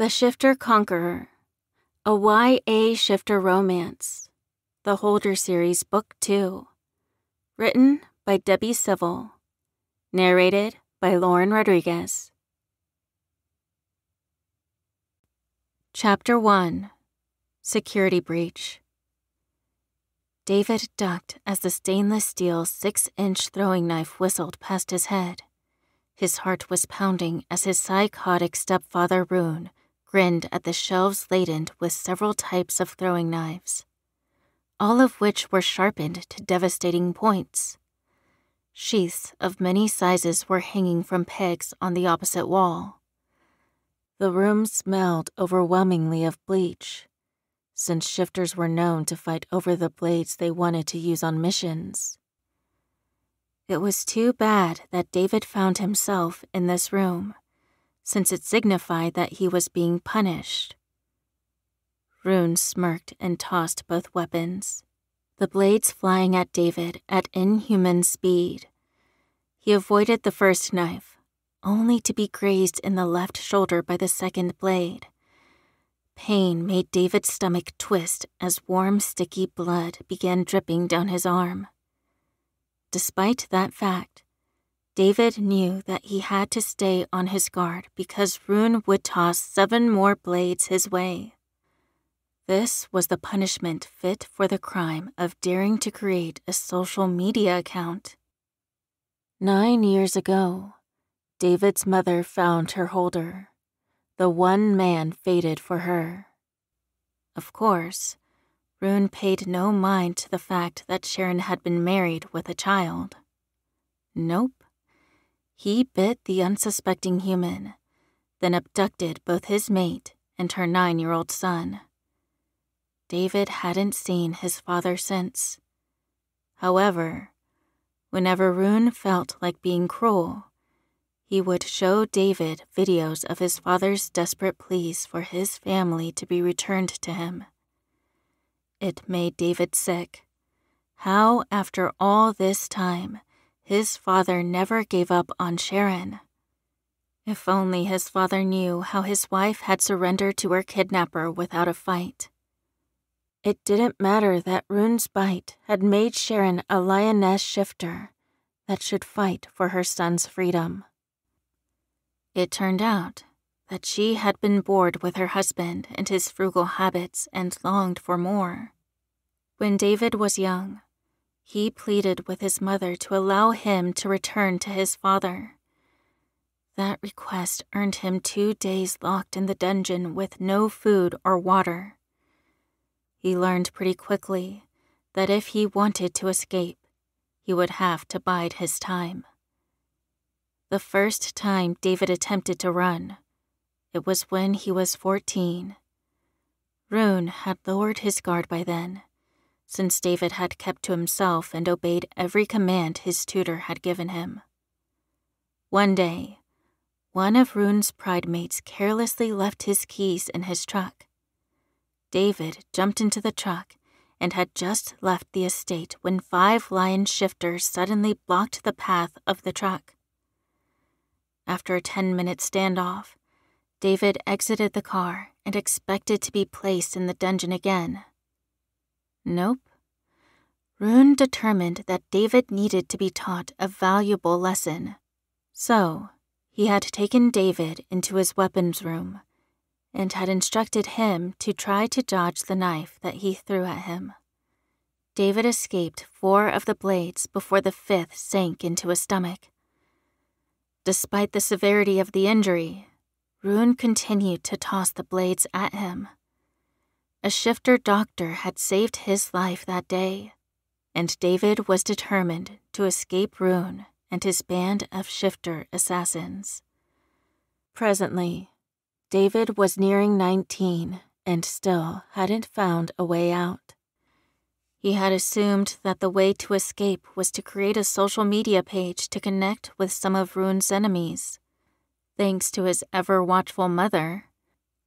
The Shifter Conqueror, a YA shifter romance. The Holder Series, Book 2. Written by Debbie Civil. Narrated by Lauren Rodriguez. Chapter 1 Security Breach. David ducked as the stainless steel six inch throwing knife whistled past his head. His heart was pounding as his psychotic stepfather, Rune, grinned at the shelves laden with several types of throwing knives, all of which were sharpened to devastating points. Sheaths of many sizes were hanging from pegs on the opposite wall. The room smelled overwhelmingly of bleach, since shifters were known to fight over the blades they wanted to use on missions. It was too bad that David found himself in this room since it signified that he was being punished. Rune smirked and tossed both weapons, the blades flying at David at inhuman speed. He avoided the first knife, only to be grazed in the left shoulder by the second blade. Pain made David's stomach twist as warm, sticky blood began dripping down his arm. Despite that fact, David knew that he had to stay on his guard because Rune would toss seven more blades his way. This was the punishment fit for the crime of daring to create a social media account. Nine years ago, David's mother found her holder, the one man fated for her. Of course, Rune paid no mind to the fact that Sharon had been married with a child. Nope. He bit the unsuspecting human, then abducted both his mate and her nine year old son. David hadn't seen his father since. However, whenever Rune felt like being cruel, he would show David videos of his father's desperate pleas for his family to be returned to him. It made David sick. How, after all this time, his father never gave up on Sharon. If only his father knew how his wife had surrendered to her kidnapper without a fight. It didn't matter that Rune's bite had made Sharon a lioness shifter that should fight for her son's freedom. It turned out that she had been bored with her husband and his frugal habits and longed for more. When David was young, he pleaded with his mother to allow him to return to his father. That request earned him two days locked in the dungeon with no food or water. He learned pretty quickly that if he wanted to escape, he would have to bide his time. The first time David attempted to run, it was when he was 14. Rune had lowered his guard by then since David had kept to himself and obeyed every command his tutor had given him. One day, one of Rune's pride mates carelessly left his keys in his truck. David jumped into the truck and had just left the estate when five lion shifters suddenly blocked the path of the truck. After a 10 minute standoff, David exited the car and expected to be placed in the dungeon again Nope. Rune determined that David needed to be taught a valuable lesson. So, he had taken David into his weapons room and had instructed him to try to dodge the knife that he threw at him. David escaped four of the blades before the fifth sank into his stomach. Despite the severity of the injury, Rune continued to toss the blades at him. A shifter doctor had saved his life that day, and David was determined to escape Rune and his band of shifter assassins. Presently, David was nearing 19 and still hadn't found a way out. He had assumed that the way to escape was to create a social media page to connect with some of Rune's enemies. Thanks to his ever watchful mother,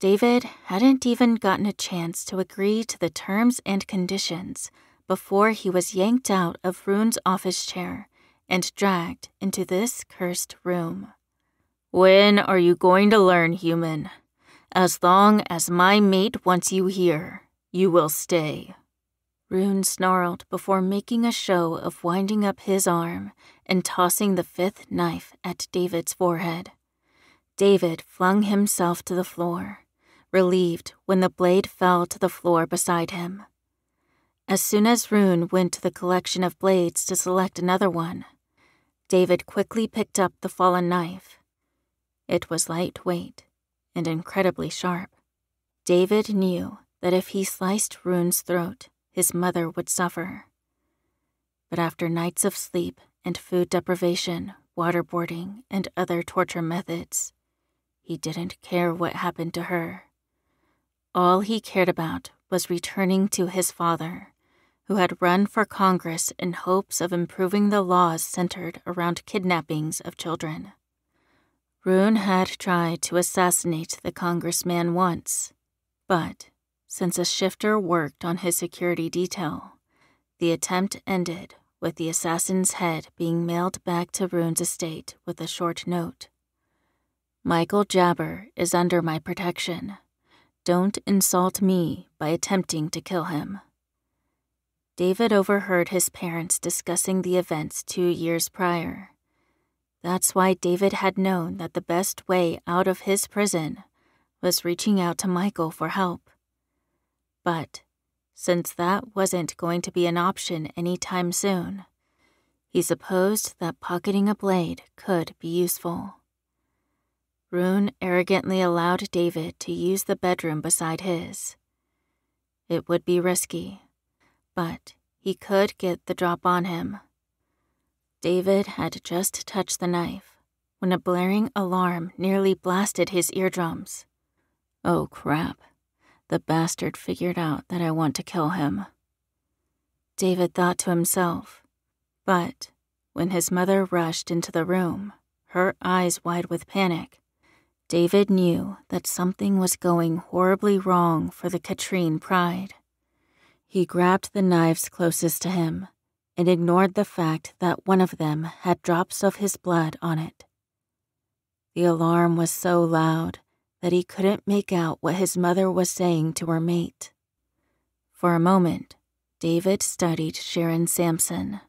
David hadn't even gotten a chance to agree to the terms and conditions before he was yanked out of Rune's office chair and dragged into this cursed room. When are you going to learn, human? As long as my mate wants you here, you will stay. Rune snarled before making a show of winding up his arm and tossing the fifth knife at David's forehead. David flung himself to the floor, relieved when the blade fell to the floor beside him. As soon as Rune went to the collection of blades to select another one, David quickly picked up the fallen knife. It was lightweight and incredibly sharp. David knew that if he sliced Rune's throat, his mother would suffer. But after nights of sleep and food deprivation, waterboarding, and other torture methods, he didn't care what happened to her. All he cared about was returning to his father who had run for Congress in hopes of improving the laws centered around kidnappings of children. Rune had tried to assassinate the congressman once, but since a shifter worked on his security detail, the attempt ended with the assassin's head being mailed back to Rune's estate with a short note. Michael Jabber is under my protection. Don't insult me by attempting to kill him. David overheard his parents discussing the events two years prior. That's why David had known that the best way out of his prison was reaching out to Michael for help. But since that wasn't going to be an option anytime soon, he supposed that pocketing a blade could be useful. Rune arrogantly allowed David to use the bedroom beside his. It would be risky, but he could get the drop on him. David had just touched the knife when a blaring alarm nearly blasted his eardrums. Oh crap, the bastard figured out that I want to kill him. David thought to himself, but when his mother rushed into the room, her eyes wide with panic, David knew that something was going horribly wrong for the Katrine pride. He grabbed the knives closest to him and ignored the fact that one of them had drops of his blood on it. The alarm was so loud that he couldn't make out what his mother was saying to her mate. For a moment, David studied Sharon Sampson.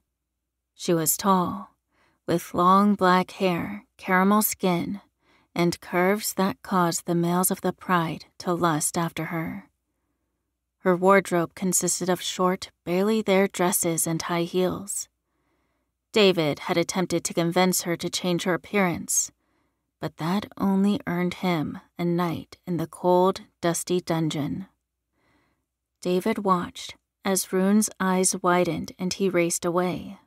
She was tall, with long black hair, caramel skin, and curves that caused the males of the pride to lust after her. Her wardrobe consisted of short, barely there dresses and high heels. David had attempted to convince her to change her appearance, but that only earned him a night in the cold, dusty dungeon. David watched as Rune's eyes widened and he raced away.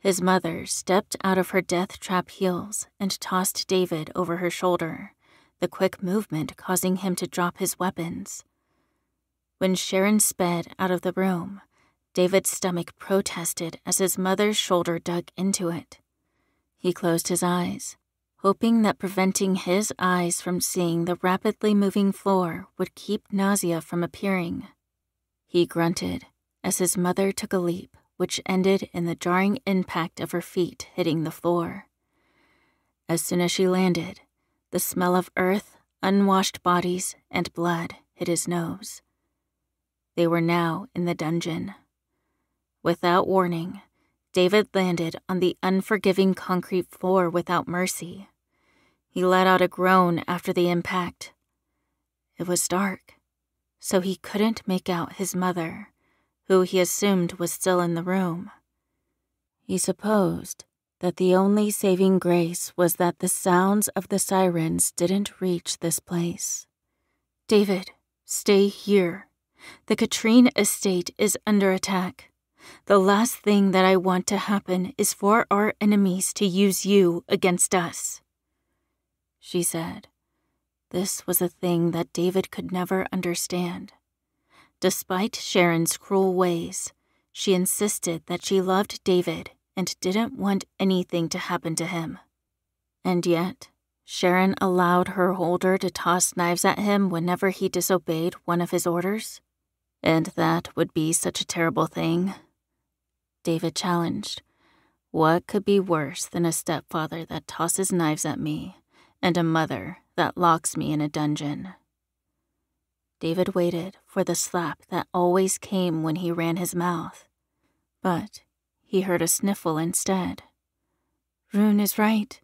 His mother stepped out of her death trap heels and tossed David over her shoulder, the quick movement causing him to drop his weapons. When Sharon sped out of the room, David's stomach protested as his mother's shoulder dug into it. He closed his eyes, hoping that preventing his eyes from seeing the rapidly moving floor would keep nausea from appearing. He grunted as his mother took a leap, which ended in the jarring impact of her feet hitting the floor. As soon as she landed, the smell of earth, unwashed bodies, and blood hit his nose. They were now in the dungeon. Without warning, David landed on the unforgiving concrete floor without mercy. He let out a groan after the impact. It was dark, so he couldn't make out his mother, who he assumed was still in the room. He supposed that the only saving grace was that the sounds of the sirens didn't reach this place. David, stay here, the Katrine estate is under attack. The last thing that I want to happen is for our enemies to use you against us. She said. This was a thing that David could never understand. Despite Sharon's cruel ways, she insisted that she loved David and didn't want anything to happen to him. And yet, Sharon allowed her holder to toss knives at him whenever he disobeyed one of his orders? And that would be such a terrible thing. David challenged. What could be worse than a stepfather that tosses knives at me and a mother that locks me in a dungeon? David waited for the slap that always came when he ran his mouth, but he heard a sniffle instead. Rune is right.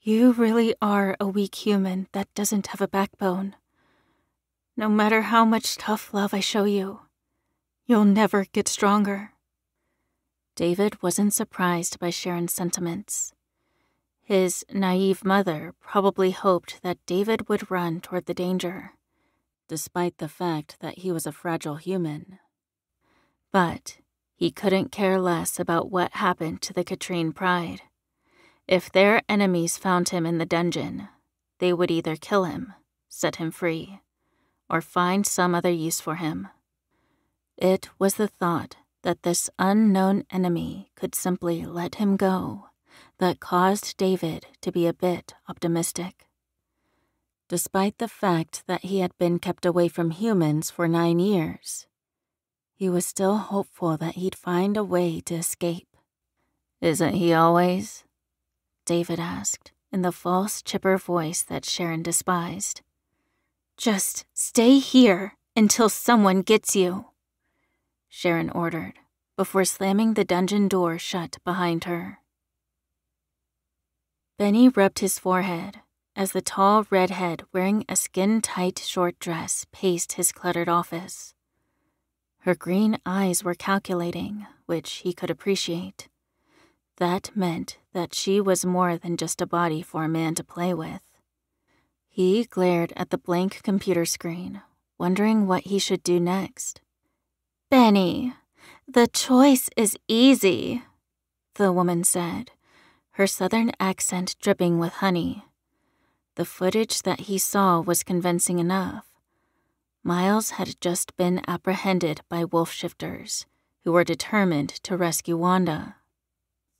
You really are a weak human that doesn't have a backbone. No matter how much tough love I show you, you'll never get stronger. David wasn't surprised by Sharon's sentiments. His naive mother probably hoped that David would run toward the danger, despite the fact that he was a fragile human. But he couldn't care less about what happened to the Katrine Pride. If their enemies found him in the dungeon, they would either kill him, set him free, or find some other use for him. It was the thought that this unknown enemy could simply let him go that caused David to be a bit optimistic. Despite the fact that he had been kept away from humans for nine years, he was still hopeful that he'd find a way to escape. Isn't he always? David asked in the false, chipper voice that Sharon despised. Just stay here until someone gets you, Sharon ordered before slamming the dungeon door shut behind her. Benny rubbed his forehead as the tall redhead wearing a skin tight short dress paced his cluttered office. Her green eyes were calculating, which he could appreciate. That meant that she was more than just a body for a man to play with. He glared at the blank computer screen, wondering what he should do next. Benny, the choice is easy, the woman said, her southern accent dripping with honey. The footage that he saw was convincing enough. Miles had just been apprehended by wolf shifters, who were determined to rescue Wanda.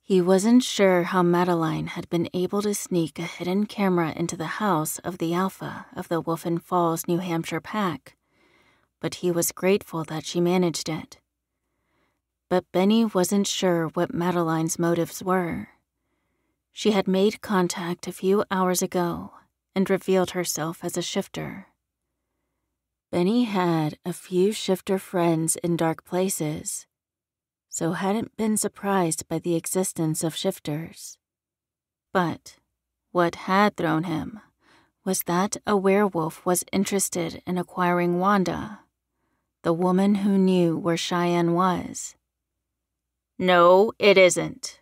He wasn't sure how Madeline had been able to sneak a hidden camera into the house of the Alpha of the Wolfen Falls, New Hampshire pack, but he was grateful that she managed it. But Benny wasn't sure what Madeline's motives were. She had made contact a few hours ago and revealed herself as a shifter. Benny had a few shifter friends in dark places, so hadn't been surprised by the existence of shifters. But what had thrown him was that a werewolf was interested in acquiring Wanda, the woman who knew where Cheyenne was. No, it isn't.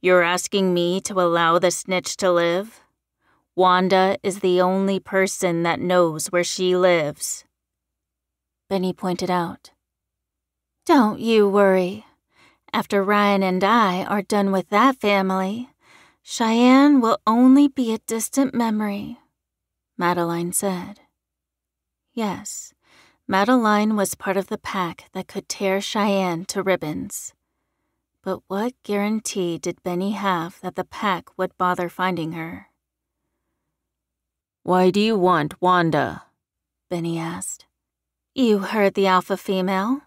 You're asking me to allow the snitch to live? Wanda is the only person that knows where she lives. Benny pointed out. Don't you worry. After Ryan and I are done with that family, Cheyenne will only be a distant memory, Madeline said. Yes, Madeline was part of the pack that could tear Cheyenne to ribbons. But what guarantee did Benny have that the pack would bother finding her? Why do you want Wanda? Benny asked. You heard the alpha female.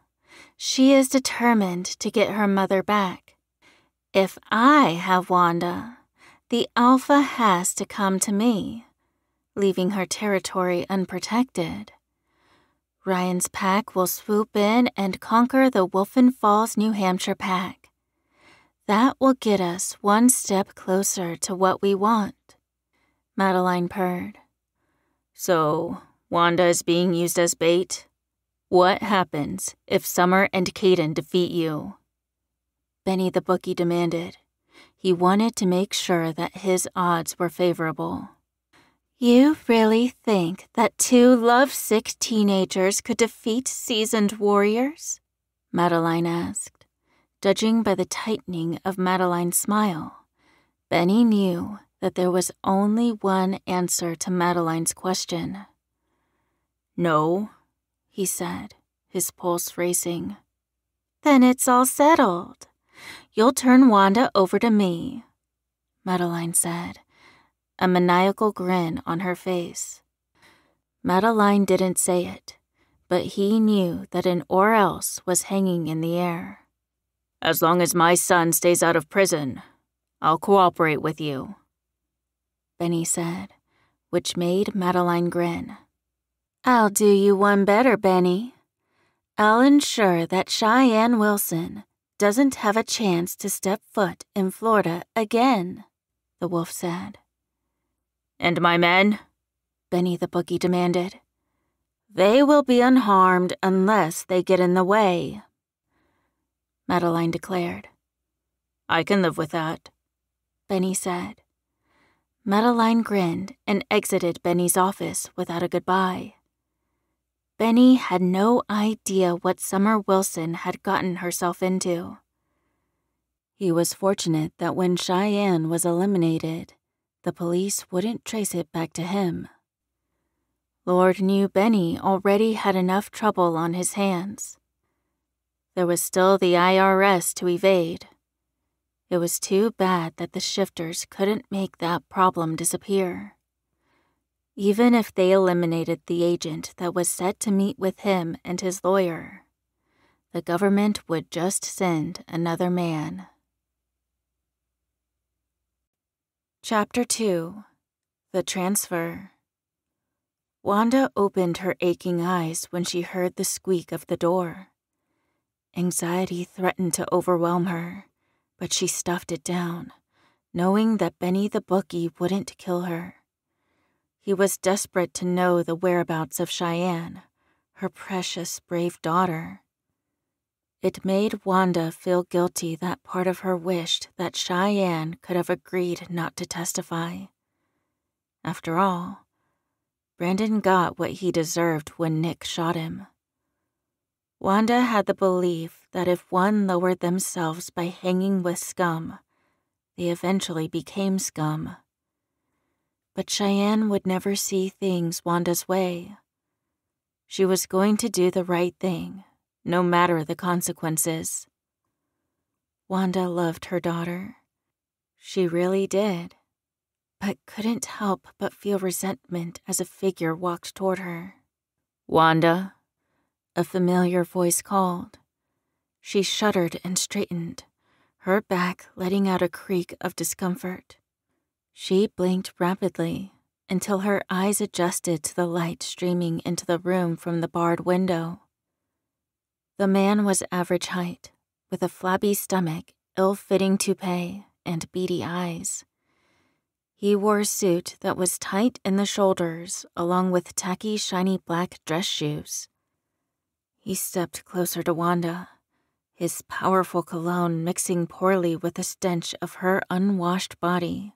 She is determined to get her mother back. If I have Wanda, the alpha has to come to me, leaving her territory unprotected. Ryan's pack will swoop in and conquer the Wolfen Falls, New Hampshire pack. That will get us one step closer to what we want. Madeline purred. So, Wanda is being used as bait? What happens if Summer and Kaden defeat you? Benny the bookie demanded. He wanted to make sure that his odds were favorable. You really think that two lovesick teenagers could defeat seasoned warriors? Madeline asked. Judging by the tightening of Madeline's smile, Benny knew that there was only one answer to Madeline's question. No, he said, his pulse racing. Then it's all settled. You'll turn Wanda over to me, Madeline said, a maniacal grin on her face. Madeline didn't say it, but he knew that an or else was hanging in the air. As long as my son stays out of prison, I'll cooperate with you, Benny said, which made Madeline grin. I'll do you one better, Benny. I'll ensure that Cheyenne Wilson doesn't have a chance to step foot in Florida again, the wolf said. And my men? Benny the bookie demanded. They will be unharmed unless they get in the way, Madeline declared. I can live with that, Benny said. Madeline grinned and exited Benny's office without a goodbye. Benny had no idea what Summer Wilson had gotten herself into. He was fortunate that when Cheyenne was eliminated, the police wouldn't trace it back to him. Lord knew Benny already had enough trouble on his hands. There was still the IRS to evade. It was too bad that the shifters couldn't make that problem disappear. Even if they eliminated the agent that was set to meet with him and his lawyer, the government would just send another man. Chapter 2 The Transfer Wanda opened her aching eyes when she heard the squeak of the door. Anxiety threatened to overwhelm her, but she stuffed it down, knowing that Benny the bookie wouldn't kill her. He was desperate to know the whereabouts of Cheyenne, her precious, brave daughter. It made Wanda feel guilty that part of her wished that Cheyenne could have agreed not to testify. After all, Brandon got what he deserved when Nick shot him. Wanda had the belief that if one lowered themselves by hanging with scum, they eventually became scum. But Cheyenne would never see things Wanda's way. She was going to do the right thing, no matter the consequences. Wanda loved her daughter. She really did but couldn't help but feel resentment as a figure walked toward her. Wanda, a familiar voice called. She shuddered and straightened, her back letting out a creak of discomfort. She blinked rapidly until her eyes adjusted to the light streaming into the room from the barred window. The man was average height, with a flabby stomach, ill fitting toupee, and beady eyes. He wore a suit that was tight in the shoulders, along with tacky, shiny black dress shoes. He stepped closer to Wanda, his powerful cologne mixing poorly with the stench of her unwashed body.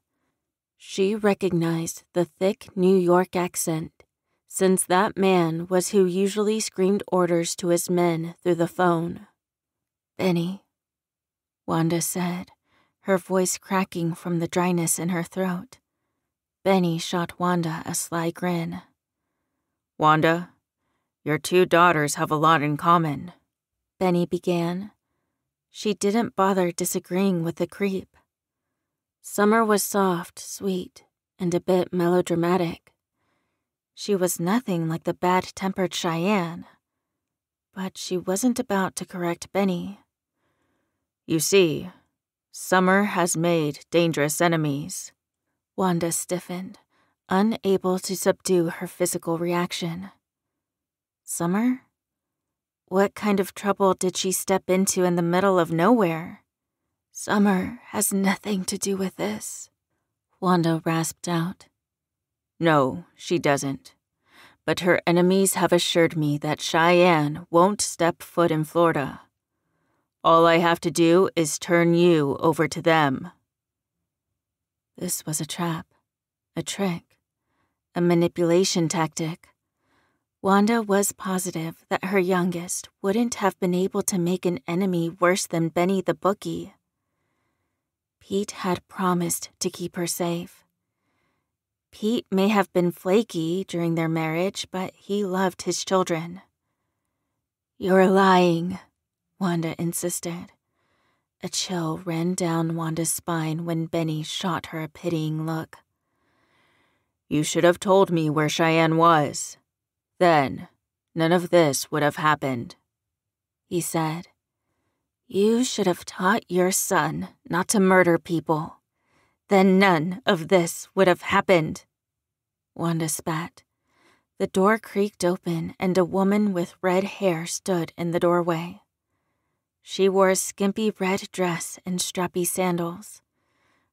She recognized the thick New York accent, since that man was who usually screamed orders to his men through the phone. Benny, Wanda said her voice cracking from the dryness in her throat. Benny shot Wanda a sly grin. Wanda, your two daughters have a lot in common, Benny began. She didn't bother disagreeing with the creep. Summer was soft, sweet, and a bit melodramatic. She was nothing like the bad tempered Cheyenne. But she wasn't about to correct Benny. You see, Summer has made dangerous enemies. Wanda stiffened, unable to subdue her physical reaction. Summer? What kind of trouble did she step into in the middle of nowhere? Summer has nothing to do with this, Wanda rasped out. No, she doesn't. But her enemies have assured me that Cheyenne won't step foot in Florida. All I have to do is turn you over to them. This was a trap, a trick, a manipulation tactic. Wanda was positive that her youngest wouldn't have been able to make an enemy worse than Benny the bookie. Pete had promised to keep her safe. Pete may have been flaky during their marriage, but he loved his children. You're lying, Wanda insisted. A chill ran down Wanda's spine when Benny shot her a pitying look. You should have told me where Cheyenne was. Then, none of this would have happened, he said. You should have taught your son not to murder people. Then none of this would have happened. Wanda spat. The door creaked open, and a woman with red hair stood in the doorway. She wore a skimpy red dress and strappy sandals.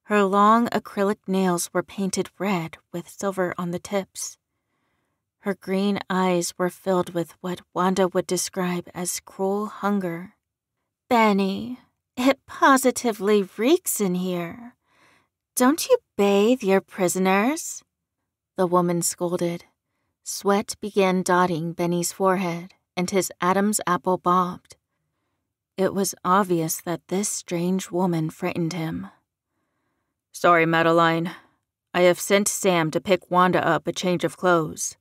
Her long acrylic nails were painted red with silver on the tips. Her green eyes were filled with what Wanda would describe as cruel hunger. Benny, it positively reeks in here. Don't you bathe your prisoners? The woman scolded. Sweat began dotting Benny's forehead, and his Adam's apple bobbed. It was obvious that this strange woman frightened him. Sorry, Madeline. I have sent Sam to pick Wanda up a change of clothes.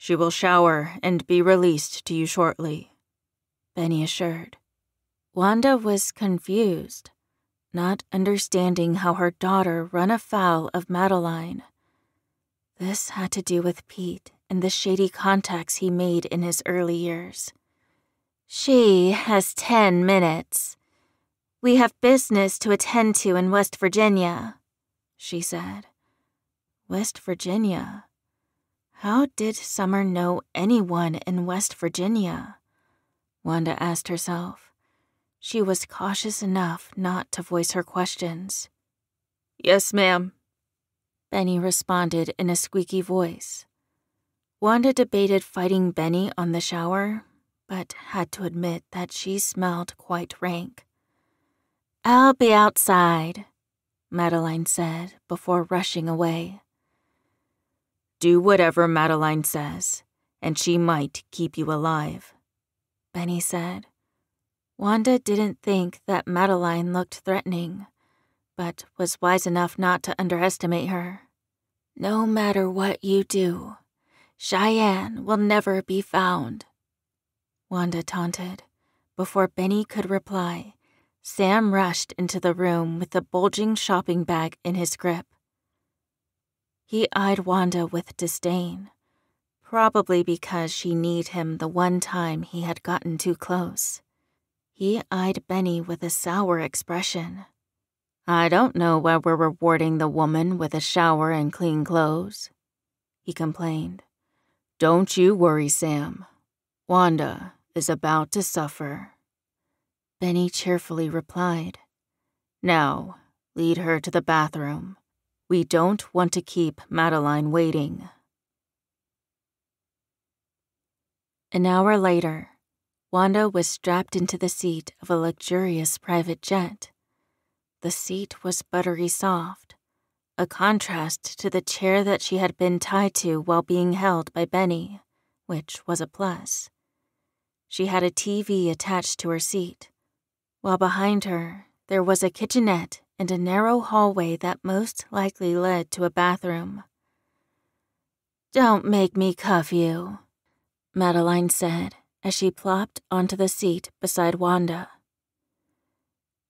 She will shower and be released to you shortly, Benny assured. Wanda was confused, not understanding how her daughter run afoul of Madeline. This had to do with Pete and the shady contacts he made in his early years. She has ten minutes. We have business to attend to in West Virginia, she said. West Virginia? How did Summer know anyone in West Virginia? Wanda asked herself. She was cautious enough not to voice her questions. Yes, ma'am. Benny responded in a squeaky voice. Wanda debated fighting Benny on the shower, but had to admit that she smelled quite rank. I'll be outside, Madeline said before rushing away. Do whatever Madeline says, and she might keep you alive, Benny said. Wanda didn't think that Madeline looked threatening, but was wise enough not to underestimate her. No matter what you do, Cheyenne will never be found. Wanda taunted. Before Benny could reply, Sam rushed into the room with the bulging shopping bag in his grip. He eyed Wanda with disdain, probably because she kneed him the one time he had gotten too close. He eyed Benny with a sour expression. I don't know why we're rewarding the woman with a shower and clean clothes, he complained. Don't you worry, Sam. Wanda is about to suffer. Benny cheerfully replied. Now, lead her to the bathroom. We don't want to keep Madeline waiting. An hour later, Wanda was strapped into the seat of a luxurious private jet. The seat was buttery soft, a contrast to the chair that she had been tied to while being held by Benny, which was a plus. She had a TV attached to her seat, while behind her there was a kitchenette and a narrow hallway that most likely led to a bathroom. Don't make me cuff you, Madeline said as she plopped onto the seat beside Wanda.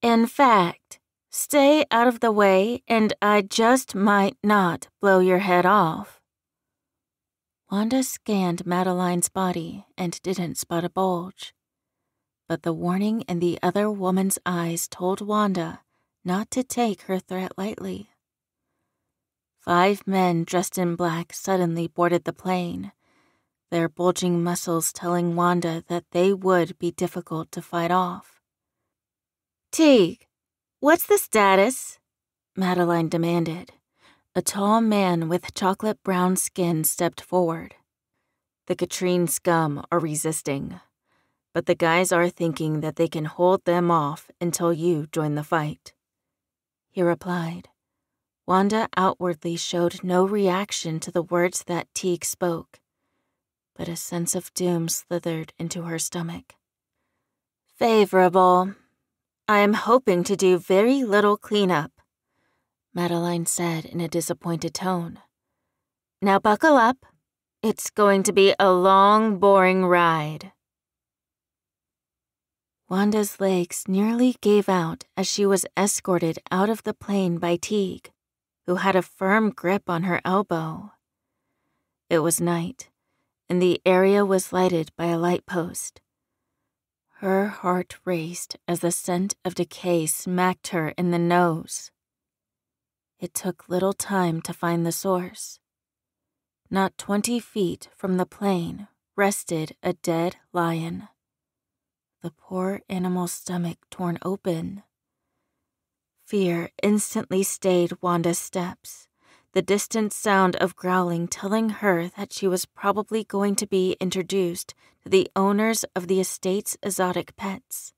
In fact, stay out of the way and I just might not blow your head off. Wanda scanned Madeline's body and didn't spot a bulge. But the warning in the other woman's eyes told Wanda not to take her threat lightly. Five men dressed in black suddenly boarded the plane, their bulging muscles telling Wanda that they would be difficult to fight off. Teague, what's the status? Madeline demanded. A tall man with chocolate brown skin stepped forward. The Katrine scum are resisting, but the guys are thinking that they can hold them off until you join the fight he replied. Wanda outwardly showed no reaction to the words that Teague spoke, but a sense of doom slithered into her stomach. Favorable. I am hoping to do very little cleanup, Madeline said in a disappointed tone. Now buckle up. It's going to be a long, boring ride. Wanda's legs nearly gave out as she was escorted out of the plane by Teague, who had a firm grip on her elbow. It was night, and the area was lighted by a light post. Her heart raced as the scent of decay smacked her in the nose. It took little time to find the source. Not twenty feet from the plane rested a dead lion. The poor animal's stomach torn open. Fear instantly stayed Wanda's steps, the distant sound of growling telling her that she was probably going to be introduced to the owners of the estate's exotic pets.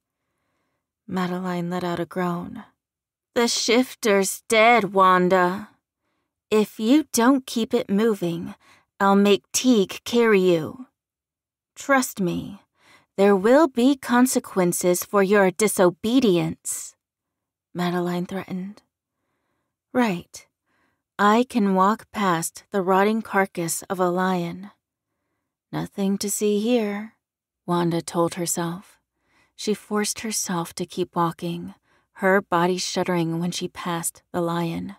Madeline let out a groan. The shifter's dead, Wanda. If you don't keep it moving, I'll make Teague carry you. Trust me, there will be consequences for your disobedience, Madeline threatened. Right. I can walk past the rotting carcass of a lion. Nothing to see here, Wanda told herself. She forced herself to keep walking, her body shuddering when she passed the lion.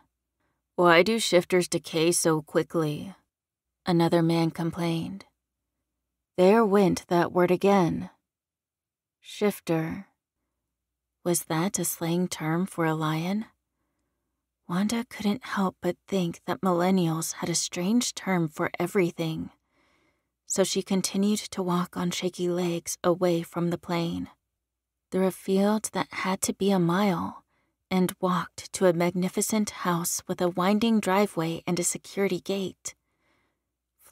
Why do shifters decay so quickly? Another man complained. There went that word again. Shifter. Was that a slang term for a lion? Wanda couldn't help but think that millennials had a strange term for everything. So she continued to walk on shaky legs away from the plane through a field that had to be a mile, and walked to a magnificent house with a winding driveway and a security gate.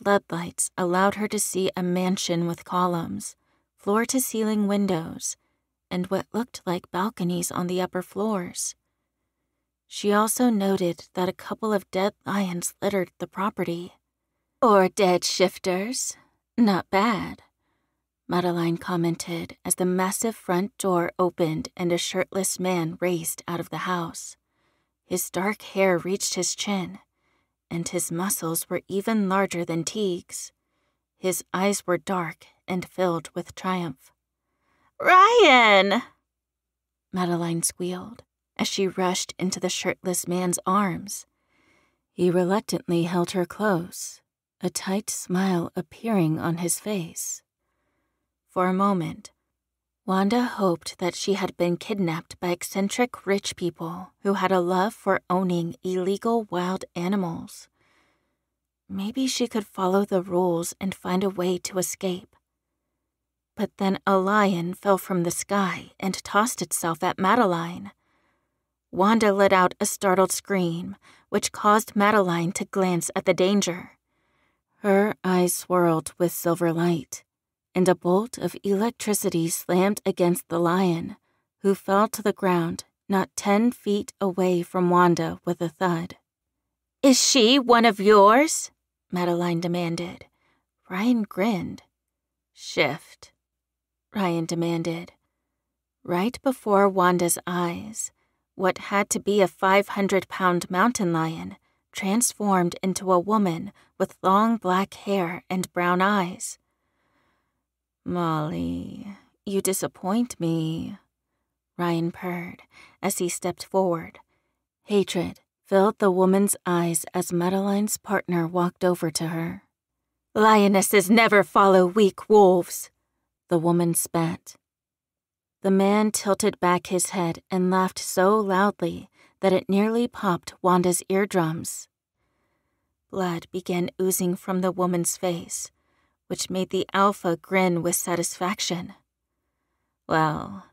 Floodlights allowed her to see a mansion with columns, floor to ceiling windows, and what looked like balconies on the upper floors. She also noted that a couple of dead lions littered the property. Or dead shifters. Not bad. Madeline commented as the massive front door opened and a shirtless man raced out of the house. His dark hair reached his chin, and his muscles were even larger than Teague's. His eyes were dark and filled with triumph. Ryan! Madeline squealed as she rushed into the shirtless man's arms. He reluctantly held her close, a tight smile appearing on his face. For a moment, Wanda hoped that she had been kidnapped by eccentric rich people who had a love for owning illegal wild animals. Maybe she could follow the rules and find a way to escape. But then a lion fell from the sky and tossed itself at Madeline. Wanda let out a startled scream, which caused Madeline to glance at the danger. Her eyes swirled with silver light and a bolt of electricity slammed against the lion, who fell to the ground not ten feet away from Wanda with a thud. Is she one of yours? Madeline demanded. Ryan grinned. Shift, Ryan demanded. Right before Wanda's eyes, what had to be a 500 pound mountain lion transformed into a woman with long black hair and brown eyes. Molly, you disappoint me, Ryan purred as he stepped forward. Hatred filled the woman's eyes as Madeline's partner walked over to her. Lionesses never follow weak wolves, the woman spat. The man tilted back his head and laughed so loudly that it nearly popped Wanda's eardrums. Blood began oozing from the woman's face which made the alpha grin with satisfaction. Well,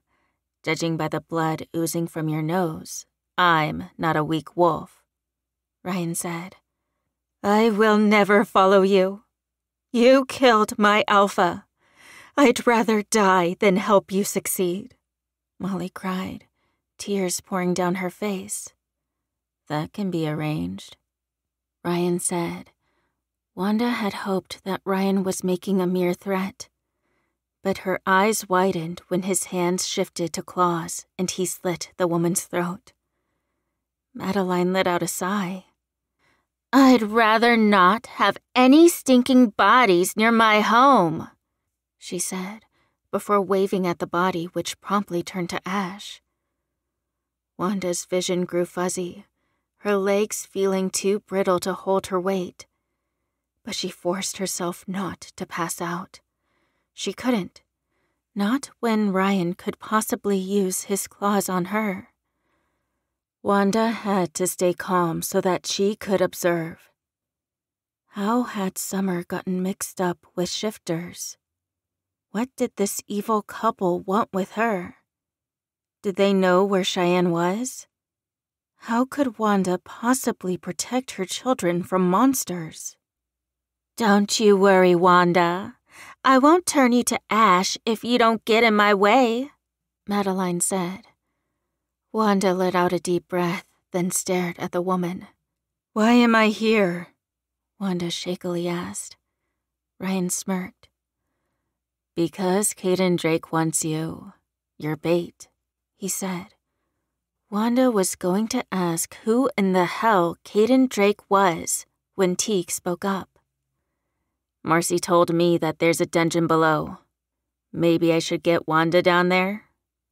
judging by the blood oozing from your nose, I'm not a weak wolf, Ryan said. I will never follow you. You killed my alpha. I'd rather die than help you succeed, Molly cried, tears pouring down her face. That can be arranged, Ryan said, Wanda had hoped that Ryan was making a mere threat. But her eyes widened when his hands shifted to claws and he slit the woman's throat. Madeline let out a sigh. I'd rather not have any stinking bodies near my home, she said, before waving at the body, which promptly turned to ash. Wanda's vision grew fuzzy, her legs feeling too brittle to hold her weight but she forced herself not to pass out. She couldn't. Not when Ryan could possibly use his claws on her. Wanda had to stay calm so that she could observe. How had Summer gotten mixed up with shifters? What did this evil couple want with her? Did they know where Cheyenne was? How could Wanda possibly protect her children from monsters? Don't you worry, Wanda. I won't turn you to ash if you don't get in my way, Madeline said. Wanda let out a deep breath, then stared at the woman. Why am I here? Wanda shakily asked. Ryan smirked. Because Kaden Drake wants you. Your bait, he said. Wanda was going to ask who in the hell Kaden Drake was when Teak spoke up. Marcy told me that there's a dungeon below. Maybe I should get Wanda down there,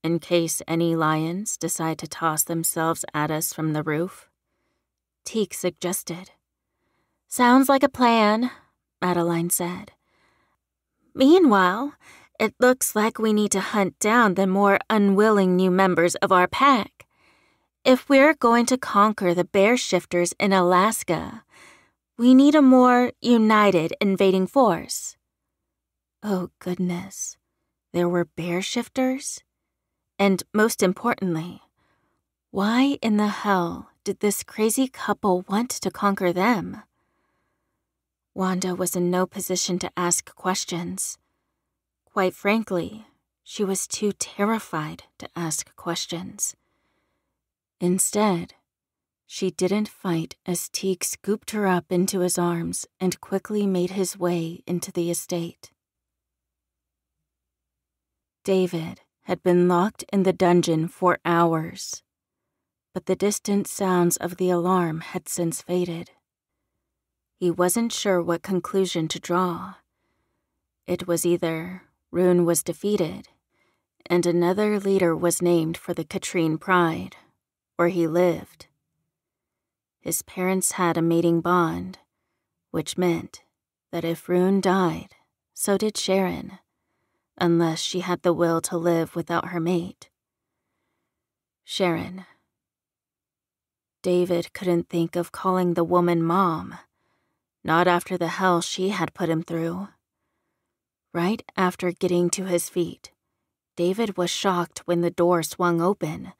in case any lions decide to toss themselves at us from the roof. Teak suggested. Sounds like a plan, Madeline said. Meanwhile, it looks like we need to hunt down the more unwilling new members of our pack. If we're going to conquer the bear shifters in Alaska, we need a more united invading force. Oh, goodness. There were bear shifters? And most importantly, why in the hell did this crazy couple want to conquer them? Wanda was in no position to ask questions. Quite frankly, she was too terrified to ask questions. Instead, she didn't fight as Teague scooped her up into his arms and quickly made his way into the estate. David had been locked in the dungeon for hours, but the distant sounds of the alarm had since faded. He wasn't sure what conclusion to draw. It was either Rune was defeated and another leader was named for the Katrine Pride, or he lived his parents had a mating bond, which meant that if Rune died, so did Sharon, unless she had the will to live without her mate. Sharon. David couldn't think of calling the woman mom, not after the hell she had put him through. Right after getting to his feet, David was shocked when the door swung open,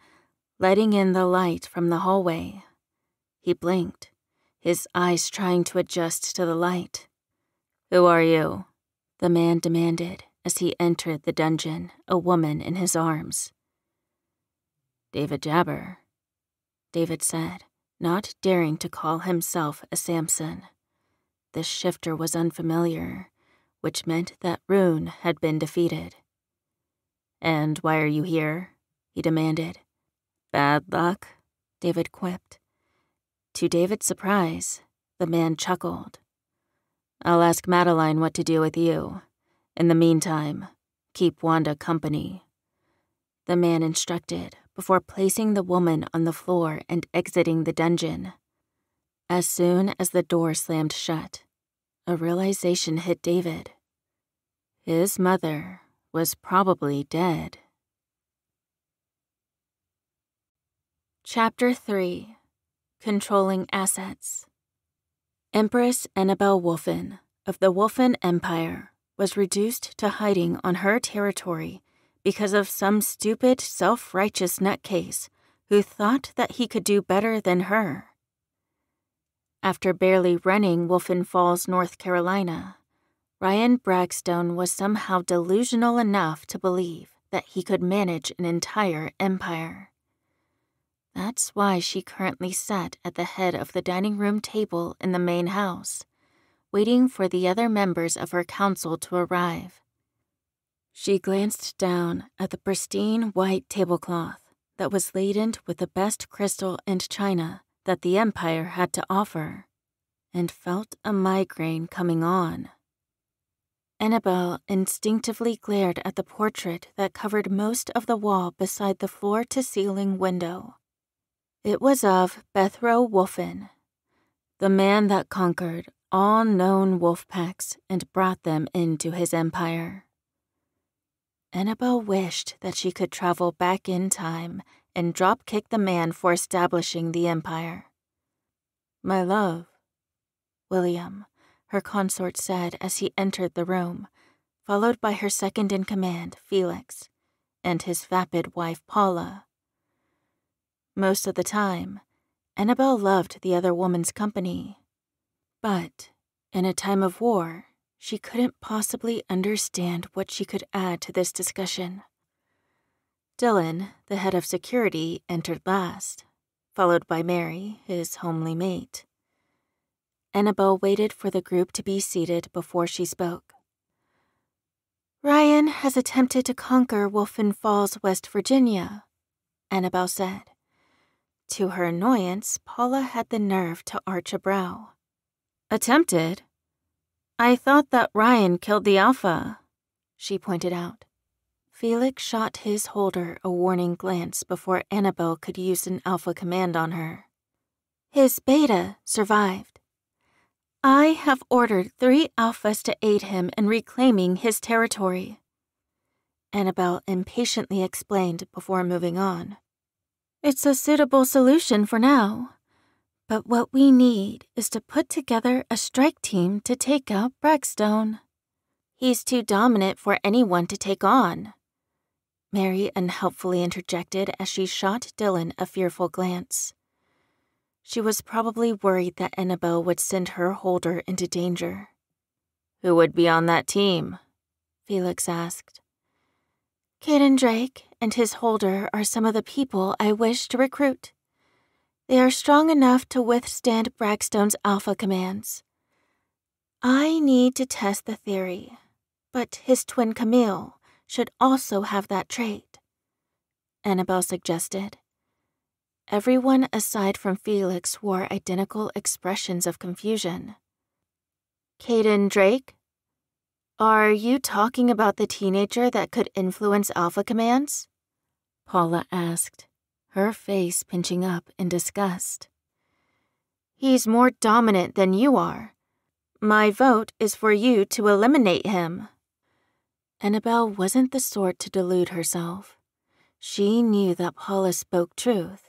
letting in the light from the hallway. He blinked, his eyes trying to adjust to the light. Who are you? The man demanded as he entered the dungeon, a woman in his arms. David Jabber, David said, not daring to call himself a Samson. This shifter was unfamiliar, which meant that Rune had been defeated. And why are you here? he demanded. Bad luck, David quipped. To David's surprise, the man chuckled. I'll ask Madeline what to do with you. In the meantime, keep Wanda company. The man instructed before placing the woman on the floor and exiting the dungeon. As soon as the door slammed shut, a realization hit David. His mother was probably dead. Chapter 3 Controlling Assets. Empress Annabelle Wolfen of the Wolfen Empire was reduced to hiding on her territory because of some stupid, self righteous nutcase who thought that he could do better than her. After barely running Wolfen Falls, North Carolina, Ryan Bragstone was somehow delusional enough to believe that he could manage an entire empire. That's why she currently sat at the head of the dining room table in the main house, waiting for the other members of her council to arrive. She glanced down at the pristine white tablecloth that was laden with the best crystal and china that the Empire had to offer, and felt a migraine coming on. Annabelle instinctively glared at the portrait that covered most of the wall beside the floor to ceiling window. It was of Bethro Wolfen, the man that conquered all known wolf packs and brought them into his empire. Annabelle wished that she could travel back in time and drop kick the man for establishing the empire. My love, William, her consort said as he entered the room, followed by her second in command, Felix, and his vapid wife, Paula. Most of the time, Annabel loved the other woman's company. But in a time of war, she couldn't possibly understand what she could add to this discussion. Dylan, the head of security, entered last, followed by Mary, his homely mate. Annabel waited for the group to be seated before she spoke. Ryan has attempted to conquer Wolfen Falls, West Virginia, Annabel said. To her annoyance, Paula had the nerve to arch a brow. Attempted? I thought that Ryan killed the Alpha, she pointed out. Felix shot his holder a warning glance before Annabel could use an Alpha command on her. His Beta survived. I have ordered three Alphas to aid him in reclaiming his territory. Annabel impatiently explained before moving on. It's a suitable solution for now. But what we need is to put together a strike team to take out Brackstone. He's too dominant for anyone to take on. Mary unhelpfully interjected as she shot Dylan a fearful glance. She was probably worried that Annabel would send her holder into danger. Who would be on that team? Felix asked. Kaden Drake and his holder are some of the people I wish to recruit. They are strong enough to withstand Brackstone's alpha commands. I need to test the theory, but his twin Camille should also have that trait. Annabel suggested. Everyone aside from Felix wore identical expressions of confusion. Kaden Drake? Are you talking about the teenager that could influence Alpha commands? Paula asked, her face pinching up in disgust. He's more dominant than you are. My vote is for you to eliminate him. Annabel wasn't the sort to delude herself. She knew that Paula spoke truth.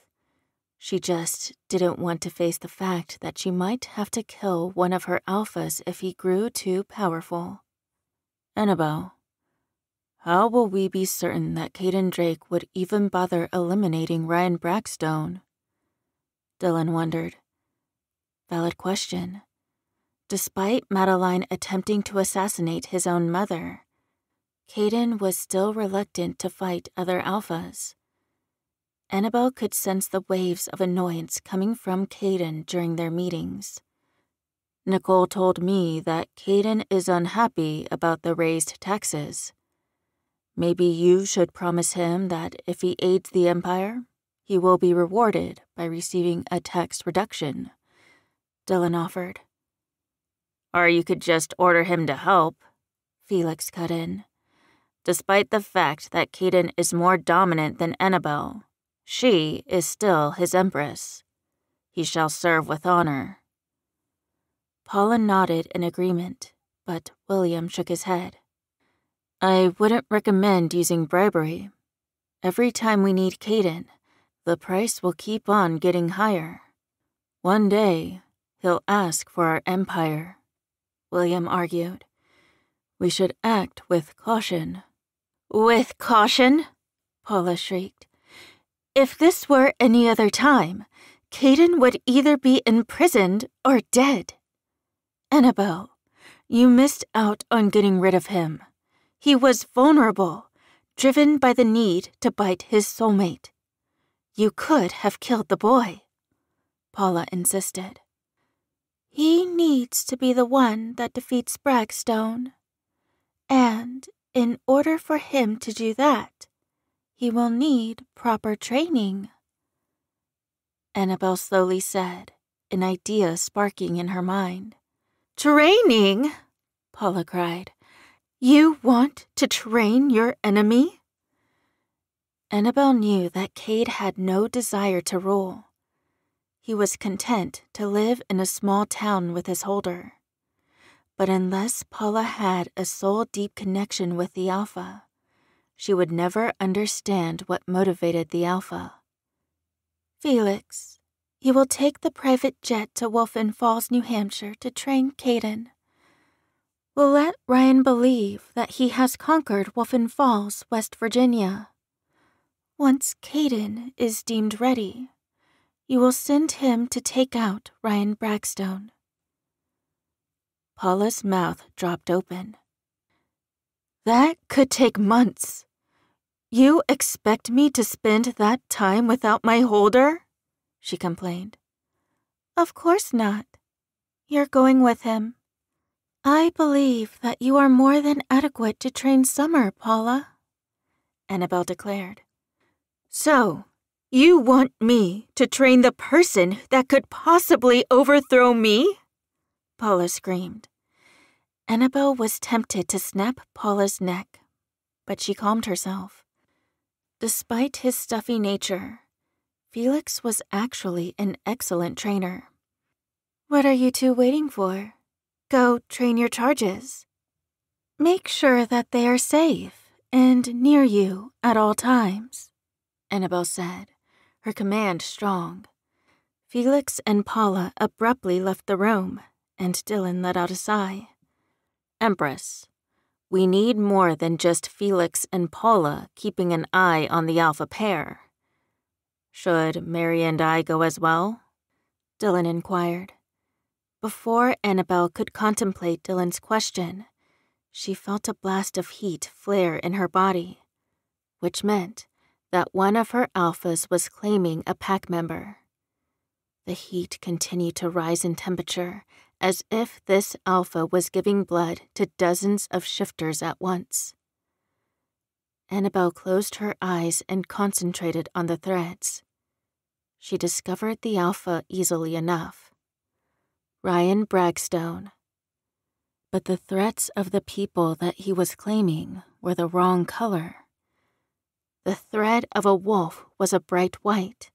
She just didn't want to face the fact that she might have to kill one of her alphas if he grew too powerful. Annabel, how will we be certain that Kaden Drake would even bother eliminating Ryan Brackstone? Dylan wondered. Valid question. Despite Madeline attempting to assassinate his own mother, Kaden was still reluctant to fight other alphas. Annabelle could sense the waves of annoyance coming from Kaden during their meetings. Nicole told me that Kaden is unhappy about the raised taxes. Maybe you should promise him that if he aids the Empire, he will be rewarded by receiving a tax reduction, Dylan offered. Or you could just order him to help, Felix cut in. Despite the fact that Kaden is more dominant than Annabel, she is still his empress. He shall serve with honor. Paula nodded in agreement, but William shook his head. I wouldn't recommend using bribery. Every time we need Kaden, the price will keep on getting higher. One day, he'll ask for our empire, William argued. We should act with caution. With caution? Paula shrieked. If this were any other time, Kaden would either be imprisoned or dead. Annabel, you missed out on getting rid of him. He was vulnerable, driven by the need to bite his soulmate. You could have killed the boy, Paula insisted. He needs to be the one that defeats Brackstone. And in order for him to do that, he will need proper training. Annabel slowly said, an idea sparking in her mind. Training? Paula cried. You want to train your enemy? Annabel knew that Cade had no desire to rule. He was content to live in a small town with his holder. But unless Paula had a soul deep connection with the Alpha, she would never understand what motivated the Alpha. Felix, you will take the private jet to Wolfen Falls, New Hampshire to train Kaden. Will let Ryan believe that he has conquered Wolfen Falls, West Virginia. Once Kaden is deemed ready, you will send him to take out Ryan Bragstone. Paula's mouth dropped open. That could take months. You expect me to spend that time without my holder? She complained. Of course not. You're going with him. I believe that you are more than adequate to train Summer, Paula, Annabelle declared. So, you want me to train the person that could possibly overthrow me? Paula screamed. Annabelle was tempted to snap Paula's neck, but she calmed herself. Despite his stuffy nature, Felix was actually an excellent trainer. What are you two waiting for? Go train your charges. Make sure that they are safe and near you at all times, Annabelle said, her command strong. Felix and Paula abruptly left the room, and Dylan let out a sigh. Empress, we need more than just Felix and Paula keeping an eye on the alpha pair. Should Mary and I go as well? Dylan inquired. Before Annabelle could contemplate Dylan's question, she felt a blast of heat flare in her body, which meant that one of her alphas was claiming a pack member. The heat continued to rise in temperature as if this alpha was giving blood to dozens of shifters at once. Annabelle closed her eyes and concentrated on the threads. She discovered the alpha easily enough. Ryan Bragstone. But the threats of the people that he was claiming were the wrong color. The thread of a wolf was a bright white,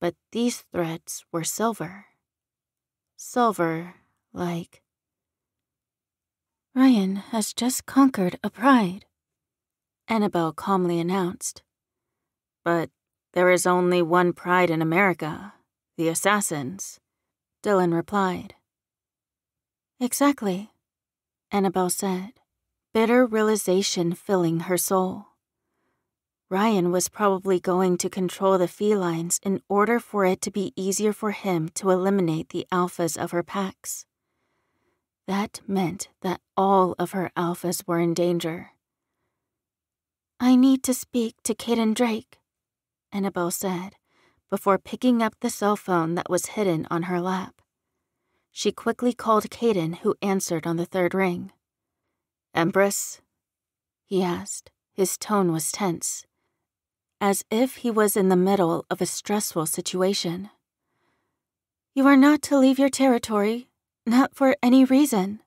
but these threads were silver. Silver, like. Ryan has just conquered a pride, Annabelle calmly announced. But there is only one pride in America the Assassins. Dylan replied. Exactly, Annabelle said, bitter realization filling her soul. Ryan was probably going to control the felines in order for it to be easier for him to eliminate the alphas of her packs. That meant that all of her alphas were in danger. I need to speak to Kaden Drake, Annabelle said, before picking up the cell phone that was hidden on her lap. She quickly called Kaden, who answered on the third ring. Empress? he asked. His tone was tense, as if he was in the middle of a stressful situation. You are not to leave your territory, not for any reason.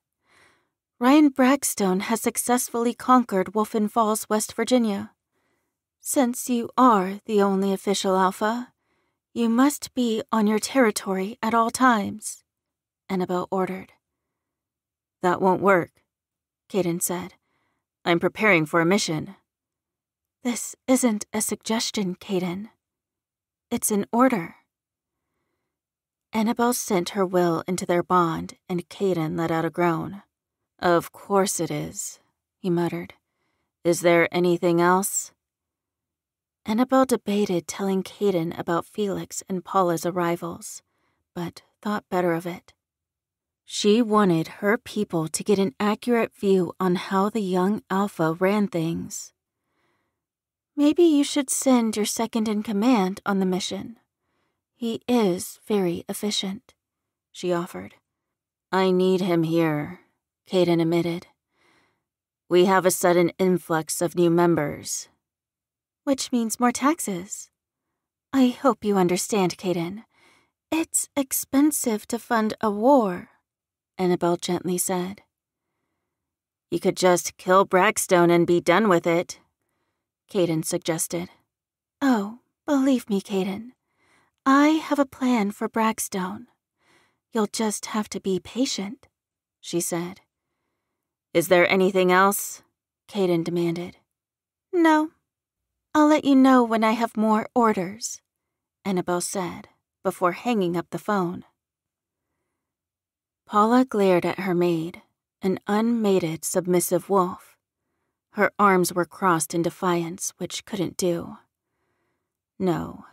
Ryan Bragstone has successfully conquered Wolfen Falls, West Virginia. Since you are the only official Alpha, you must be on your territory at all times, Annabel ordered. That won't work, Kaden said. I'm preparing for a mission. This isn't a suggestion, Kaden. It's an order. Annabel sent her will into their bond, and Kaden let out a groan. Of course it is, he muttered. Is there anything else? Annabelle debated telling Kaden about Felix and Paula's arrivals, but thought better of it. She wanted her people to get an accurate view on how the young Alpha ran things. Maybe you should send your second in command on the mission. He is very efficient, she offered. I need him here, Kaden admitted. We have a sudden influx of new members, which means more taxes. I hope you understand, Kaden. It's expensive to fund a war, Annabelle gently said. You could just kill Bragstone and be done with it, Kaden suggested. Oh, believe me, Kaden. I have a plan for Bragstone. You'll just have to be patient, she said. Is there anything else? Kaden demanded. No, I'll let you know when I have more orders, Annabelle said before hanging up the phone. Paula glared at her maid, an unmated, submissive wolf. Her arms were crossed in defiance, which couldn't do. No,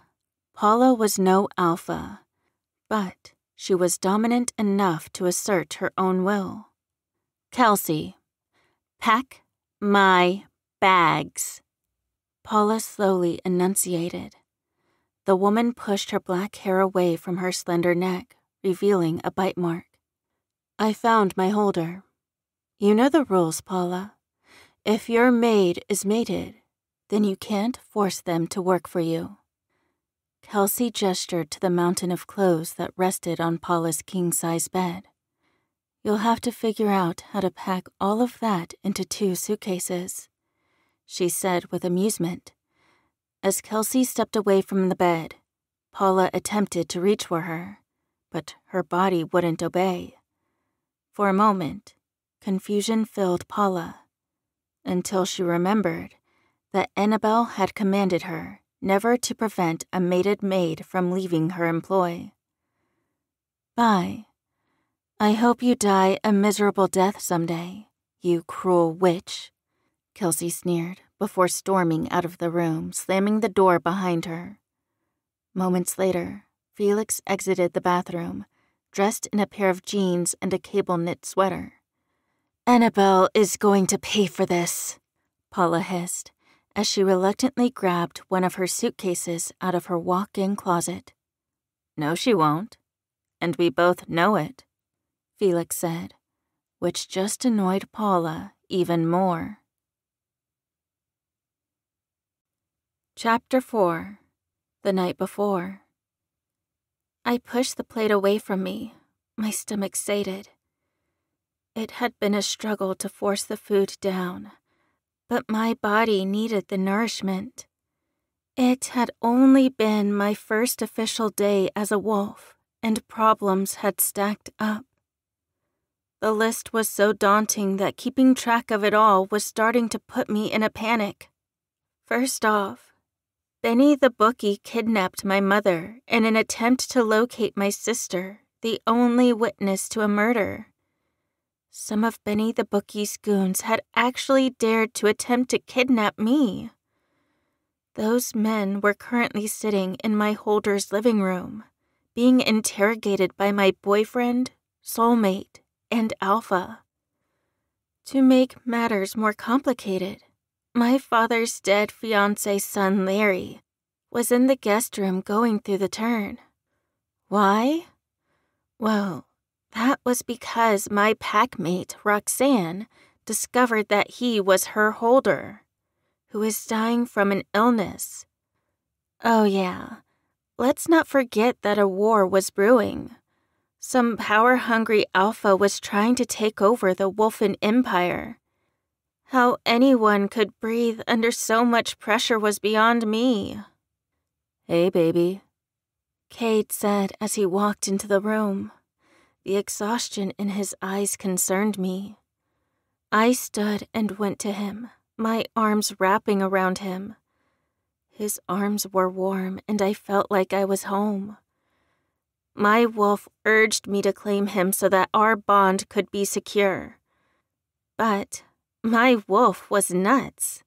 Paula was no alpha, but she was dominant enough to assert her own will. Kelsey, pack my bags, Paula slowly enunciated. The woman pushed her black hair away from her slender neck, revealing a bite mark. I found my holder. You know the rules, Paula. If your maid is mated, then you can't force them to work for you. Kelsey gestured to the mountain of clothes that rested on Paula's king size bed. You'll have to figure out how to pack all of that into two suitcases, she said with amusement. As Kelsey stepped away from the bed, Paula attempted to reach for her, but her body wouldn't obey. For a moment, confusion filled Paula, until she remembered that Annabelle had commanded her never to prevent a mated maid from leaving her employ. Bye. I hope you die a miserable death someday, you cruel witch, Kelsey sneered before storming out of the room, slamming the door behind her. Moments later, Felix exited the bathroom, dressed in a pair of jeans and a cable knit sweater. Annabelle is going to pay for this, Paula hissed as she reluctantly grabbed one of her suitcases out of her walk in closet. No, she won't. And we both know it, Felix said, which just annoyed Paula even more. Chapter 4 The Night Before I pushed the plate away from me, my stomach sated. It had been a struggle to force the food down but my body needed the nourishment. It had only been my first official day as a wolf, and problems had stacked up. The list was so daunting that keeping track of it all was starting to put me in a panic. First off, Benny the bookie kidnapped my mother in an attempt to locate my sister, the only witness to a murder. Some of Benny the Bookie's goons had actually dared to attempt to kidnap me. Those men were currently sitting in my holder's living room, being interrogated by my boyfriend, soulmate, and alpha. To make matters more complicated, my father's dead fiance's son, Larry, was in the guest room going through the turn. Why? Well, that was because my packmate, Roxanne, discovered that he was her holder, who is dying from an illness. Oh, yeah, let's not forget that a war was brewing. Some power hungry alpha was trying to take over the Wolfen Empire. How anyone could breathe under so much pressure was beyond me. Hey, baby, Cade said as he walked into the room. The exhaustion in his eyes concerned me. I stood and went to him, my arms wrapping around him. His arms were warm, and I felt like I was home. My wolf urged me to claim him so that our bond could be secure. But my wolf was nuts.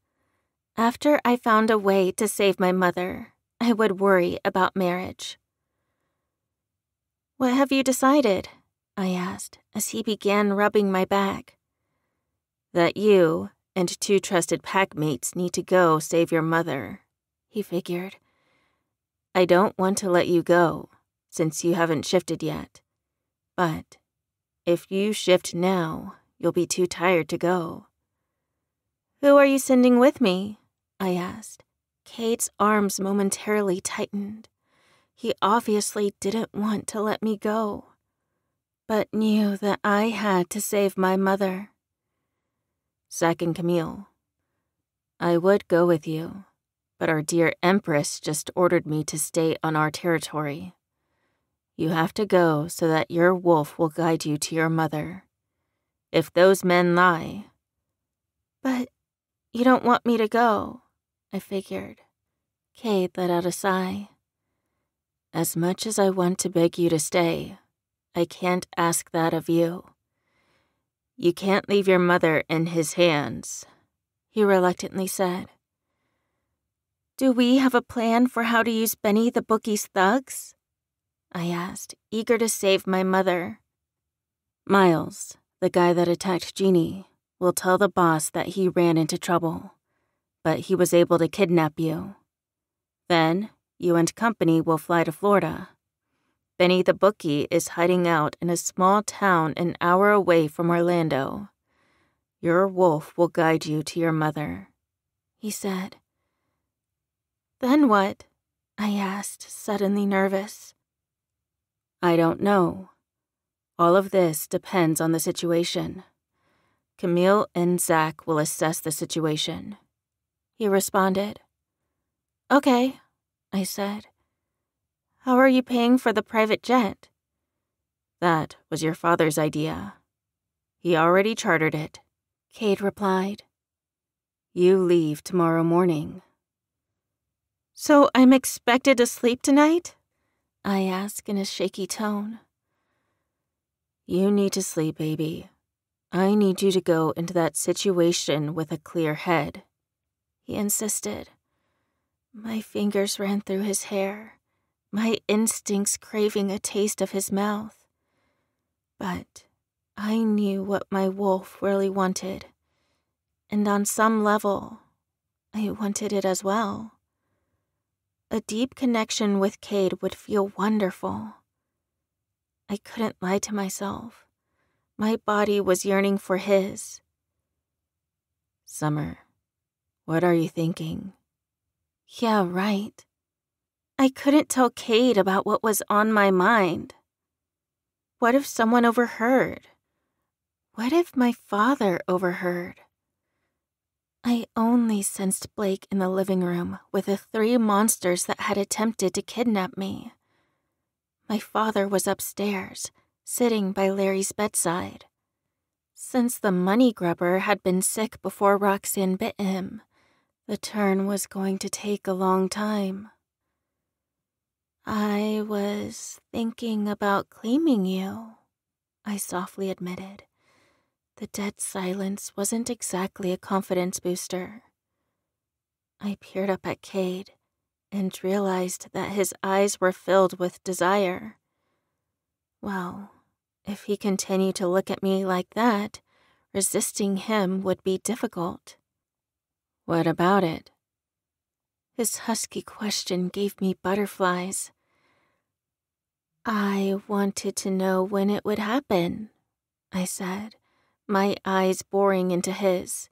After I found a way to save my mother, I would worry about marriage. What have you decided? I asked as he began rubbing my back. That you and two trusted packmates need to go save your mother, he figured. I don't want to let you go, since you haven't shifted yet. But if you shift now, you'll be too tired to go. Who are you sending with me? I asked. Cade's arms momentarily tightened. He obviously didn't want to let me go but knew that I had to save my mother. Zack and Camille. I would go with you, but our dear Empress just ordered me to stay on our territory. You have to go so that your wolf will guide you to your mother. If those men lie. But you don't want me to go, I figured. Cade let out a sigh. As much as I want to beg you to stay, I can't ask that of you. You can't leave your mother in his hands, he reluctantly said. Do we have a plan for how to use Benny the bookie's thugs? I asked, eager to save my mother. Miles, the guy that attacked Jeannie, will tell the boss that he ran into trouble, but he was able to kidnap you. Then, you and company will fly to Florida. Benny the bookie is hiding out in a small town an hour away from Orlando. Your wolf will guide you to your mother, he said. Then what? I asked, suddenly nervous. I don't know. All of this depends on the situation. Camille and Zach will assess the situation. He responded. Okay, I said. How are you paying for the private jet? That was your father's idea. He already chartered it, Cade replied. You leave tomorrow morning. So I'm expected to sleep tonight? I ask in a shaky tone. You need to sleep, baby. I need you to go into that situation with a clear head, he insisted. My fingers ran through his hair, my instincts craving a taste of his mouth. But I knew what my wolf really wanted, and on some level, I wanted it as well. A deep connection with Cade would feel wonderful. I couldn't lie to myself. My body was yearning for his. Summer, what are you thinking? Yeah, right. I couldn't tell Cade about what was on my mind. What if someone overheard? What if my father overheard? I only sensed Blake in the living room with the three monsters that had attempted to kidnap me. My father was upstairs, sitting by Larry's bedside. Since the money grubber had been sick before Roxanne bit him, the turn was going to take a long time. I was thinking about claiming you, I softly admitted. The dead silence wasn't exactly a confidence booster. I peered up at Cade and realized that his eyes were filled with desire. Well, if he continued to look at me like that, resisting him would be difficult. What about it? His husky question gave me butterflies. I wanted to know when it would happen, I said my eyes boring into his.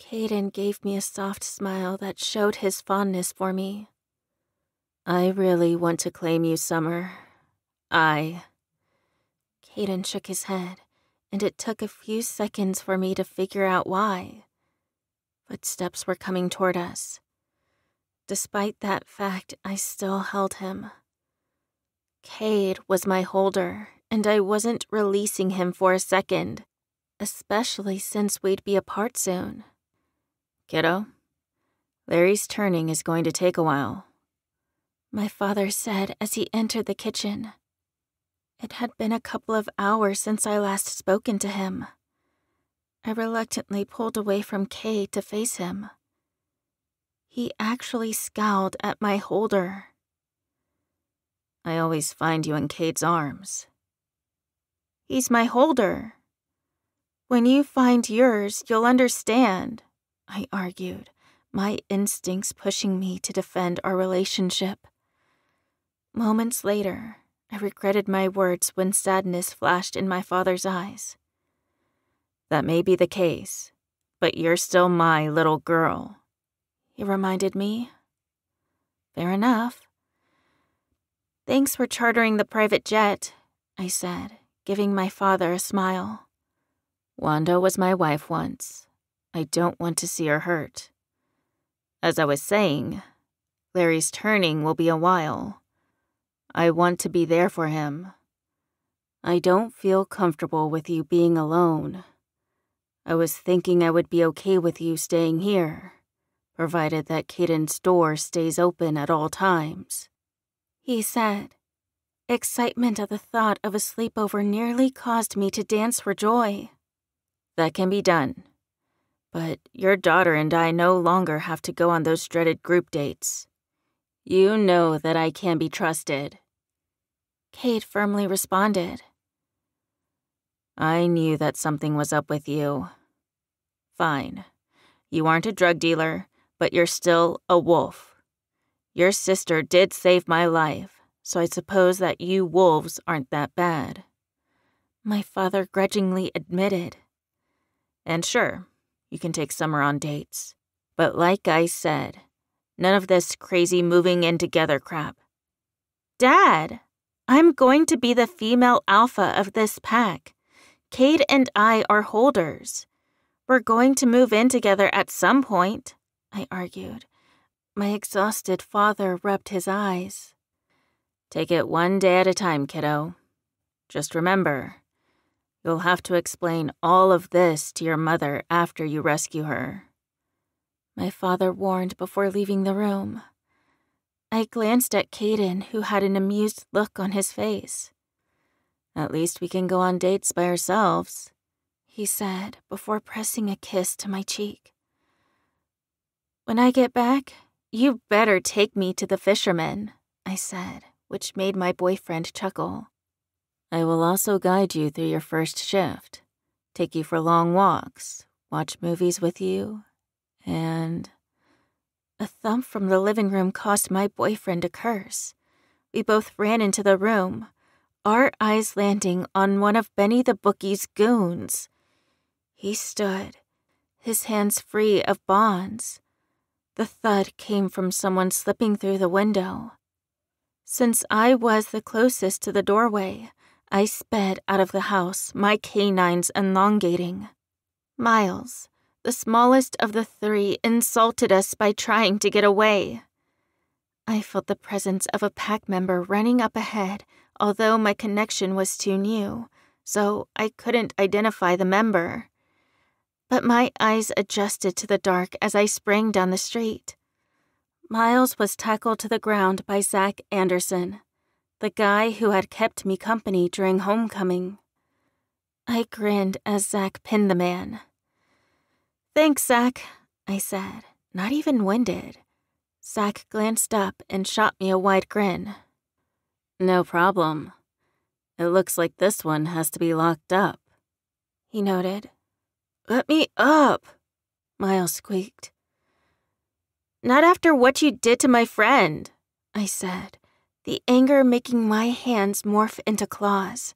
Kaden gave me a soft smile that showed his fondness for me. I really want to claim you, Summer. I. Kaden shook his head, and it took a few seconds for me to figure out why. Footsteps were coming toward us. Despite that fact, I still held him. Cade was my holder, and I wasn't releasing him for a second especially since we'd be apart soon. Kiddo, Larry's turning is going to take a while. My father said as he entered the kitchen. It had been a couple of hours since I last spoken to him. I reluctantly pulled away from Kay to face him. He actually scowled at my holder. I always find you in Cade's arms. He's my holder. When you find yours, you'll understand, I argued, my instincts pushing me to defend our relationship. Moments later, I regretted my words when sadness flashed in my father's eyes. That may be the case, but you're still my little girl, he reminded me. Fair enough. Thanks for chartering the private jet, I said, giving my father a smile. Wanda was my wife once. I don't want to see her hurt. As I was saying, Larry's turning will be a while. I want to be there for him. I don't feel comfortable with you being alone. I was thinking I would be okay with you staying here, provided that Kaden's door stays open at all times. He said. Excitement at the thought of a sleepover nearly caused me to dance for joy. That can be done. But your daughter and I no longer have to go on those dreaded group dates. You know that I can be trusted. Cade firmly responded. I knew that something was up with you. Fine. You aren't a drug dealer, but you're still a wolf. Your sister did save my life, so I suppose that you wolves aren't that bad. My father grudgingly admitted. And sure, you can take Summer on dates. But like I said, none of this crazy moving in together crap. Dad, I'm going to be the female alpha of this pack. Cade and I are holders. We're going to move in together at some point, I argued. My exhausted father rubbed his eyes. Take it one day at a time, kiddo. Just remember, You'll have to explain all of this to your mother after you rescue her. My father warned before leaving the room. I glanced at Kaden, who had an amused look on his face. At least we can go on dates by ourselves, he said before pressing a kiss to my cheek. When I get back, you better take me to the fisherman, I said, which made my boyfriend chuckle. I will also guide you through your first shift, take you for long walks, watch movies with you, and. A thump from the living room caused my boyfriend to curse. We both ran into the room, our eyes landing on one of Benny the Bookie's goons. He stood, his hands free of bonds. The thud came from someone slipping through the window. Since I was the closest to the doorway, I sped out of the house, my canines elongating. Miles, the smallest of the three, insulted us by trying to get away. I felt the presence of a pack member running up ahead, although my connection was too new, so I couldn't identify the member. But my eyes adjusted to the dark as I sprang down the street. Miles was tackled to the ground by Zach Anderson, the guy who had kept me company during homecoming. I grinned as Zach pinned the man. Thanks, Zach, I said, not even winded. Zach glanced up and shot me a wide grin. No problem. It looks like this one has to be locked up. He noted. Let me up, Miles squeaked. Not after what you did to my friend, I said, the anger making my hands morph into claws.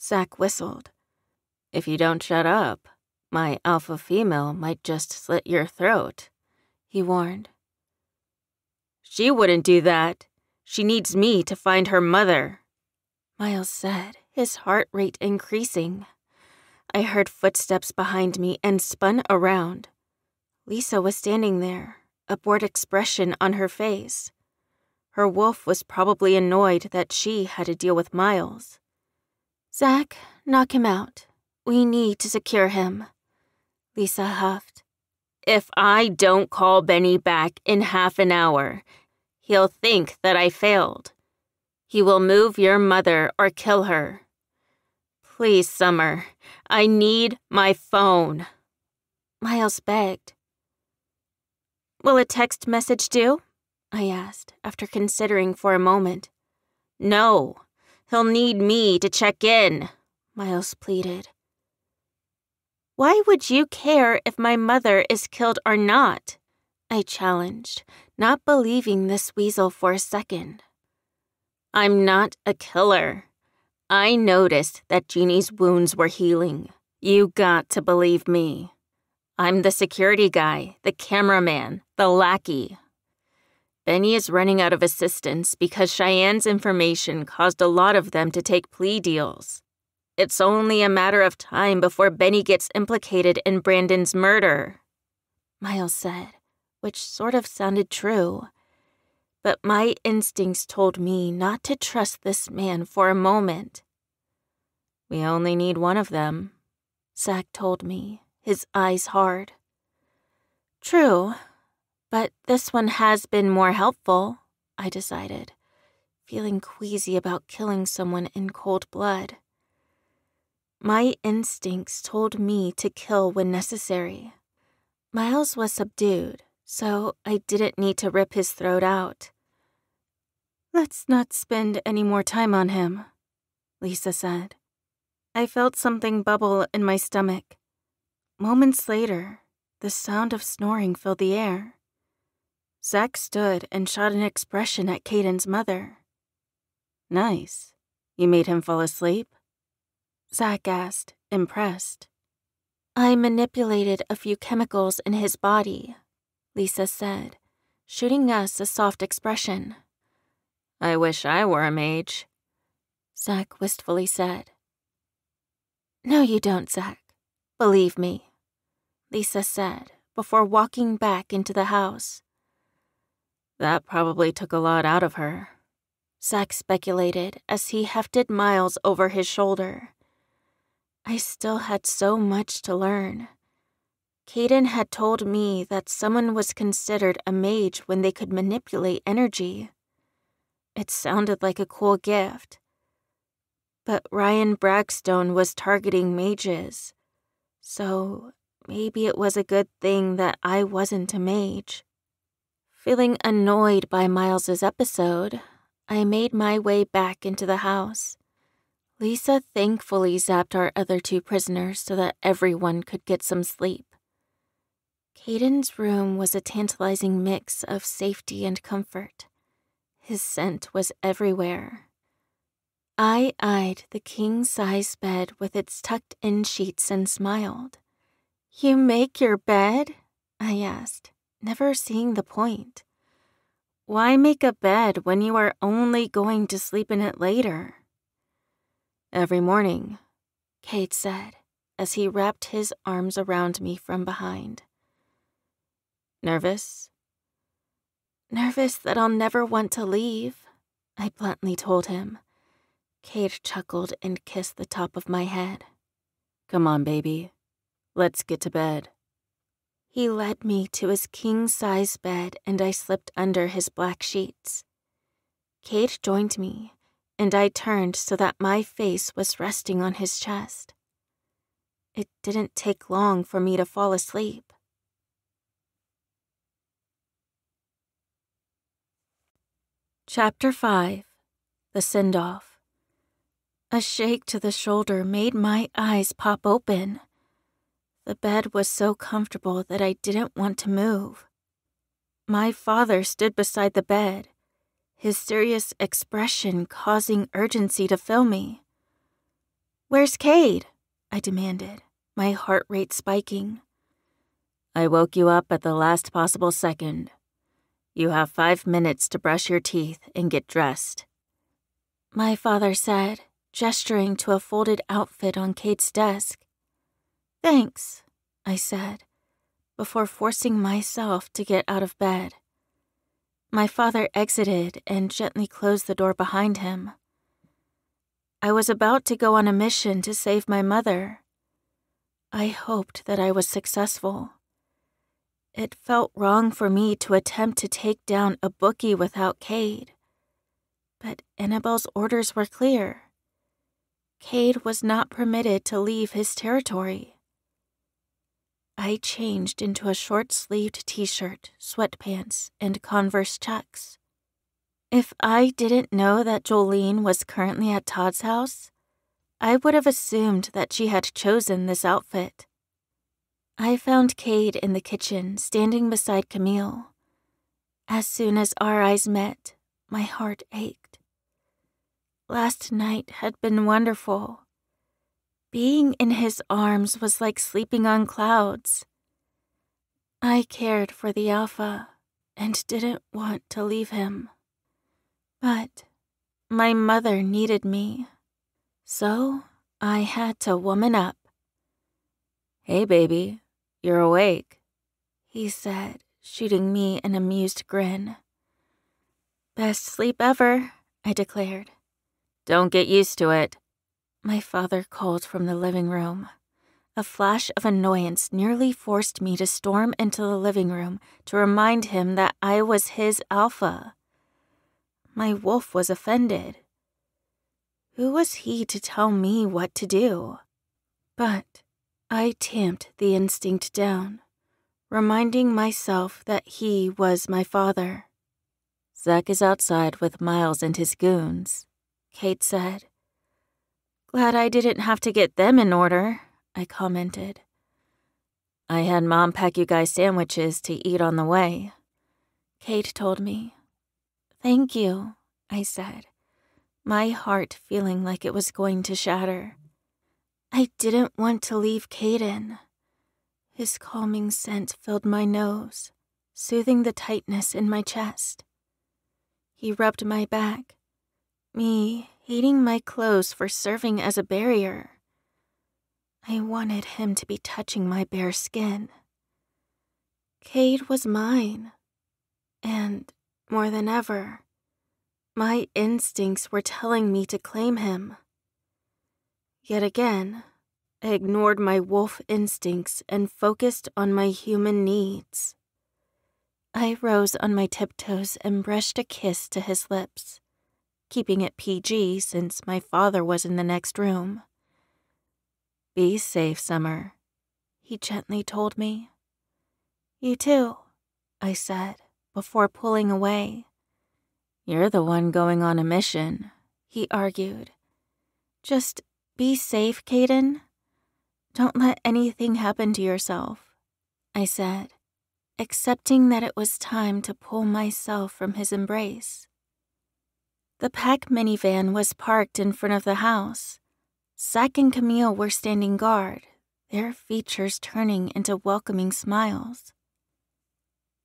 Zach whistled. If you don't shut up, my alpha female might just slit your throat, he warned. She wouldn't do that. She needs me to find her mother, Miles said, his heart rate increasing. I heard footsteps behind me and spun around. Lisa was standing there, a bored expression on her face. Her wolf was probably annoyed that she had to deal with Miles. Zach, knock him out. We need to secure him. Lisa huffed. If I don't call Benny back in half an hour, he'll think that I failed. He will move your mother or kill her. Please, Summer, I need my phone. Miles begged. Will a text message do? I asked, after considering for a moment. No, he'll need me to check in, Miles pleaded. Why would you care if my mother is killed or not? I challenged, not believing this weasel for a second. I'm not a killer. I noticed that Jeannie's wounds were healing. You got to believe me. I'm the security guy, the cameraman, the lackey. Benny is running out of assistance because Cheyenne's information caused a lot of them to take plea deals. It's only a matter of time before Benny gets implicated in Brandon's murder. Miles said, which sort of sounded true. But my instincts told me not to trust this man for a moment. We only need one of them, Zach told me, his eyes hard. True, but this one has been more helpful, I decided, feeling queasy about killing someone in cold blood. My instincts told me to kill when necessary. Miles was subdued, so I didn't need to rip his throat out. Let's not spend any more time on him, Lisa said. I felt something bubble in my stomach. Moments later, the sound of snoring filled the air. Zack stood and shot an expression at Kaden's mother. Nice. You made him fall asleep? Zach asked, impressed. I manipulated a few chemicals in his body, Lisa said, shooting us a soft expression. I wish I were a mage, Zach wistfully said. No, you don't, Zach. Believe me, Lisa said before walking back into the house. That probably took a lot out of her, Zach speculated as he hefted Miles over his shoulder. I still had so much to learn. Kaden had told me that someone was considered a mage when they could manipulate energy. It sounded like a cool gift. But Ryan Bragstone was targeting mages, so maybe it was a good thing that I wasn't a mage. Feeling annoyed by Miles's episode, I made my way back into the house. Lisa thankfully zapped our other two prisoners so that everyone could get some sleep. Kaden's room was a tantalizing mix of safety and comfort. His scent was everywhere. I eyed the king size bed with its tucked in sheets and smiled. You make your bed? I asked, never seeing the point. Why make a bed when you are only going to sleep in it later? Every morning, Cade said as he wrapped his arms around me from behind. Nervous? Nervous that I'll never want to leave, I bluntly told him. Cade chuckled and kissed the top of my head. Come on, baby. Let's get to bed. He led me to his king size bed and I slipped under his black sheets. Cade joined me and I turned so that my face was resting on his chest. It didn't take long for me to fall asleep. Chapter 5 The Send Off A shake to the shoulder made my eyes pop open. The bed was so comfortable that I didn't want to move. My father stood beside the bed, his serious expression causing urgency to fill me. Where's Cade? I demanded, my heart rate spiking. I woke you up at the last possible second. You have five minutes to brush your teeth and get dressed. My father said, gesturing to a folded outfit on Cade's desk. Thanks, I said, before forcing myself to get out of bed. My father exited and gently closed the door behind him. I was about to go on a mission to save my mother. I hoped that I was successful. It felt wrong for me to attempt to take down a bookie without Cade. But Annabelle's orders were clear. Cade was not permitted to leave his territory. I changed into a short sleeved t shirt, sweatpants, and Converse chucks. If I didn't know that Jolene was currently at Todd's house, I would have assumed that she had chosen this outfit. I found Cade in the kitchen, standing beside Camille. As soon as our eyes met, my heart ached. Last night had been wonderful, being in his arms was like sleeping on clouds. I cared for the Alpha and didn't want to leave him. But my mother needed me, so I had to woman up. Hey, baby, you're awake, he said, shooting me an amused grin. Best sleep ever, I declared. Don't get used to it, my father called from the living room. A flash of annoyance nearly forced me to storm into the living room to remind him that I was his alpha. My wolf was offended. Who was he to tell me what to do? But I tamped the instinct down, reminding myself that he was my father. Zack is outside with Miles and his goons, Cade said. Glad I didn't have to get them in order, I commented. I had Mom pack you guys sandwiches to eat on the way, Cade told me. Thank you, I said, my heart feeling like it was going to shatter. I didn't want to leave Kaden. His calming scent filled my nose, soothing the tightness in my chest. He rubbed my back, me hating my clothes for serving as a barrier. I wanted him to be touching my bare skin. Cade was mine. And, more than ever, my instincts were telling me to claim him. Yet again, I ignored my wolf instincts and focused on my human needs. I rose on my tiptoes and brushed a kiss to his lips keeping it PG since my father was in the next room. Be safe, Summer, he gently told me. You too, I said, before pulling away. You're the one going on a mission, he argued. Just be safe, Kaden. Don't let anything happen to yourself, I said, accepting that it was time to pull myself from his embrace. The pack minivan was parked in front of the house. Zach and Camille were standing guard, their features turning into welcoming smiles.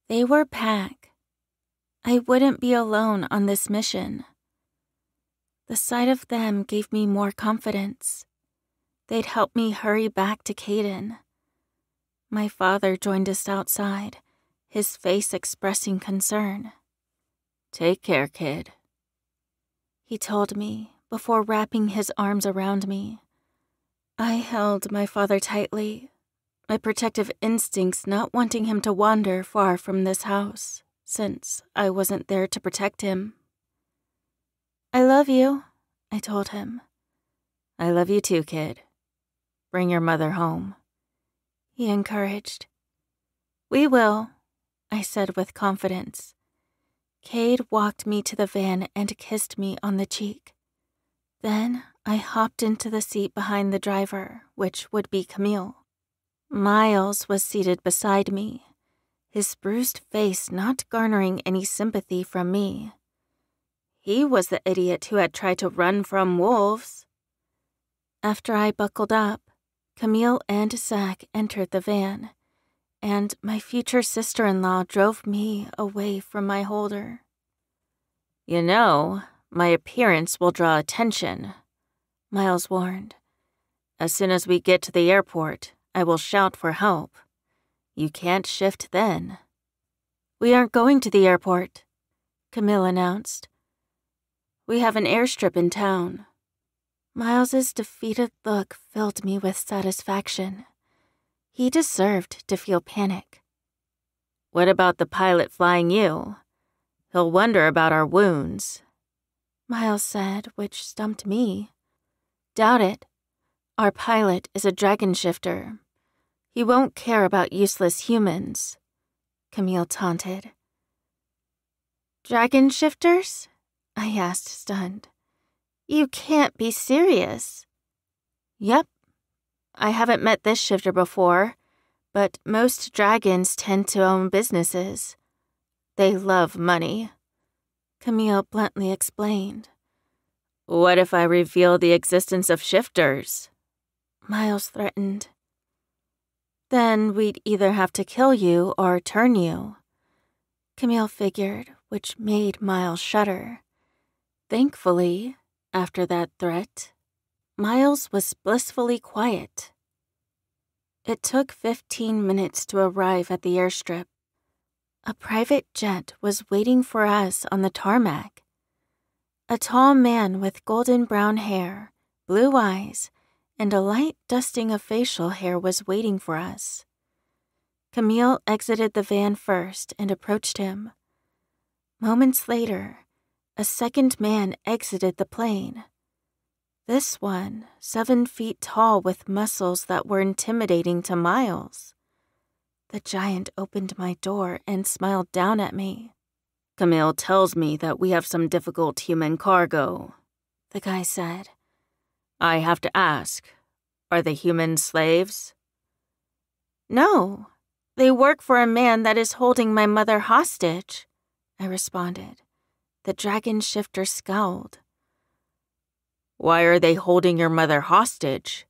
They were pack. I wouldn't be alone on this mission. The sight of them gave me more confidence. They'd help me hurry back to Kaden. My father joined us outside, his face expressing concern. Take care, kid, he told me before wrapping his arms around me. I held my father tightly, my protective instincts not wanting him to wander far from this house, since I wasn't there to protect him. I love you, I told him. I love you too, kid. Bring your mother home. He encouraged. We will, I said with confidence. Cade walked me to the van and kissed me on the cheek. Then I hopped into the seat behind the driver, which would be Camille. Miles was seated beside me, his bruised face not garnering any sympathy from me. He was the idiot who had tried to run from wolves. After I buckled up, Camille and Zach entered the van, and my future sister in law drove me away from my holder. You know, my appearance will draw attention, Miles warned. As soon as we get to the airport, I will shout for help. You can't shift then. We aren't going to the airport, Camille announced. We have an airstrip in town. Miles's defeated look filled me with satisfaction. He deserved to feel panic. What about the pilot flying you? He'll wonder about our wounds. Miles said, which stumped me. Doubt it. Our pilot is a dragon shifter. He won't care about useless humans, Camille taunted. Dragon shifters? I asked, stunned. You can't be serious. Yep, I haven't met this shifter before, but most dragons tend to own businesses. They love money. Camille bluntly explained. What if I reveal the existence of shifters? Miles threatened. Then we'd either have to kill you or turn you. Camille figured, which made Miles shudder. Thankfully, after that threat, Miles was blissfully quiet. It took 15 minutes to arrive at the airstrip. A private jet was waiting for us on the tarmac. A tall man with golden brown hair, blue eyes, and a light dusting of facial hair was waiting for us. Camille exited the van first and approached him. Moments later, a second man exited the plane. This one, seven feet tall with muscles that were intimidating to Miles. The giant opened my door and smiled down at me. Camille tells me that we have some difficult human cargo, the guy said. I have to ask are the humans slaves? No, they work for a man that is holding my mother hostage, I responded. The dragon shifter scowled. Why are they holding your mother hostage?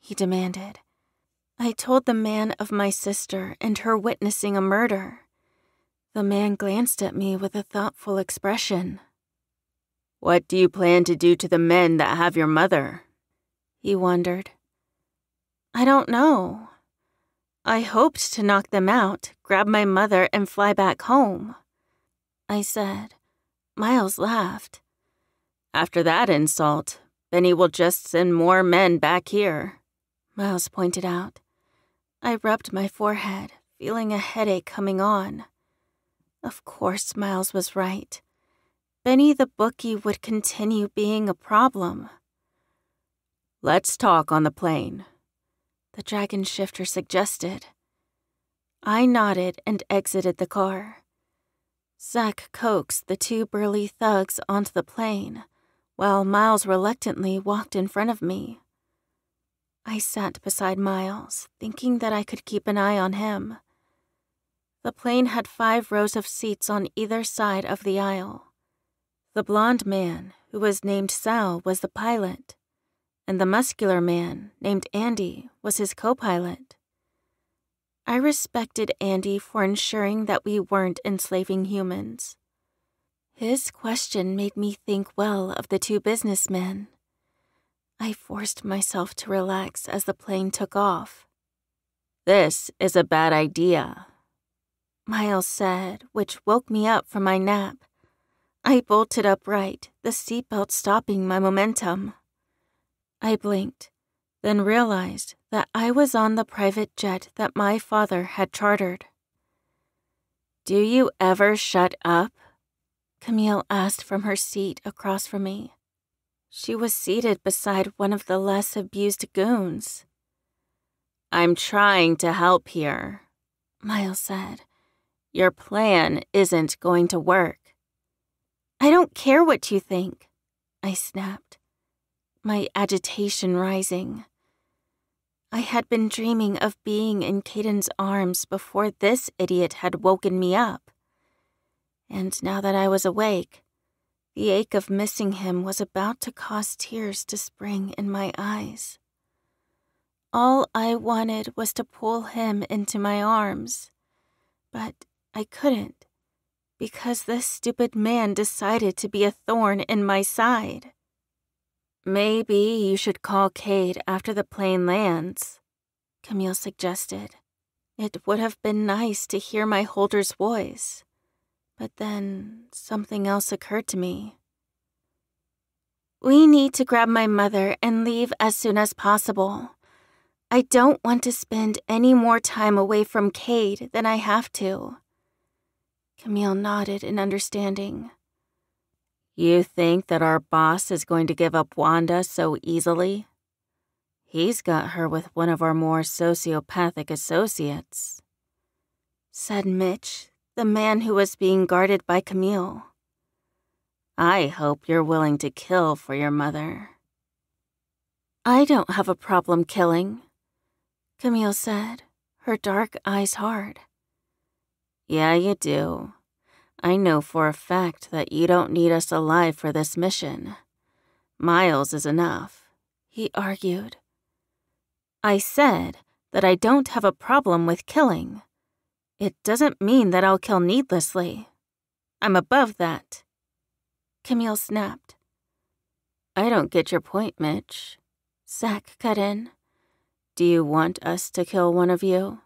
He demanded. I told the man of my sister and her witnessing a murder. The man glanced at me with a thoughtful expression. What do you plan to do to the men that have your mother? He wondered. I don't know. I hoped to knock them out, grab my mother, and fly back home. I said. Miles laughed. After that insult, Benny will just send more men back here, Miles pointed out. I rubbed my forehead, feeling a headache coming on. Of course, Miles was right. Benny the bookie would continue being a problem. Let's talk on the plane, the dragon shifter suggested. I nodded and exited the car. Zack coaxed the two burly thugs onto the plane, while Miles reluctantly walked in front of me. I sat beside Miles, thinking that I could keep an eye on him. The plane had five rows of seats on either side of the aisle. The blond man, who was named Sal, was the pilot, and the muscular man, named Andy, was his co pilot. I respected Andy for ensuring that we weren't enslaving humans. His question made me think well of the two businessmen. I forced myself to relax as the plane took off. This is a bad idea, Miles said, which woke me up from my nap. I bolted upright, the seatbelt stopping my momentum. I blinked, then realized that I was on the private jet that my father had chartered. Do you ever shut up? Camille asked from her seat across from me. She was seated beside one of the less abused goons. I'm trying to help here, Miles said. Your plan isn't going to work. I don't care what you think, I snapped, my agitation rising. I had been dreaming of being in Kaden's arms before this idiot had woken me up. And now that I was awake, the ache of missing him was about to cause tears to spring in my eyes. All I wanted was to pull him into my arms, but I couldn't because this stupid man decided to be a thorn in my side. Maybe you should call Cade after the plane lands, Camille suggested. It would have been nice to hear my holder's voice, but then something else occurred to me. We need to grab my mother and leave as soon as possible. I don't want to spend any more time away from Cade than I have to. Camille nodded in understanding. You think that our boss is going to give up Wanda so easily? He's got her with one of our more sociopathic associates, said Mitch, the man who was being guarded by Camille. I hope you're willing to kill for your mother. I don't have a problem killing, Camille said, her dark eyes hard. Yeah, you do. I know for a fact that you don't need us alive for this mission. Miles is enough, he argued. I said that I don't have a problem with killing. It doesn't mean that I'll kill needlessly. I'm above that. Camille snapped. I don't get your point, Mitch. Zack cut in. Do you want us to kill one of you?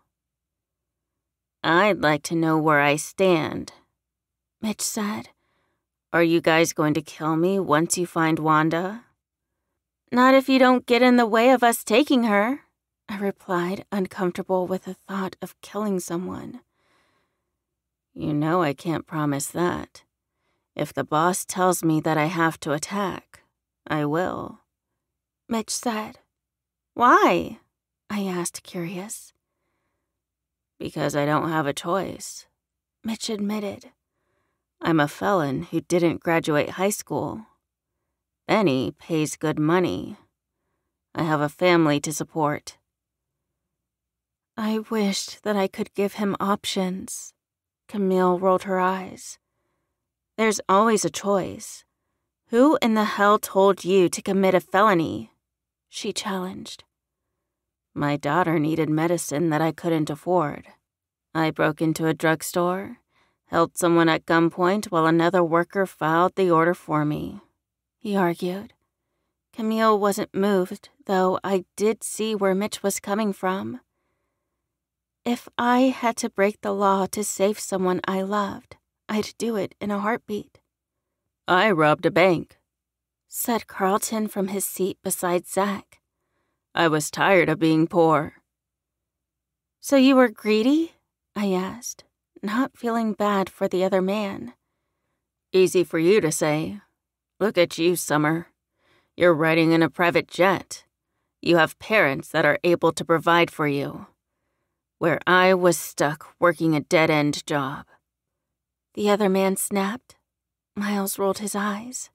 I'd like to know where I stand, Mitch said. Are you guys going to kill me once you find Wanda? Not if you don't get in the way of us taking her, I replied, uncomfortable with the thought of killing someone. You know I can't promise that. If the boss tells me that I have to attack, I will. Mitch said. Why? I asked, curious. Because I don't have a choice, Mitch admitted. I'm a felon who didn't graduate high school. Benny pays good money. I have a family to support. I wished that I could give him options. Camille rolled her eyes. There's always a choice. Who in the hell told you to commit a felony? She challenged. My daughter needed medicine that I couldn't afford. I broke into a drugstore, held someone at gunpoint while another worker filed the order for me. He argued. Camille wasn't moved, though I did see where Mitch was coming from. If I had to break the law to save someone I loved, I'd do it in a heartbeat. I robbed a bank, said Carlton from his seat beside Zack. I was tired of being poor. So you were greedy? I asked, not feeling bad for the other man. Easy for you to say. Look at you, Summer. You're riding in a private jet. You have parents that are able to provide for you. Where I was stuck working a dead end job. The other man snapped. Miles rolled his eyes.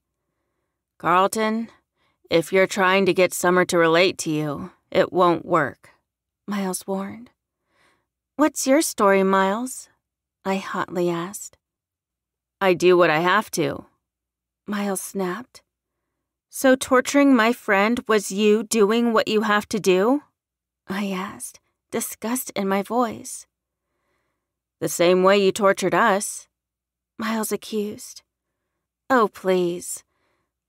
Carlton, if you're trying to get Summer to relate to you, it won't work, Miles warned. What's your story, Miles? I hotly asked. I do what I have to, Miles snapped. So torturing my friend was you doing what you have to do? I asked, disgust in my voice. The same way you tortured us, Miles accused. Oh, please.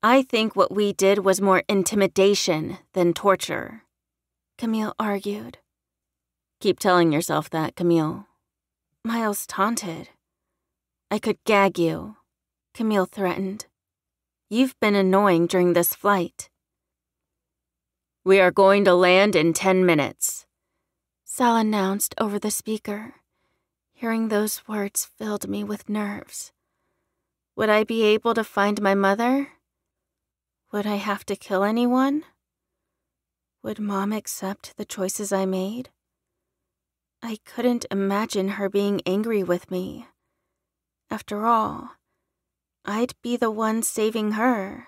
I think what we did was more intimidation than torture, Camille argued. Keep telling yourself that, Camille. Miles taunted. I could gag you, Camille threatened. You've been annoying during this flight. We are going to land in ten minutes, Sal announced over the speaker. Hearing those words filled me with nerves. Would I be able to find my mother? Would I have to kill anyone? Would Mom accept the choices I made? I couldn't imagine her being angry with me. After all, I'd be the one saving her.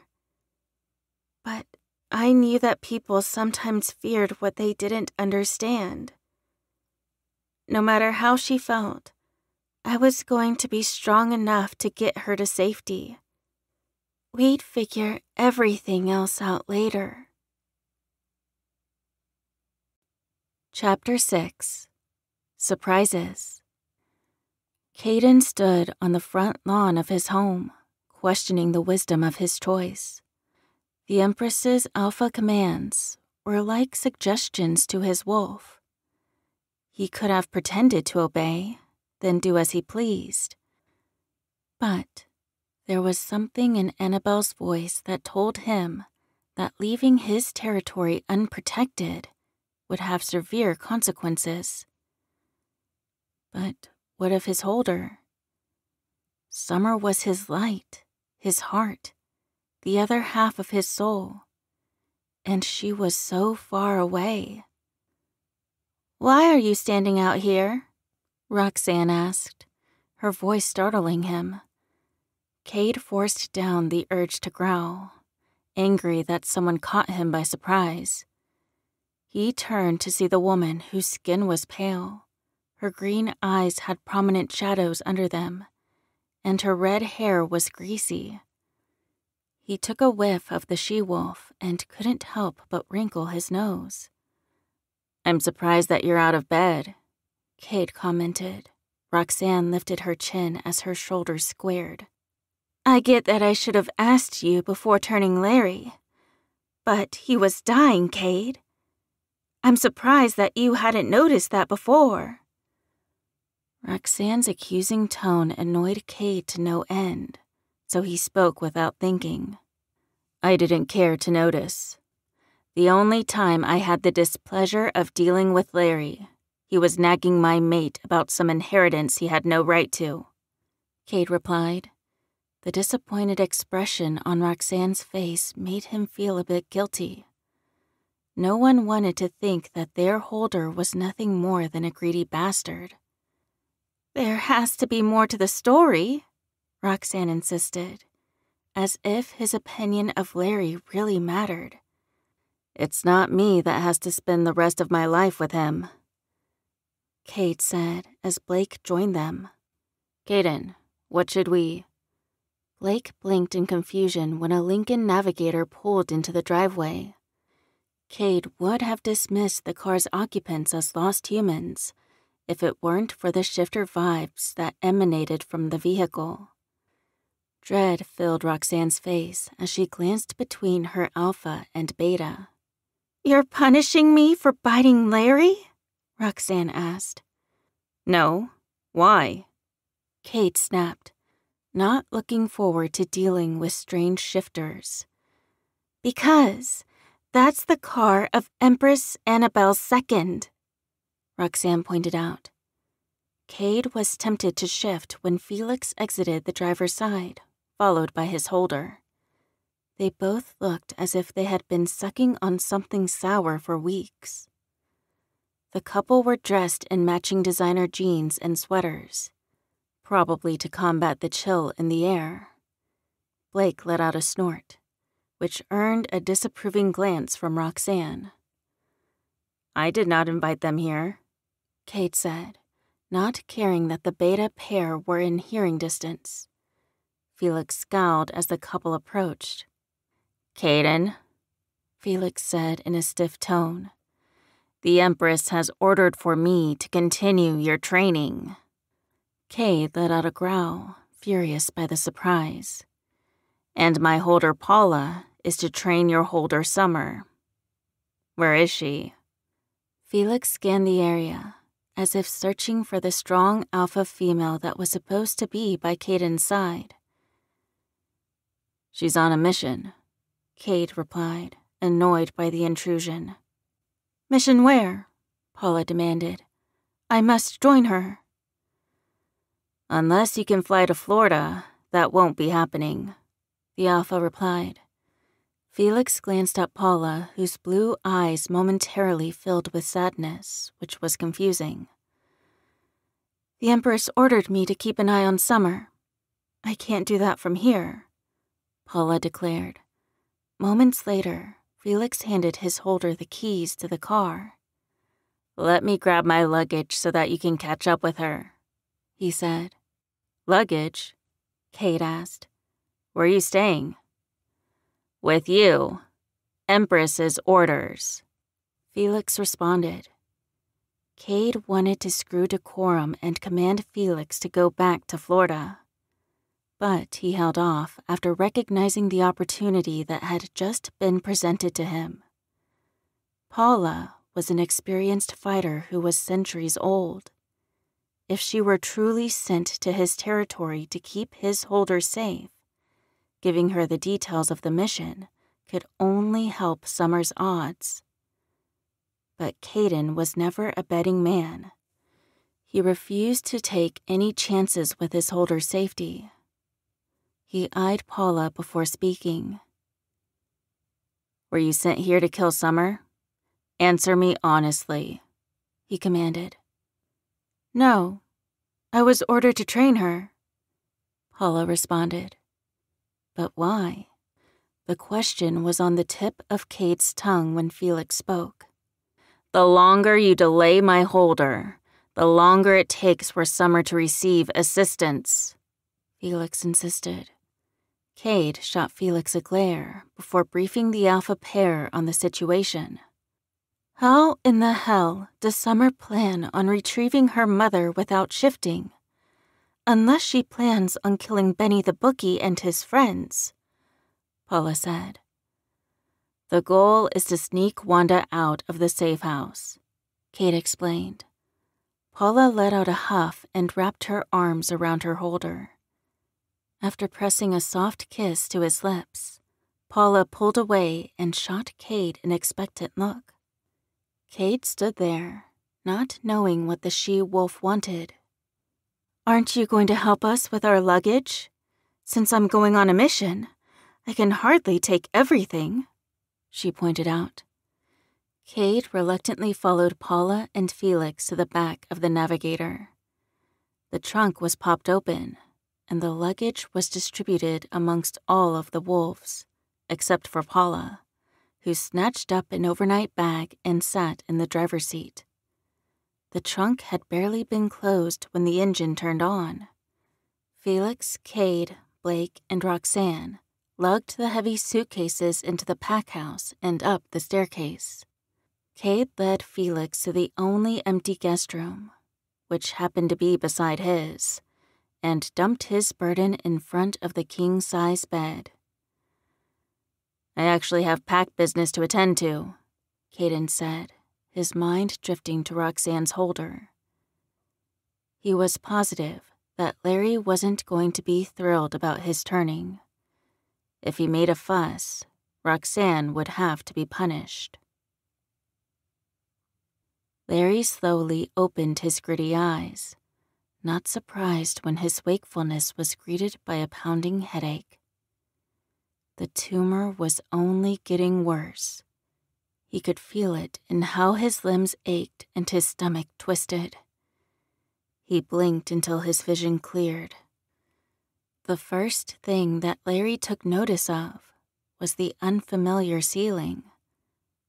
But I knew that people sometimes feared what they didn't understand. No matter how she felt, I was going to be strong enough to get her to safety. We'd figure everything else out later. Chapter 6 Surprises Kaden stood on the front lawn of his home, questioning the wisdom of his choice. The Empress's alpha commands were like suggestions to his wolf he could have pretended to obey, then do as he pleased. But there was something in Annabelle's voice that told him that leaving his territory unprotected would have severe consequences. But what of his holder? Summer was his light, his heart, the other half of his soul, and she was so far away. Why are you standing out here? Roxanne asked, her voice startling him. Cade forced down the urge to growl, angry that someone caught him by surprise. He turned to see the woman whose skin was pale. Her green eyes had prominent shadows under them, and her red hair was greasy. He took a whiff of the she wolf and couldn't help but wrinkle his nose. I'm surprised that you're out of bed, Cade commented. Roxanne lifted her chin as her shoulders squared. I get that I should have asked you before turning Larry. But he was dying, Cade. I'm surprised that you hadn't noticed that before. Roxanne's accusing tone annoyed Cade to no end, so he spoke without thinking. I didn't care to notice. The only time I had the displeasure of dealing with Larry, he was nagging my mate about some inheritance he had no right to. Cade replied. The disappointed expression on Roxanne's face made him feel a bit guilty. No one wanted to think that their holder was nothing more than a greedy bastard. There has to be more to the story, Roxanne insisted, as if his opinion of Larry really mattered. It's not me that has to spend the rest of my life with him, Cade said as Blake joined them. Kaden, what should we? Blake blinked in confusion when a Lincoln Navigator pulled into the driveway. Cade would have dismissed the car's occupants as lost humans if it weren't for the shifter vibes that emanated from the vehicle. Dread filled Roxanne's face as she glanced between her alpha and beta. You're punishing me for biting Larry? Roxanne asked. No. Why? Cade snapped not looking forward to dealing with strange shifters. Because that's the car of Empress Annabelle II, Roxanne pointed out. Cade was tempted to shift when Felix exited the driver's side, followed by his holder. They both looked as if they had been sucking on something sour for weeks. The couple were dressed in matching designer jeans and sweaters probably to combat the chill in the air. Blake let out a snort, which earned a disapproving glance from Roxanne. I did not invite them here, Cade said, not caring that the beta pair were in hearing distance. Felix scowled as the couple approached. Kaden, Felix said in a stiff tone, the Empress has ordered for me to continue your training. Cade let out a growl, furious by the surprise. And my holder Paula is to train your holder Summer. Where is she? Felix scanned the area, as if searching for the strong alpha female that was supposed to be by Kaden's side. She's on a mission, Cade replied, annoyed by the intrusion. Mission where? Paula demanded. I must join her. Unless you can fly to Florida, that won't be happening, the Alpha replied. Felix glanced at Paula, whose blue eyes momentarily filled with sadness, which was confusing. The Empress ordered me to keep an eye on Summer. I can't do that from here, Paula declared. Moments later, Felix handed his holder the keys to the car. Let me grab my luggage so that you can catch up with her, he said. Luggage? Cade asked. Where are you staying? With you. Empress's orders. Felix responded. Cade wanted to screw decorum and command Felix to go back to Florida. But he held off after recognizing the opportunity that had just been presented to him. Paula was an experienced fighter who was centuries old if she were truly sent to his territory to keep his holder safe, giving her the details of the mission could only help Summer's odds. But Kaden was never a betting man. He refused to take any chances with his holder's safety. He eyed Paula before speaking. Were you sent here to kill Summer? Answer me honestly, he commanded. No, I was ordered to train her, Paula responded. But why? The question was on the tip of Cade's tongue when Felix spoke. The longer you delay my holder, the longer it takes for Summer to receive assistance, Felix insisted. Cade shot Felix a glare before briefing the Alpha pair on the situation. How in the hell does Summer plan on retrieving her mother without shifting? Unless she plans on killing Benny the bookie and his friends, Paula said. The goal is to sneak Wanda out of the safe house, Cade explained. Paula let out a huff and wrapped her arms around her holder. After pressing a soft kiss to his lips, Paula pulled away and shot Cade an expectant look. Cade stood there, not knowing what the she wolf wanted. Aren't you going to help us with our luggage? Since I'm going on a mission, I can hardly take everything, she pointed out. Cade reluctantly followed Paula and Felix to the back of the Navigator. The trunk was popped open, and the luggage was distributed amongst all of the wolves, except for Paula, who snatched up an overnight bag and sat in the driver's seat. The trunk had barely been closed when the engine turned on. Felix, Cade, Blake, and Roxanne lugged the heavy suitcases into the pack house and up the staircase. Cade led Felix to the only empty guest room, which happened to be beside his, and dumped his burden in front of the king size bed. I actually have pack business to attend to, Kaden said, his mind drifting to Roxanne's holder. He was positive that Larry wasn't going to be thrilled about his turning. If he made a fuss, Roxanne would have to be punished. Larry slowly opened his gritty eyes, not surprised when his wakefulness was greeted by a pounding headache. The tumor was only getting worse. He could feel it in how his limbs ached and his stomach twisted. He blinked until his vision cleared. The first thing that Larry took notice of was the unfamiliar ceiling,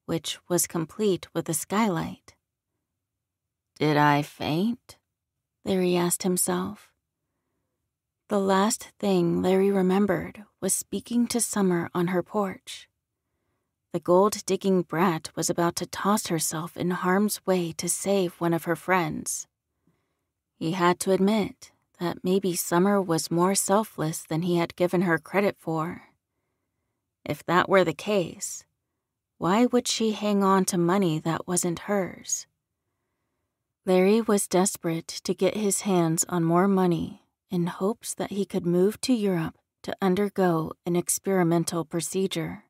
which was complete with a skylight. Did I faint? Larry asked himself. The last thing Larry remembered was speaking to Summer on her porch. The gold digging brat was about to toss herself in harm's way to save one of her friends. He had to admit that maybe Summer was more selfless than he had given her credit for. If that were the case, why would she hang on to money that wasn't hers? Larry was desperate to get his hands on more money in hopes that he could move to Europe to undergo an experimental procedure.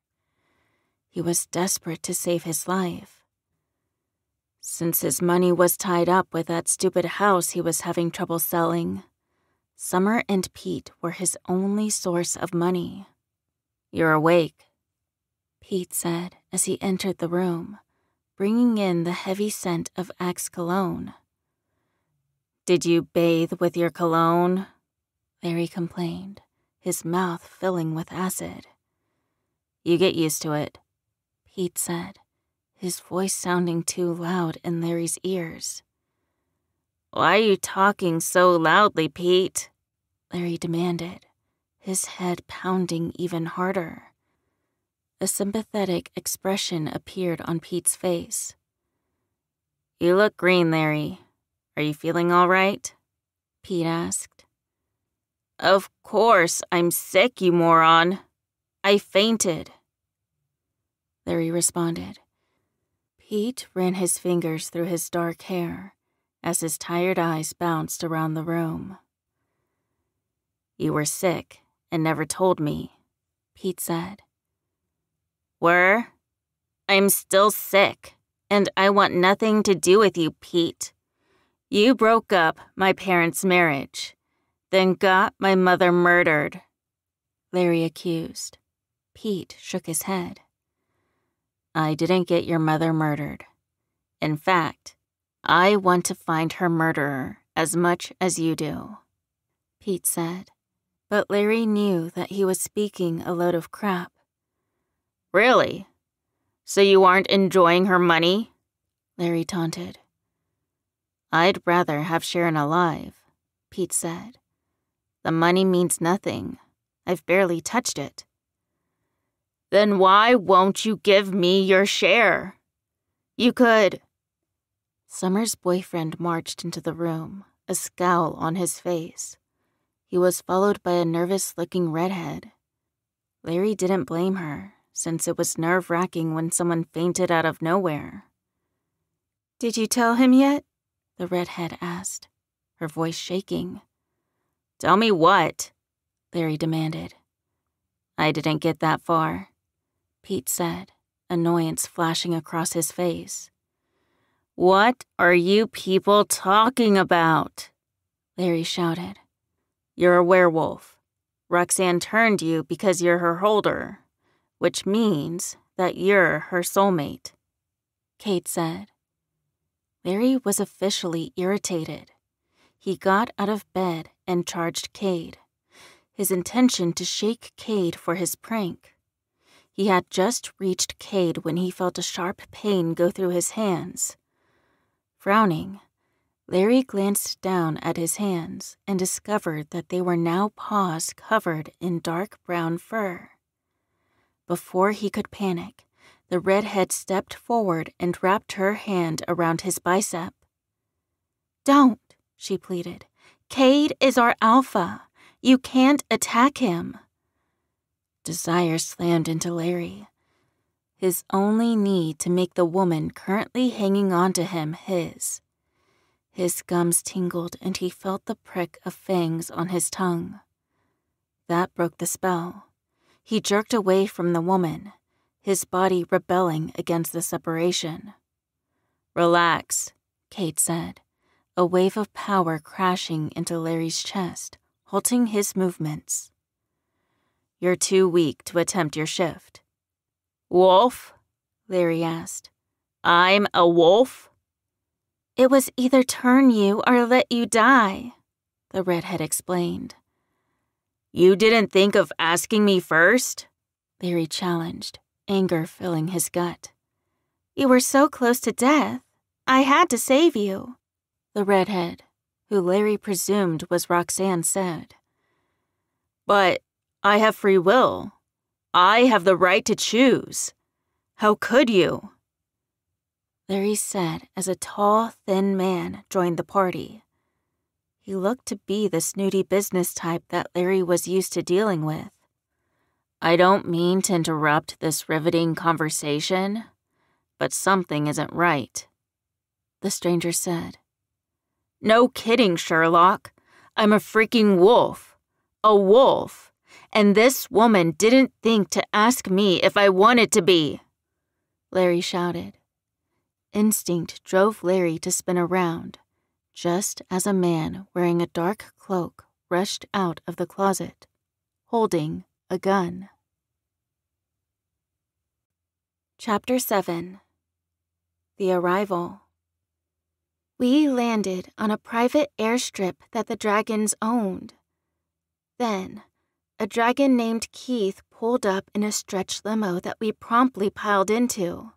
He was desperate to save his life. Since his money was tied up with that stupid house he was having trouble selling, Summer and Pete were his only source of money. You're awake, Pete said as he entered the room bringing in the heavy scent of Axe cologne. Did you bathe with your cologne? Larry complained, his mouth filling with acid. You get used to it, Pete said, his voice sounding too loud in Larry's ears. Why are you talking so loudly, Pete? Larry demanded, his head pounding even harder. A sympathetic expression appeared on Pete's face. You look green, Larry. Are you feeling all right? Pete asked. Of course, I'm sick, you moron. I fainted. Larry responded. Pete ran his fingers through his dark hair as his tired eyes bounced around the room. You were sick and never told me, Pete said. Were? I'm still sick, and I want nothing to do with you, Pete. You broke up my parents' marriage, then got my mother murdered. Larry accused. Pete shook his head. I didn't get your mother murdered. In fact, I want to find her murderer as much as you do. Pete said, but Larry knew that he was speaking a load of crap. Really? So you aren't enjoying her money? Larry taunted. I'd rather have Sharon alive, Pete said. The money means nothing. I've barely touched it. Then why won't you give me your share? You could. Summer's boyfriend marched into the room, a scowl on his face. He was followed by a nervous looking redhead. Larry didn't blame her since it was nerve wracking when someone fainted out of nowhere. Did you tell him yet? The redhead asked, her voice shaking. Tell me what? Larry demanded. I didn't get that far, Pete said, annoyance flashing across his face. What are you people talking about? Larry shouted. You're a werewolf. Roxanne turned you because you're her holder which means that you're her soulmate. Cade said. Larry was officially irritated. He got out of bed and charged Cade, his intention to shake Cade for his prank. He had just reached Cade when he felt a sharp pain go through his hands. Frowning, Larry glanced down at his hands and discovered that they were now paws covered in dark brown fur. Before he could panic, the redhead stepped forward and wrapped her hand around his bicep. Don't, she pleaded. Cade is our alpha. You can't attack him. Desire slammed into Larry. His only need to make the woman currently hanging onto him his. His gums tingled and he felt the prick of fangs on his tongue. That broke the spell. He jerked away from the woman, his body rebelling against the separation. Relax, Cade said, a wave of power crashing into Larry's chest, halting his movements. You're too weak to attempt your shift. Wolf? Larry asked. I'm a wolf? It was either turn you or let you die, the redhead explained. You didn't think of asking me first? Larry challenged, anger filling his gut. You were so close to death. I had to save you, the redhead, who Larry presumed was Roxanne, said. But I have free will. I have the right to choose. How could you? Larry said as a tall, thin man joined the party. He looked to be the snooty business type that Larry was used to dealing with. I don't mean to interrupt this riveting conversation, but something isn't right, the stranger said. No kidding, Sherlock. I'm a freaking wolf. A wolf and this woman didn't think to ask me if I wanted to be. Larry shouted. Instinct drove Larry to spin around, just as a man wearing a dark cloak rushed out of the closet, holding a gun. Chapter 7 The Arrival We landed on a private airstrip that the dragons owned. Then, a dragon named Keith pulled up in a stretch limo that we promptly piled into.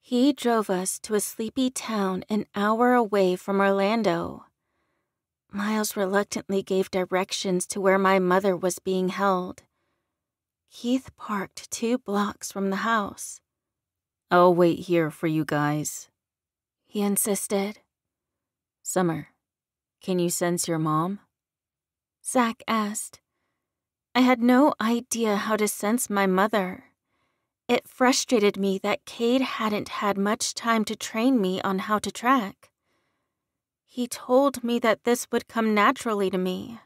He drove us to a sleepy town an hour away from Orlando. Miles reluctantly gave directions to where my mother was being held. Keith parked two blocks from the house. I'll wait here for you guys, he insisted. Summer, can you sense your mom? Zach asked. I had no idea how to sense my mother. It frustrated me that Cade hadn't had much time to train me on how to track. He told me that this would come naturally to me.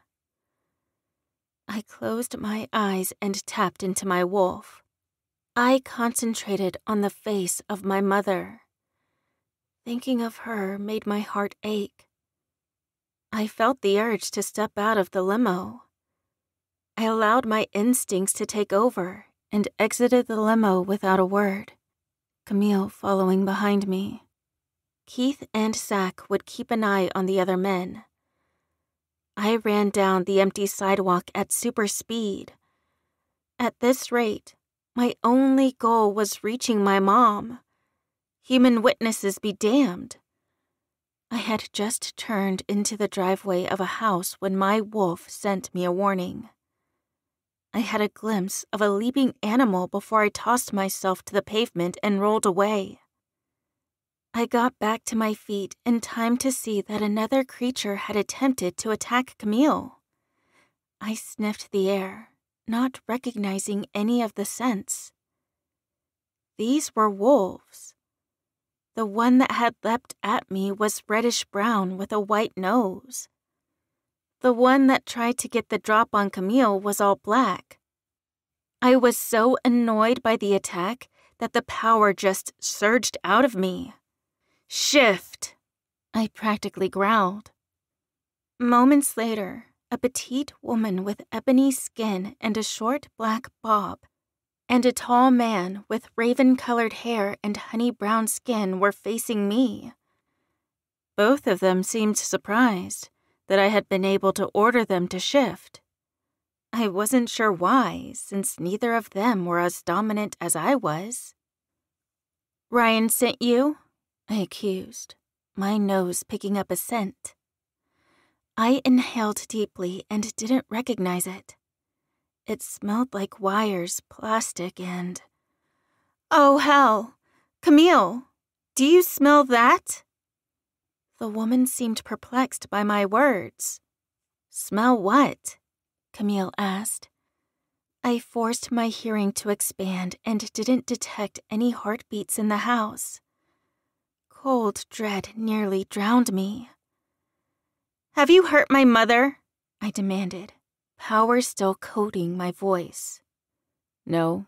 I closed my eyes and tapped into my wolf. I concentrated on the face of my mother. Thinking of her made my heart ache. I felt the urge to step out of the limo. I allowed my instincts to take over and exited the limo without a word, Camille following behind me. Keith and Zack would keep an eye on the other men. I ran down the empty sidewalk at super speed. At this rate, my only goal was reaching my mom. Human witnesses be damned. I had just turned into the driveway of a house when my wolf sent me a warning. I had a glimpse of a leaping animal before I tossed myself to the pavement and rolled away. I got back to my feet in time to see that another creature had attempted to attack Camille. I sniffed the air, not recognizing any of the scents. These were wolves. The one that had leapt at me was reddish brown with a white nose. The one that tried to get the drop on Camille was all black. I was so annoyed by the attack that the power just surged out of me. Shift! I practically growled. Moments later, a petite woman with ebony skin and a short black bob and a tall man with raven colored hair and honey brown skin were facing me. Both of them seemed surprised that I had been able to order them to shift. I wasn't sure why, since neither of them were as dominant as I was. Ryan sent you? I accused, my nose picking up a scent. I inhaled deeply and didn't recognize it. It smelled like wires, plastic, and. Oh, hell! Camille, do you smell that? The woman seemed perplexed by my words. Smell what? Camille asked. I forced my hearing to expand and didn't detect any heartbeats in the house. Cold dread nearly drowned me. Have you hurt my mother? I demanded, power still coating my voice. No,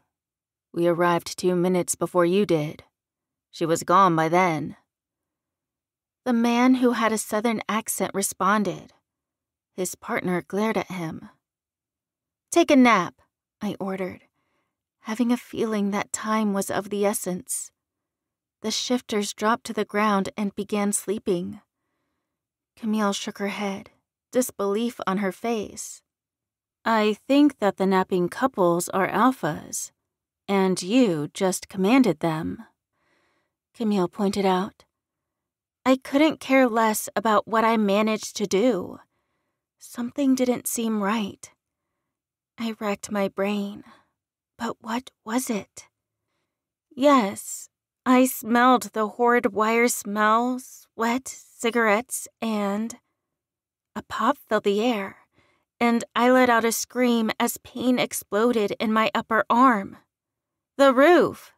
we arrived two minutes before you did. She was gone by then. The man who had a southern accent responded. His partner glared at him. Take a nap, I ordered, having a feeling that time was of the essence. The shifters dropped to the ground and began sleeping. Camille shook her head, disbelief on her face. I think that the napping couples are alphas, and you just commanded them. Camille pointed out. I couldn't care less about what I managed to do. Something didn't seem right. I racked my brain. But what was it? Yes, I smelled the horrid wire smells, wet cigarettes, and. A pop filled the air, and I let out a scream as pain exploded in my upper arm. The roof!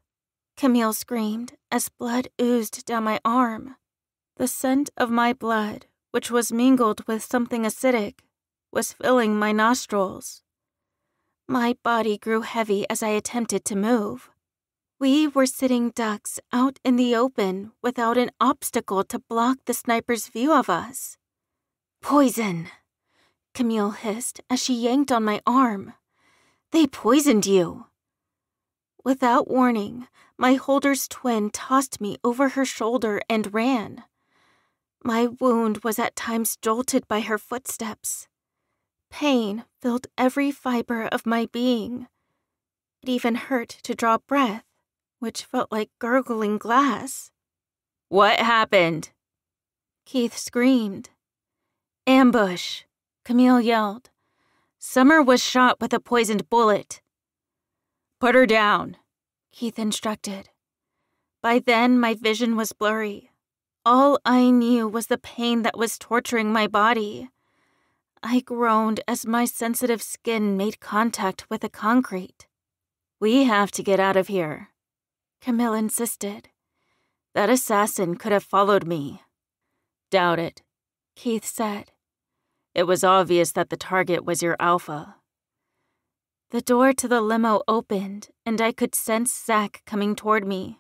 Camille screamed as blood oozed down my arm. The scent of my blood, which was mingled with something acidic, was filling my nostrils. My body grew heavy as I attempted to move. We were sitting ducks out in the open without an obstacle to block the sniper's view of us. Poison, Camille hissed as she yanked on my arm. They poisoned you. Without warning, my holder's twin tossed me over her shoulder and ran. My wound was at times jolted by her footsteps. Pain filled every fiber of my being. It even hurt to draw breath, which felt like gurgling glass. What happened? Keith screamed. Ambush, Camille yelled. Summer was shot with a poisoned bullet. Put her down, Keith instructed. By then, my vision was blurry. All I knew was the pain that was torturing my body. I groaned as my sensitive skin made contact with the concrete. We have to get out of here, Camille insisted. That assassin could have followed me. Doubt it, Keith said. It was obvious that the target was your alpha. The door to the limo opened, and I could sense Zach coming toward me.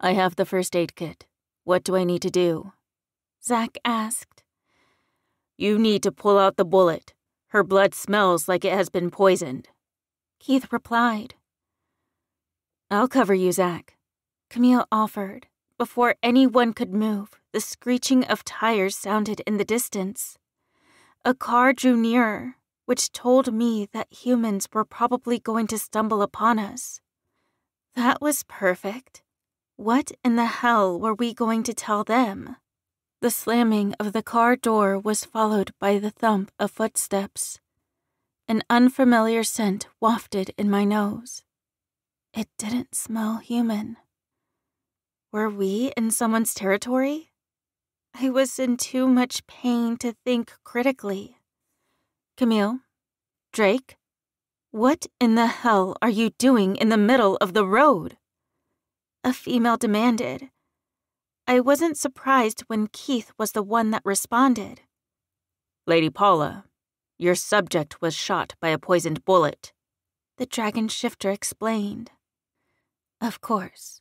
I have the first aid kit. What do I need to do? Zack asked. You need to pull out the bullet. Her blood smells like it has been poisoned. Keith replied. I'll cover you, Zack. Camille offered. Before anyone could move, the screeching of tires sounded in the distance. A car drew nearer, which told me that humans were probably going to stumble upon us. That was perfect. What in the hell were we going to tell them? The slamming of the car door was followed by the thump of footsteps. An unfamiliar scent wafted in my nose. It didn't smell human. Were we in someone's territory? I was in too much pain to think critically. Camille? Drake? What in the hell are you doing in the middle of the road? A female demanded, I wasn't surprised when Keith was the one that responded. Lady Paula, your subject was shot by a poisoned bullet. The dragon shifter explained. Of course.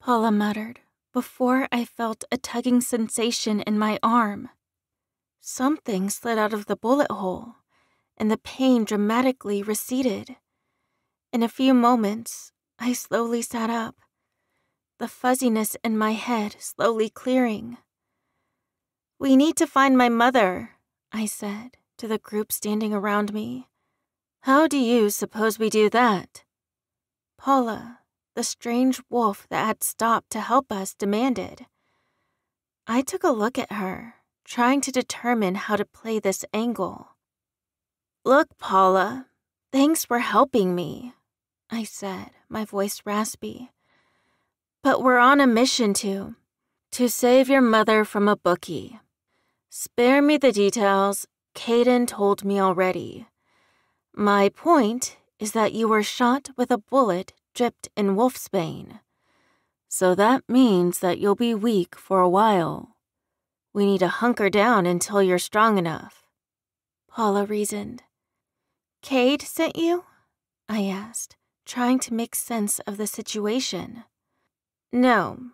Paula muttered before I felt a tugging sensation in my arm. Something slid out of the bullet hole, and the pain dramatically receded. In a few moments, I slowly sat up, the fuzziness in my head slowly clearing. We need to find my mother, I said to the group standing around me. How do you suppose we do that? Paula, the strange wolf that had stopped to help us, demanded. I took a look at her, trying to determine how to play this angle. Look, Paula, thanks for helping me, I said, my voice raspy. But we're on a mission to. to save your mother from a bookie. Spare me the details, Kaden told me already. My point is that you were shot with a bullet dripped in wolfsbane. So that means that you'll be weak for a while. We need to hunker down until you're strong enough. Paula reasoned. Cade sent you? I asked, trying to make sense of the situation. No,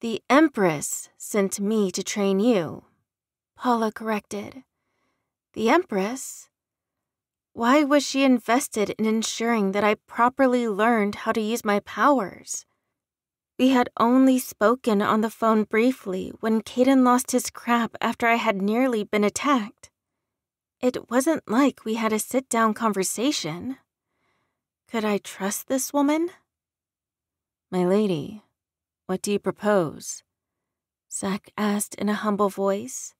the Empress sent me to train you. Paula corrected. The Empress? Why was she invested in ensuring that I properly learned how to use my powers? We had only spoken on the phone briefly when Kaden lost his crap after I had nearly been attacked. It wasn't like we had a sit down conversation. Could I trust this woman? My lady, what do you propose? Zack asked in a humble voice.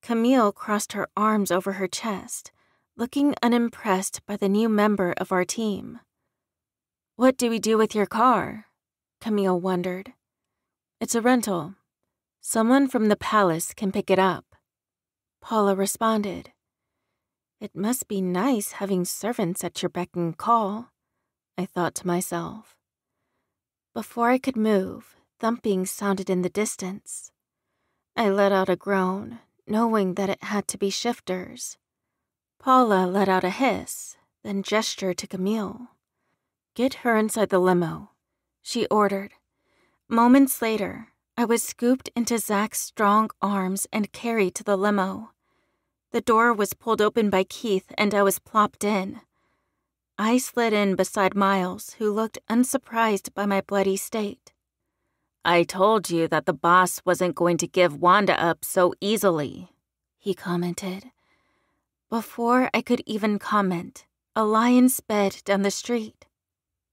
Camille crossed her arms over her chest, looking unimpressed by the new member of our team. What do we do with your car? Camille wondered. It's a rental. Someone from the palace can pick it up. Paula responded. It must be nice having servants at your beck and call, I thought to myself. Before I could move, thumping sounded in the distance. I let out a groan, knowing that it had to be shifters. Paula let out a hiss, then gestured to Camille. Get her inside the limo, she ordered. Moments later, I was scooped into Zach's strong arms and carried to the limo. The door was pulled open by Keith and I was plopped in. I slid in beside Miles, who looked unsurprised by my bloody state. I told you that the boss wasn't going to give Wanda up so easily, he commented. Before I could even comment, a lion sped down the street.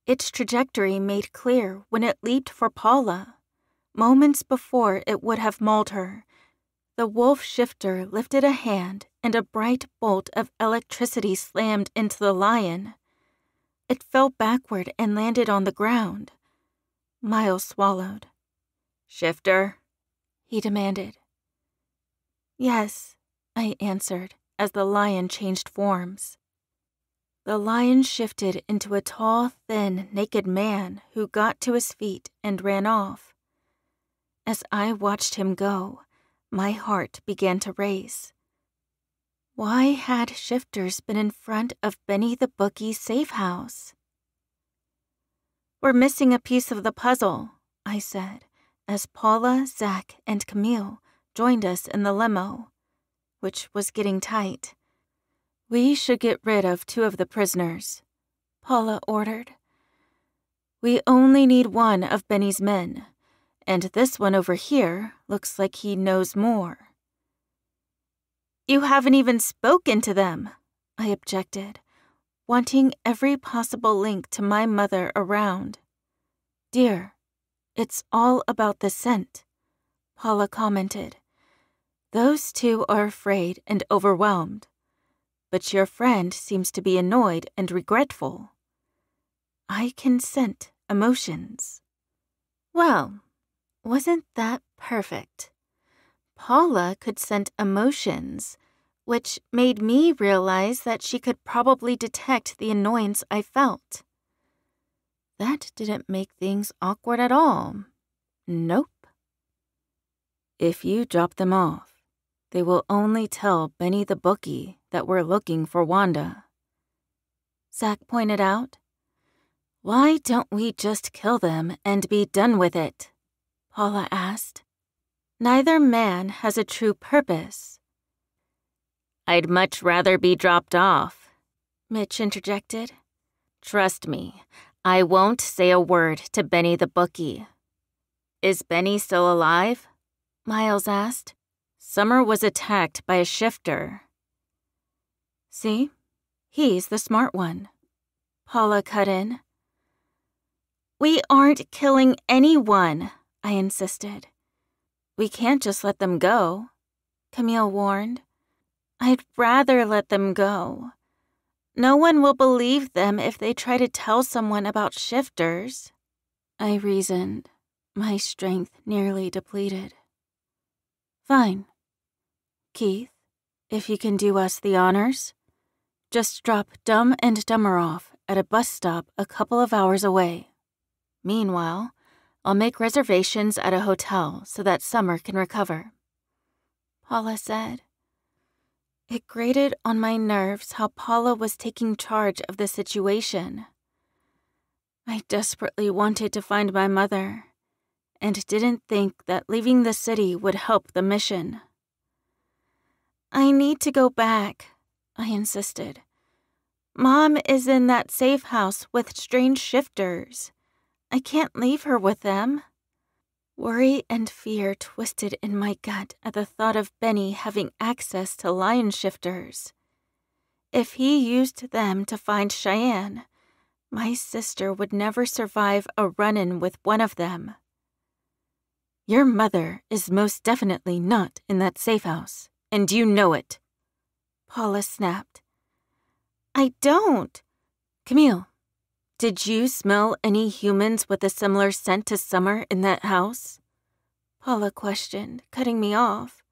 Its trajectory made clear when it leaped for Paula. Moments before it would have mauled her, the wolf shifter lifted a hand and a bright bolt of electricity slammed into the lion. It fell backward and landed on the ground. Miles swallowed. Shifter? He demanded. Yes, I answered as the lion changed forms. The lion shifted into a tall, thin, naked man who got to his feet and ran off. As I watched him go, my heart began to race. Why had shifters been in front of Benny the Bookie's safe house? We're missing a piece of the puzzle, I said, as Paula, Zack, and Camille joined us in the limo, which was getting tight. We should get rid of two of the prisoners, Paula ordered. We only need one of Benny's men, and this one over here looks like he knows more. You haven't even spoken to them, I objected, wanting every possible link to my mother around. Dear, it's all about the scent, Paula commented. Those two are afraid and overwhelmed but your friend seems to be annoyed and regretful. I can scent emotions. Well, wasn't that perfect? Paula could scent emotions, which made me realize that she could probably detect the annoyance I felt. That didn't make things awkward at all. Nope. If you drop them off, they will only tell Benny the bookie that we're looking for Wanda. Zack pointed out. Why don't we just kill them and be done with it? Paula asked. Neither man has a true purpose. I'd much rather be dropped off, Mitch interjected. Trust me, I won't say a word to Benny the bookie. Is Benny still alive? Miles asked. Summer was attacked by a shifter. See? He's the smart one. Paula cut in. We aren't killing anyone, I insisted. We can't just let them go, Camille warned. I'd rather let them go. No one will believe them if they try to tell someone about shifters. I reasoned, my strength nearly depleted. Fine. Keith, if you can do us the honors, just drop Dumb and Dumber off at a bus stop a couple of hours away. Meanwhile, I'll make reservations at a hotel so that Summer can recover. Paula said. It grated on my nerves how Paula was taking charge of the situation. I desperately wanted to find my mother and didn't think that leaving the city would help the mission. I need to go back, I insisted. Mom is in that safe house with strange shifters. I can't leave her with them. Worry and fear twisted in my gut at the thought of Benny having access to lion shifters. If he used them to find Cheyenne, my sister would never survive a run in with one of them. Your mother is most definitely not in that safe house, and you know it. Paula snapped. I don't. Camille, did you smell any humans with a similar scent to Summer in that house? Paula questioned, cutting me off.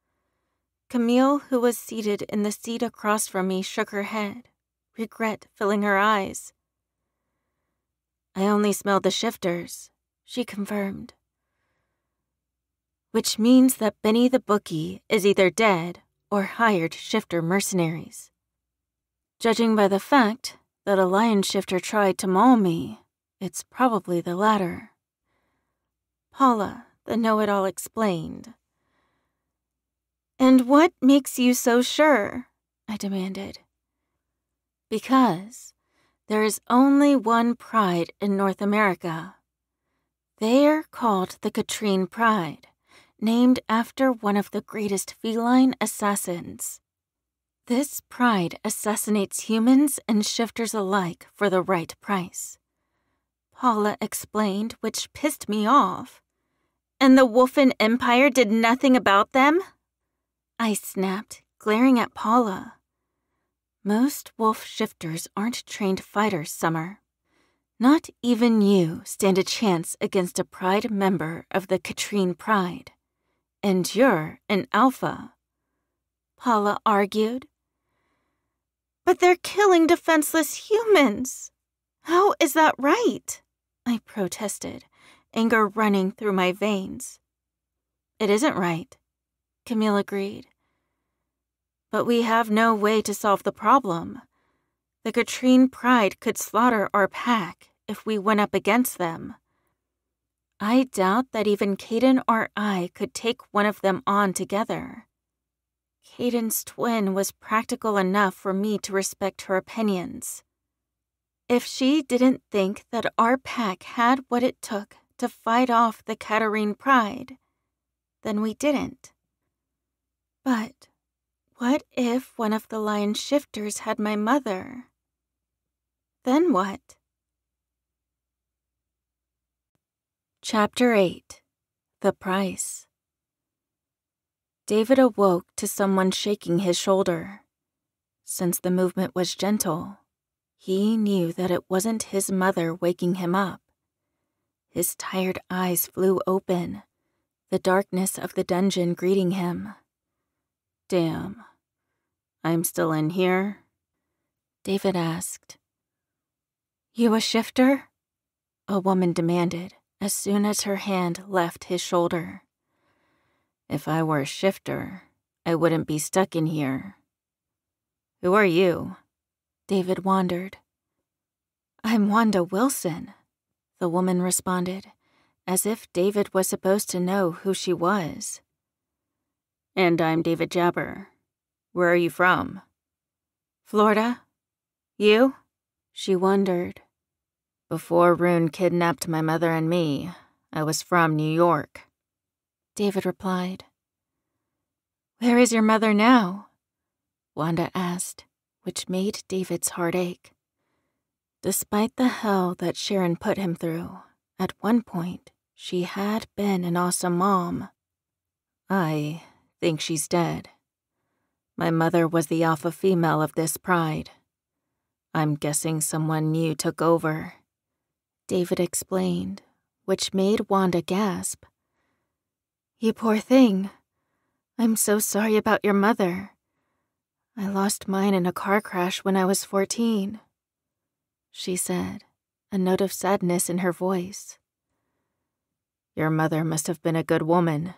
Camille, who was seated in the seat across from me, shook her head, regret filling her eyes. I only smelled the shifters, she confirmed. Which means that Benny the bookie is either dead or hired shifter mercenaries. Judging by the fact that a lion shifter tried to maul me, it's probably the latter. Paula, the know it all, explained. And what makes you so sure? I demanded. Because there is only one pride in North America. They're called the Katrine Pride, named after one of the greatest feline assassins. This pride assassinates humans and shifters alike for the right price. Paula explained, which pissed me off. And the Wolfen Empire did nothing about them? I snapped, glaring at Paula. Most wolf shifters aren't trained fighters, Summer. Not even you stand a chance against a Pride member of the Katrine Pride. And you're an alpha. Paula argued. But they're killing defenseless humans. How is that right? I protested, anger running through my veins. It isn't right, Camille agreed. But we have no way to solve the problem. The Katrine Pride could slaughter our pack if we went up against them. I doubt that even Kaden or I could take one of them on together. Kaden's twin was practical enough for me to respect her opinions. If she didn't think that our pack had what it took to fight off the Katrine Pride, then we didn't. But what if one of the lion shifters had my mother? Then what? Chapter 8 The Price David awoke to someone shaking his shoulder. Since the movement was gentle, he knew that it wasn't his mother waking him up. His tired eyes flew open, the darkness of the dungeon greeting him. Damn. I'm still in here? David asked. You a shifter? A woman demanded as soon as her hand left his shoulder. If I were a shifter, I wouldn't be stuck in here. Who are you? David wondered. I'm Wanda Wilson, the woman responded, as if David was supposed to know who she was. And I'm David Jabber. Where are you from? Florida. You? She wondered, Before Rune kidnapped my mother and me, I was from New York. David replied. Where is your mother now? Wanda asked, which made David's heart ache. Despite the hell that Sharon put him through, at one point, she had been an awesome mom. I think she's dead. My mother was the alpha female of this pride. I'm guessing someone new took over. David explained, which made Wanda gasp. You poor thing. I'm so sorry about your mother. I lost mine in a car crash when I was 14, she said, a note of sadness in her voice. Your mother must have been a good woman.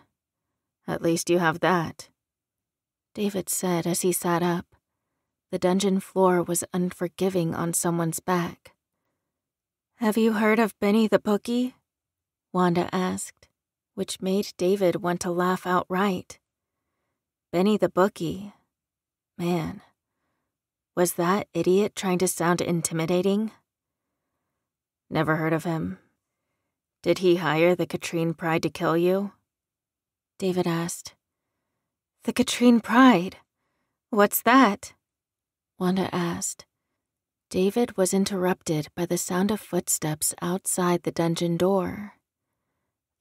At least you have that. David said as he sat up. The dungeon floor was unforgiving on someone's back. Have you heard of Benny the Bookie? Wanda asked, which made David want to laugh outright. Benny the Bookie. Man, was that idiot trying to sound intimidating? Never heard of him. Did he hire the Katrine Pride to kill you? David asked. The Katrine Pride. What's that? Wanda asked. David was interrupted by the sound of footsteps outside the dungeon door.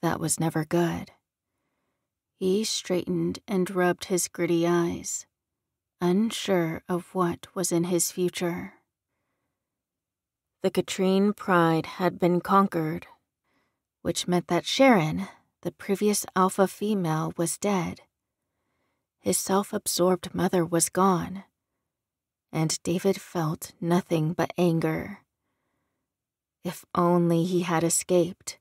That was never good. He straightened and rubbed his gritty eyes, unsure of what was in his future. The Katrine Pride had been conquered, which meant that Sharon, the previous alpha female, was dead. His self absorbed mother was gone, and David felt nothing but anger. If only he had escaped,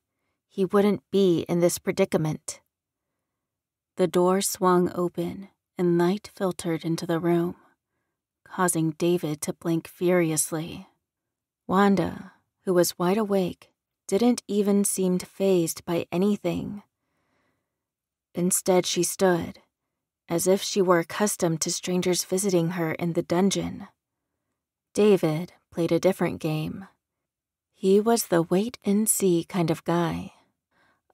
he wouldn't be in this predicament. The door swung open and light filtered into the room, causing David to blink furiously. Wanda, who was wide awake, didn't even seem fazed by anything. Instead, she stood, as if she were accustomed to strangers visiting her in the dungeon. David played a different game. He was the wait and see kind of guy.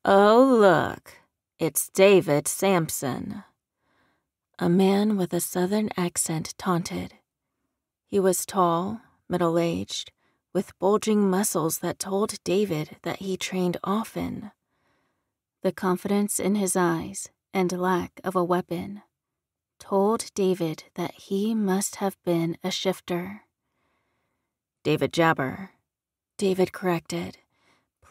Oh, look, it's David Sampson. A man with a southern accent taunted. He was tall, middle aged, with bulging muscles that told David that he trained often. The confidence in his eyes and lack of a weapon told David that he must have been a shifter. David Jabber. David corrected,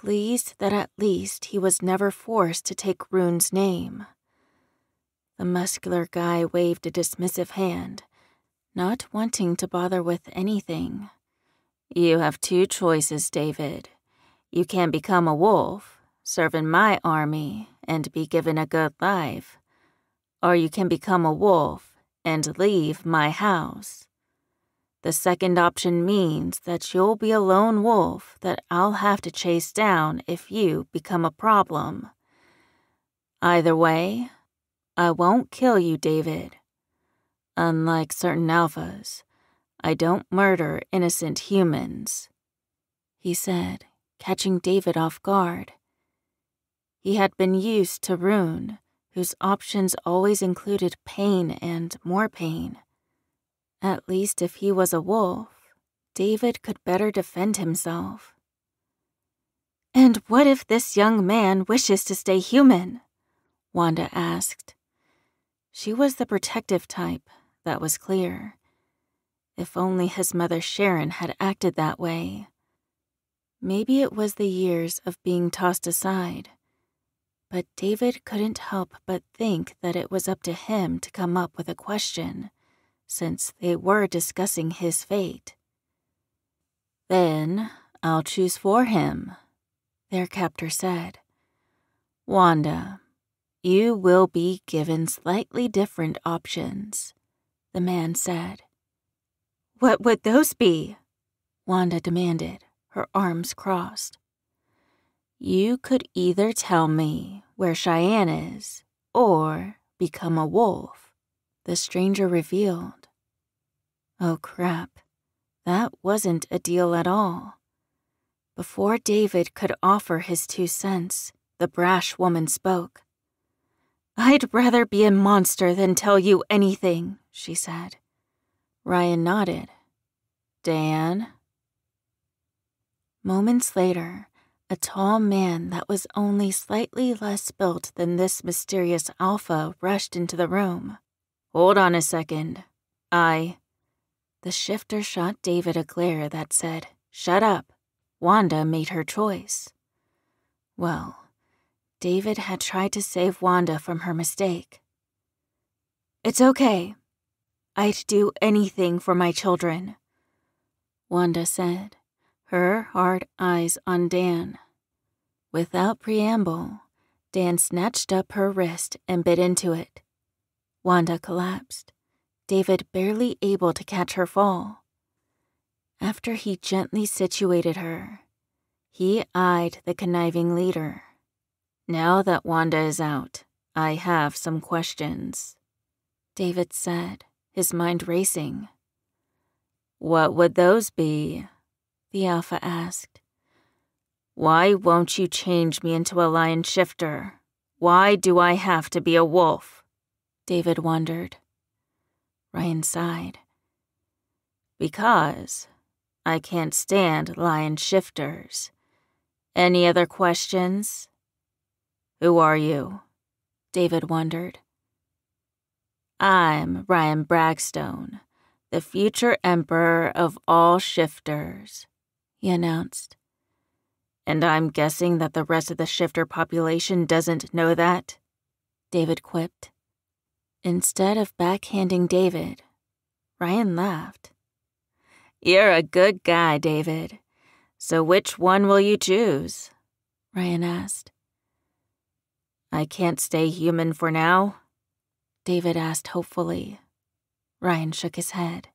pleased that at least he was never forced to take Rune's name. The muscular guy waved a dismissive hand, not wanting to bother with anything. You have two choices, David. You can become a wolf, serve in my army, and be given a good life. Or you can become a wolf and leave my house. The second option means that you'll be a lone wolf that I'll have to chase down if you become a problem. Either way, I won't kill you, David. Unlike certain alphas, I don't murder innocent humans, he said, catching David off guard. He had been used to Rune, whose options always included pain and more pain. At least if he was a wolf, David could better defend himself. And what if this young man wishes to stay human? Wanda asked. She was the protective type, that was clear. If only his mother Sharon had acted that way. Maybe it was the years of being tossed aside but David couldn't help but think that it was up to him to come up with a question, since they were discussing his fate. Then I'll choose for him, their captor said. Wanda, you will be given slightly different options, the man said. What would those be? Wanda demanded, her arms crossed. You could either tell me where Cheyenne is or become a wolf, the stranger revealed. Oh crap, that wasn't a deal at all. Before David could offer his two cents, the brash woman spoke. I'd rather be a monster than tell you anything, she said. Ryan nodded. Dan? Moments later, a tall man that was only slightly less built than this mysterious alpha rushed into the room. Hold on a second. I. The shifter shot David a glare that said, Shut up. Wanda made her choice. Well, David had tried to save Wanda from her mistake. It's okay. I'd do anything for my children, Wanda said, her hard eyes on Dan. Without preamble, Dan snatched up her wrist and bit into it. Wanda collapsed, David barely able to catch her fall. After he gently situated her, he eyed the conniving leader. Now that Wanda is out, I have some questions, David said, his mind racing. What would those be? The Alpha asked. Why won't you change me into a lion shifter? Why do I have to be a wolf? David wondered. Ryan sighed. Because I can't stand lion shifters. Any other questions? Who are you? David wondered. I'm Ryan Bragstone, the future emperor of all shifters, he announced. And I'm guessing that the rest of the shifter population doesn't know that? David quipped. Instead of backhanding David, Ryan laughed. You're a good guy, David. So which one will you choose? Ryan asked. I can't stay human for now? David asked hopefully. Ryan shook his head.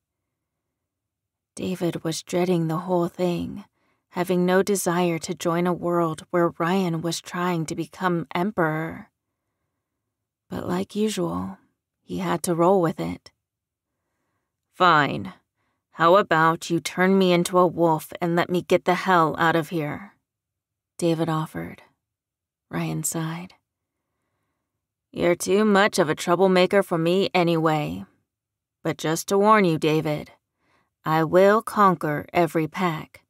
David was dreading the whole thing, having no desire to join a world where Ryan was trying to become emperor. But like usual, he had to roll with it. Fine. How about you turn me into a wolf and let me get the hell out of here? David offered. Ryan sighed. You're too much of a troublemaker for me anyway. But just to warn you, David, I will conquer every pack,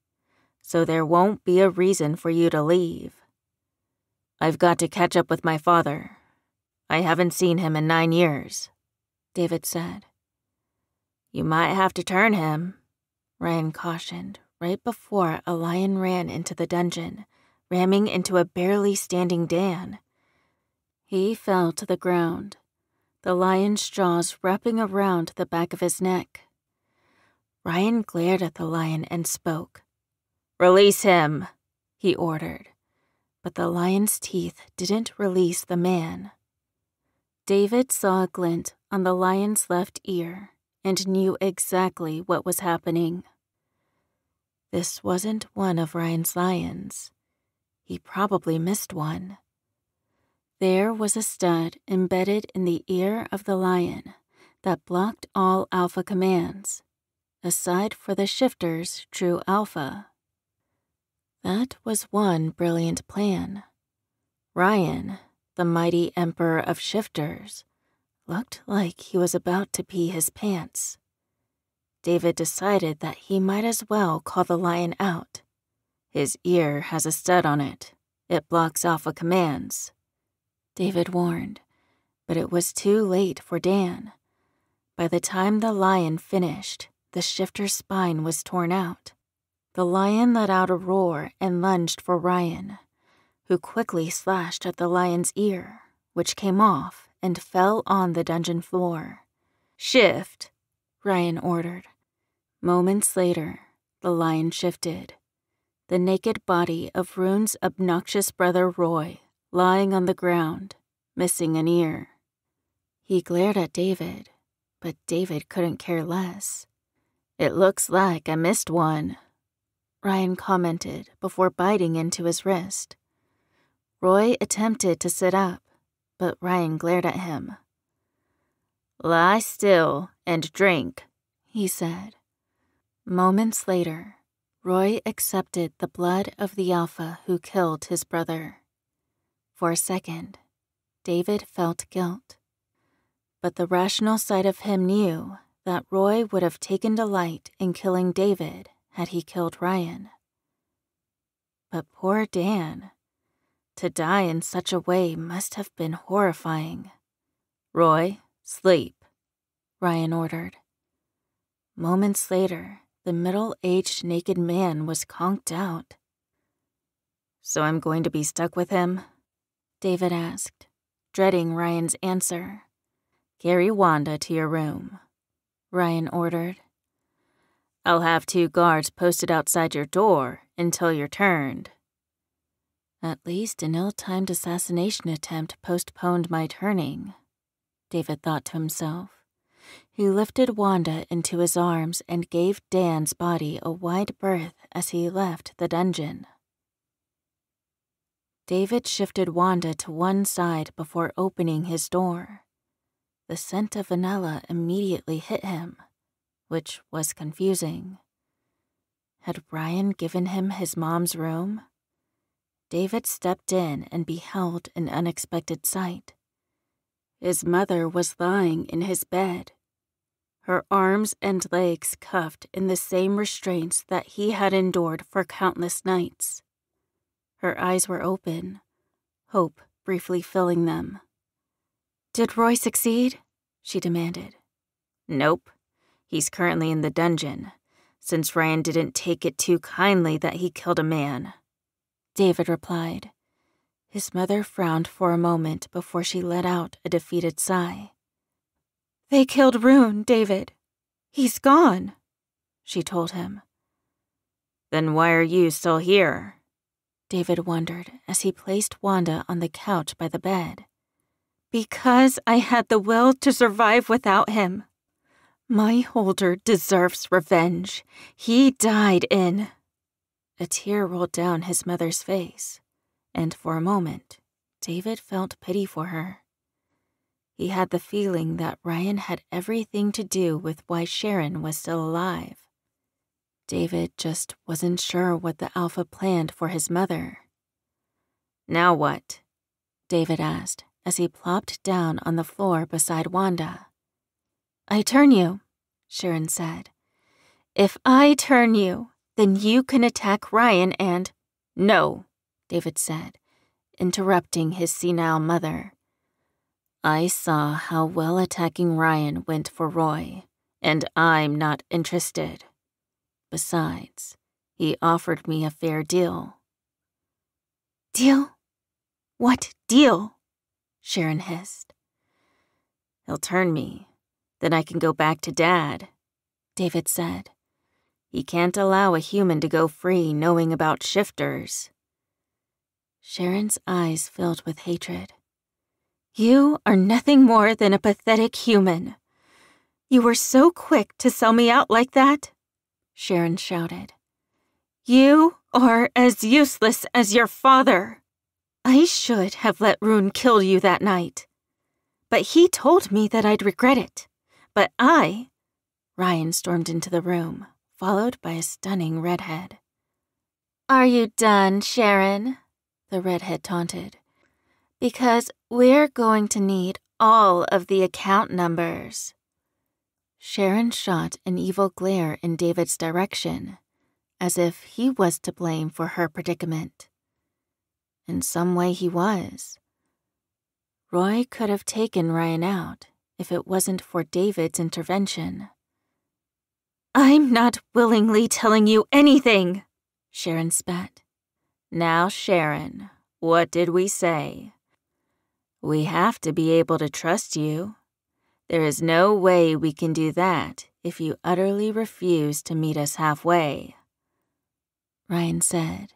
so there won't be a reason for you to leave. I've got to catch up with my father. I haven't seen him in nine years, David said. You might have to turn him, Ryan cautioned right before a lion ran into the dungeon, ramming into a barely standing Dan. He fell to the ground, the lion's jaws wrapping around the back of his neck. Ryan glared at the lion and spoke. Release him, he ordered, but the lion's teeth didn't release the man. David saw a glint on the lion's left ear and knew exactly what was happening. This wasn't one of Ryan's lions. He probably missed one. There was a stud embedded in the ear of the lion that blocked all alpha commands, aside for the shifter's true alpha. That was one brilliant plan. Ryan, the mighty emperor of shifters, looked like he was about to pee his pants. David decided that he might as well call the lion out. His ear has a stud on it. It blocks alpha commands. David warned, but it was too late for Dan. By the time the lion finished, the shifter's spine was torn out. The lion let out a roar and lunged for Ryan, who quickly slashed at the lion's ear, which came off and fell on the dungeon floor. Shift, Ryan ordered. Moments later, the lion shifted. The naked body of Rune's obnoxious brother Roy lying on the ground, missing an ear. He glared at David, but David couldn't care less. It looks like I missed one, Ryan commented before biting into his wrist. Roy attempted to sit up, but Ryan glared at him. Lie still and drink, he said. Moments later, Roy accepted the blood of the Alpha who killed his brother. For a second, David felt guilt. But the rational side of him knew that Roy would have taken delight in killing David had he killed Ryan. But poor Dan. To die in such a way must have been horrifying. Roy, sleep, Ryan ordered. Moments later, the middle aged naked man was conked out. So I'm going to be stuck with him? David asked, dreading Ryan's answer. Carry Wanda to your room, Ryan ordered. I'll have two guards posted outside your door until you're turned. At least an ill timed assassination attempt postponed my turning, David thought to himself. He lifted Wanda into his arms and gave Dan's body a wide berth as he left the dungeon. David shifted Wanda to one side before opening his door. The scent of vanilla immediately hit him, which was confusing. Had Ryan given him his mom's room? David stepped in and beheld an unexpected sight. His mother was lying in his bed, her arms and legs cuffed in the same restraints that he had endured for countless nights. Her eyes were open, hope briefly filling them. Did Roy succeed? she demanded. Nope. He's currently in the dungeon, since Ryan didn't take it too kindly that he killed a man. David replied. His mother frowned for a moment before she let out a defeated sigh. They killed Rune, David. He's gone, she told him. Then why are you still here? David wondered as he placed Wanda on the couch by the bed. Because I had the will to survive without him. My holder deserves revenge. He died in. A tear rolled down his mother's face, and for a moment, David felt pity for her. He had the feeling that Ryan had everything to do with why Sharon was still alive. David just wasn't sure what the Alpha planned for his mother. Now what? David asked as he plopped down on the floor beside Wanda. I turn you, Sharon said. If I turn you, then you can attack Ryan and. No, David said, interrupting his senile mother. I saw how well attacking Ryan went for Roy, and I'm not interested. Besides, he offered me a fair deal. Deal? What deal? Sharon hissed. He'll turn me. Then I can go back to Dad, David said. He can't allow a human to go free knowing about shifters. Sharon's eyes filled with hatred. You are nothing more than a pathetic human. You were so quick to sell me out like that, Sharon shouted. You are as useless as your father. I should have let Rune kill you that night. But he told me that I'd regret it. But I. Ryan stormed into the room, followed by a stunning redhead. Are you done, Sharon? The redhead taunted. Because we're going to need all of the account numbers. Sharon shot an evil glare in David's direction, as if he was to blame for her predicament. In some way, he was. Roy could have taken Ryan out if it wasn't for David's intervention. I'm not willingly telling you anything, Sharon spat. Now, Sharon, what did we say? We have to be able to trust you. There is no way we can do that if you utterly refuse to meet us halfway. Ryan said,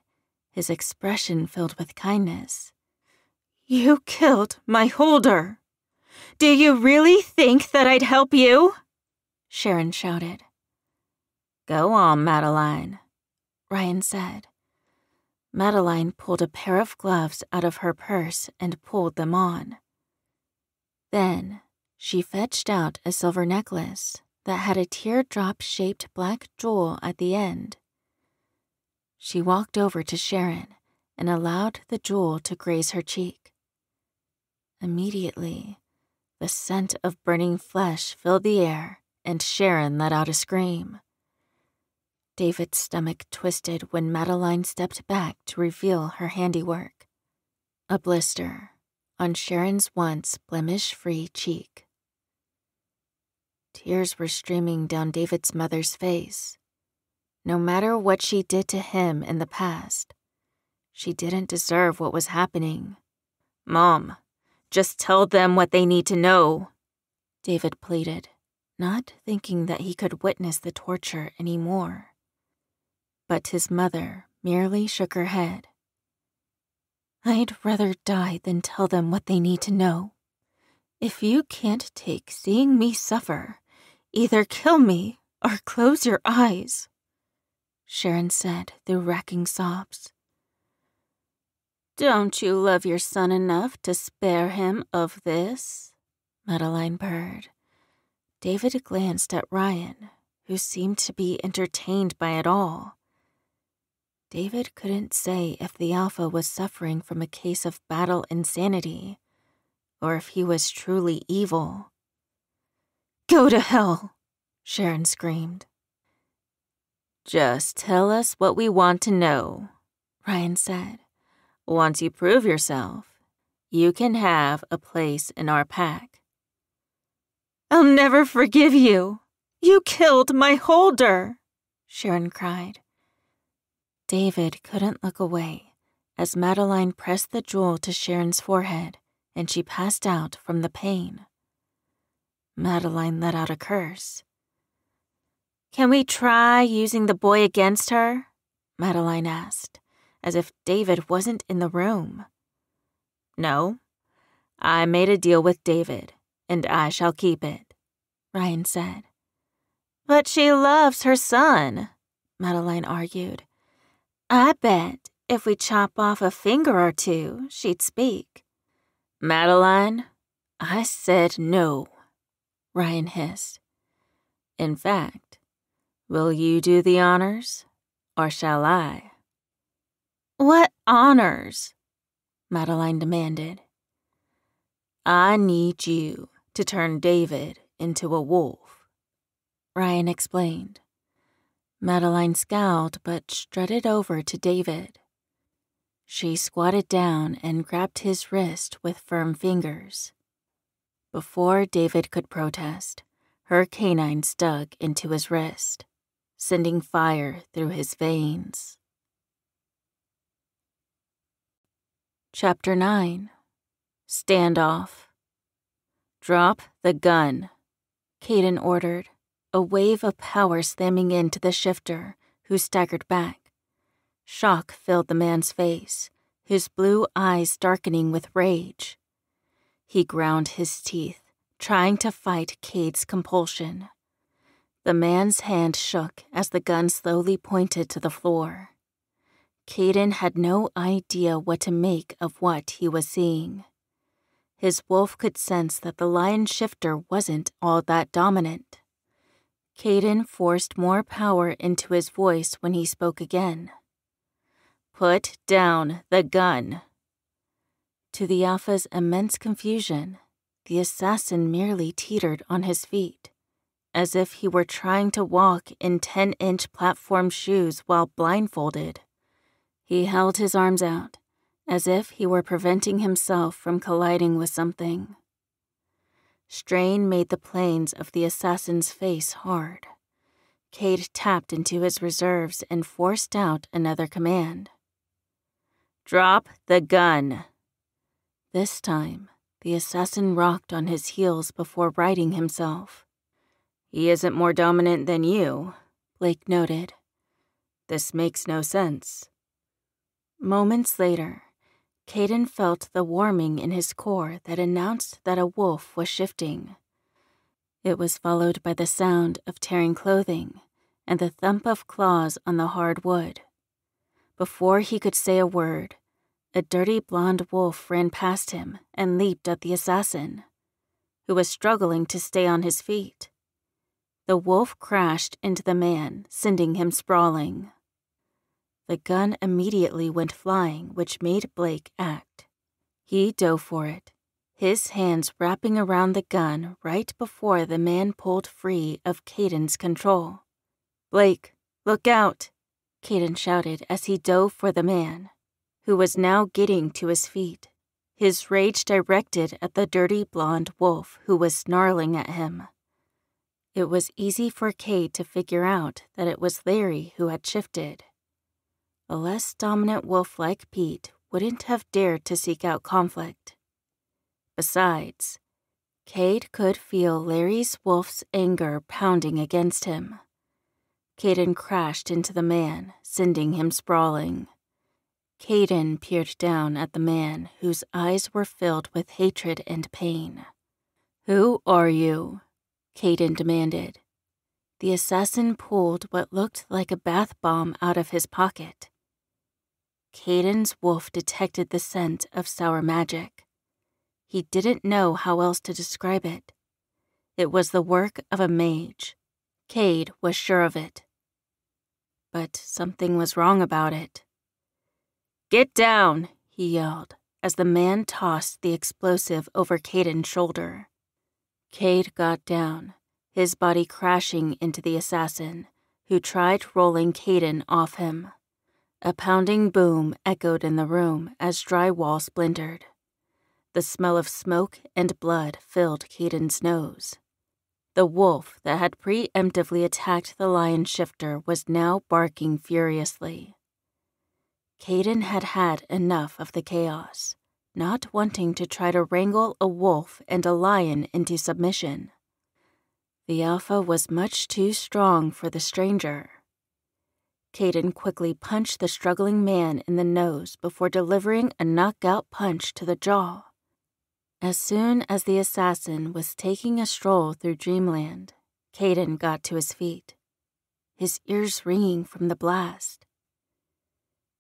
his expression filled with kindness. You killed my holder. Do you really think that I'd help you? Sharon shouted. Go on, Madeline, Ryan said. Madeline pulled a pair of gloves out of her purse and pulled them on. Then she fetched out a silver necklace that had a teardrop shaped black jewel at the end. She walked over to Sharon and allowed the jewel to graze her cheek. Immediately, the scent of burning flesh filled the air, and Sharon let out a scream. David's stomach twisted when Madeline stepped back to reveal her handiwork a blister on Sharon's once blemish free cheek. Tears were streaming down David's mother's face. No matter what she did to him in the past, she didn't deserve what was happening. Mom, just tell them what they need to know, David pleaded, not thinking that he could witness the torture anymore but his mother merely shook her head. I'd rather die than tell them what they need to know. If you can't take seeing me suffer, either kill me or close your eyes, Sharon said through racking sobs. Don't you love your son enough to spare him of this? Madeline purred. David glanced at Ryan, who seemed to be entertained by it all. David couldn't say if the Alpha was suffering from a case of battle insanity or if he was truly evil. Go to hell, Sharon screamed. Just tell us what we want to know, Ryan said. Once you prove yourself, you can have a place in our pack. I'll never forgive you. You killed my holder, Sharon cried. David couldn't look away as Madeline pressed the jewel to Sharon's forehead and she passed out from the pain. Madeline let out a curse. Can we try using the boy against her? Madeline asked, as if David wasn't in the room. No, I made a deal with David, and I shall keep it, Ryan said. But she loves her son, Madeline argued. I bet if we chop off a finger or two, she'd speak. Madeline, I said no, Ryan hissed. In fact, will you do the honors, or shall I? What honors? Madeline demanded. I need you to turn David into a wolf, Ryan explained. Madeline scowled but strutted over to David. She squatted down and grabbed his wrist with firm fingers. Before David could protest, her canines dug into his wrist, sending fire through his veins. Chapter 9 Standoff Drop the gun, Kaden ordered a wave of power slamming into the shifter, who staggered back. Shock filled the man's face, his blue eyes darkening with rage. He ground his teeth, trying to fight Cade's compulsion. The man's hand shook as the gun slowly pointed to the floor. Kaden had no idea what to make of what he was seeing. His wolf could sense that the lion shifter wasn't all that dominant. Kaden forced more power into his voice when he spoke again. Put down the gun. To the Alpha's immense confusion, the assassin merely teetered on his feet, as if he were trying to walk in 10 inch platform shoes while blindfolded. He held his arms out, as if he were preventing himself from colliding with something. Strain made the planes of the assassin's face hard. Cade tapped into his reserves and forced out another command. Drop the gun. This time, the assassin rocked on his heels before righting himself. He isn't more dominant than you, Blake noted. This makes no sense. Moments later, Kaden felt the warming in his core that announced that a wolf was shifting. It was followed by the sound of tearing clothing and the thump of claws on the hard wood. Before he could say a word, a dirty blonde wolf ran past him and leaped at the assassin, who was struggling to stay on his feet. The wolf crashed into the man, sending him sprawling. The gun immediately went flying, which made Blake act. He dove for it, his hands wrapping around the gun right before the man pulled free of Kaden's control. Blake, look out! Kaden shouted as he dove for the man, who was now getting to his feet, his rage directed at the dirty blonde wolf who was snarling at him. It was easy for Cade to figure out that it was Larry who had shifted. A less dominant wolf like Pete wouldn't have dared to seek out conflict. Besides, Cade could feel Larry's wolf's anger pounding against him. Kaden crashed into the man, sending him sprawling. Kaden peered down at the man whose eyes were filled with hatred and pain. Who are you? Kaden demanded. The assassin pulled what looked like a bath bomb out of his pocket. Kaden's wolf detected the scent of sour magic. He didn't know how else to describe it. It was the work of a mage. Cade was sure of it. But something was wrong about it. Get down, he yelled as the man tossed the explosive over Kaden's shoulder. Cade got down, his body crashing into the assassin, who tried rolling Kaden off him. A pounding boom echoed in the room as drywall splintered. The smell of smoke and blood filled Kaden's nose. The wolf that had preemptively attacked the lion shifter was now barking furiously. Kaden had had enough of the chaos, not wanting to try to wrangle a wolf and a lion into submission. The alpha was much too strong for the stranger. Kaden quickly punched the struggling man in the nose before delivering a knockout punch to the jaw. As soon as the assassin was taking a stroll through dreamland, Kaden got to his feet, his ears ringing from the blast.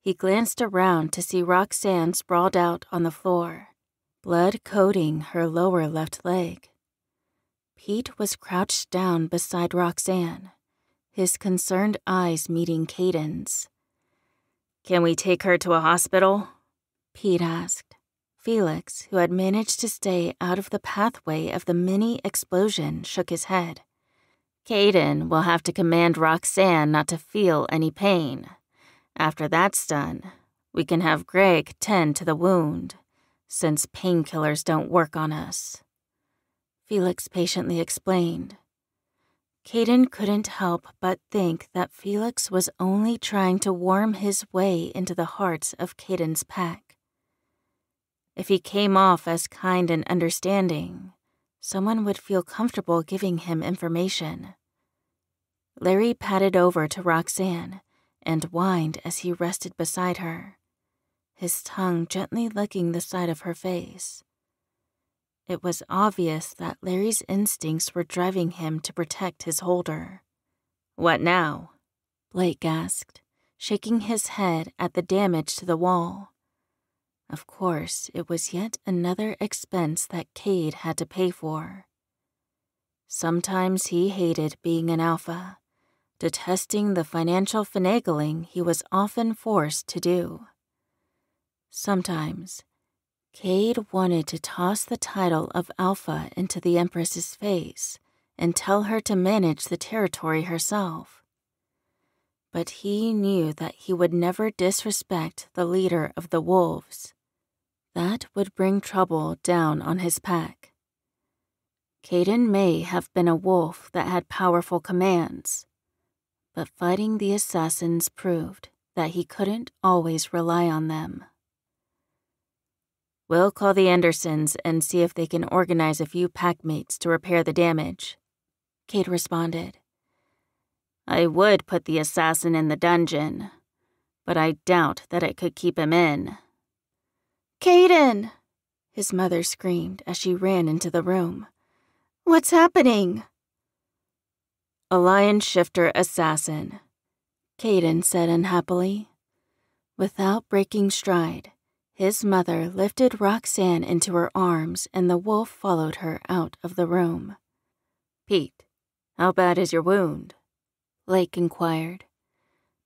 He glanced around to see Roxanne sprawled out on the floor, blood coating her lower left leg. Pete was crouched down beside Roxanne, his concerned eyes meeting Kaden's. Can we take her to a hospital? Pete asked. Felix, who had managed to stay out of the pathway of the mini explosion, shook his head. Kaden will have to command Roxanne not to feel any pain. After that's done, we can have Greg tend to the wound, since painkillers don't work on us. Felix patiently explained. Kaden couldn't help but think that Felix was only trying to worm his way into the hearts of Kaden's pack. If he came off as kind and understanding, someone would feel comfortable giving him information. Larry padded over to Roxanne and whined as he rested beside her, his tongue gently licking the side of her face. It was obvious that Larry's instincts were driving him to protect his holder. What now? Blake asked, shaking his head at the damage to the wall. Of course, it was yet another expense that Cade had to pay for. Sometimes he hated being an alpha, detesting the financial finagling he was often forced to do. Sometimes, Cade wanted to toss the title of Alpha into the Empress's face and tell her to manage the territory herself. But he knew that he would never disrespect the leader of the wolves. That would bring trouble down on his pack. Kaden may have been a wolf that had powerful commands, but fighting the assassins proved that he couldn't always rely on them. We'll call the Andersons and see if they can organize a few packmates to repair the damage. Cade responded. I would put the assassin in the dungeon, but I doubt that it could keep him in. Kaden! His mother screamed as she ran into the room. What's happening? A lion shifter assassin, Kaden said unhappily. Without breaking stride, his mother lifted Roxanne into her arms and the wolf followed her out of the room. Pete, how bad is your wound? Blake inquired.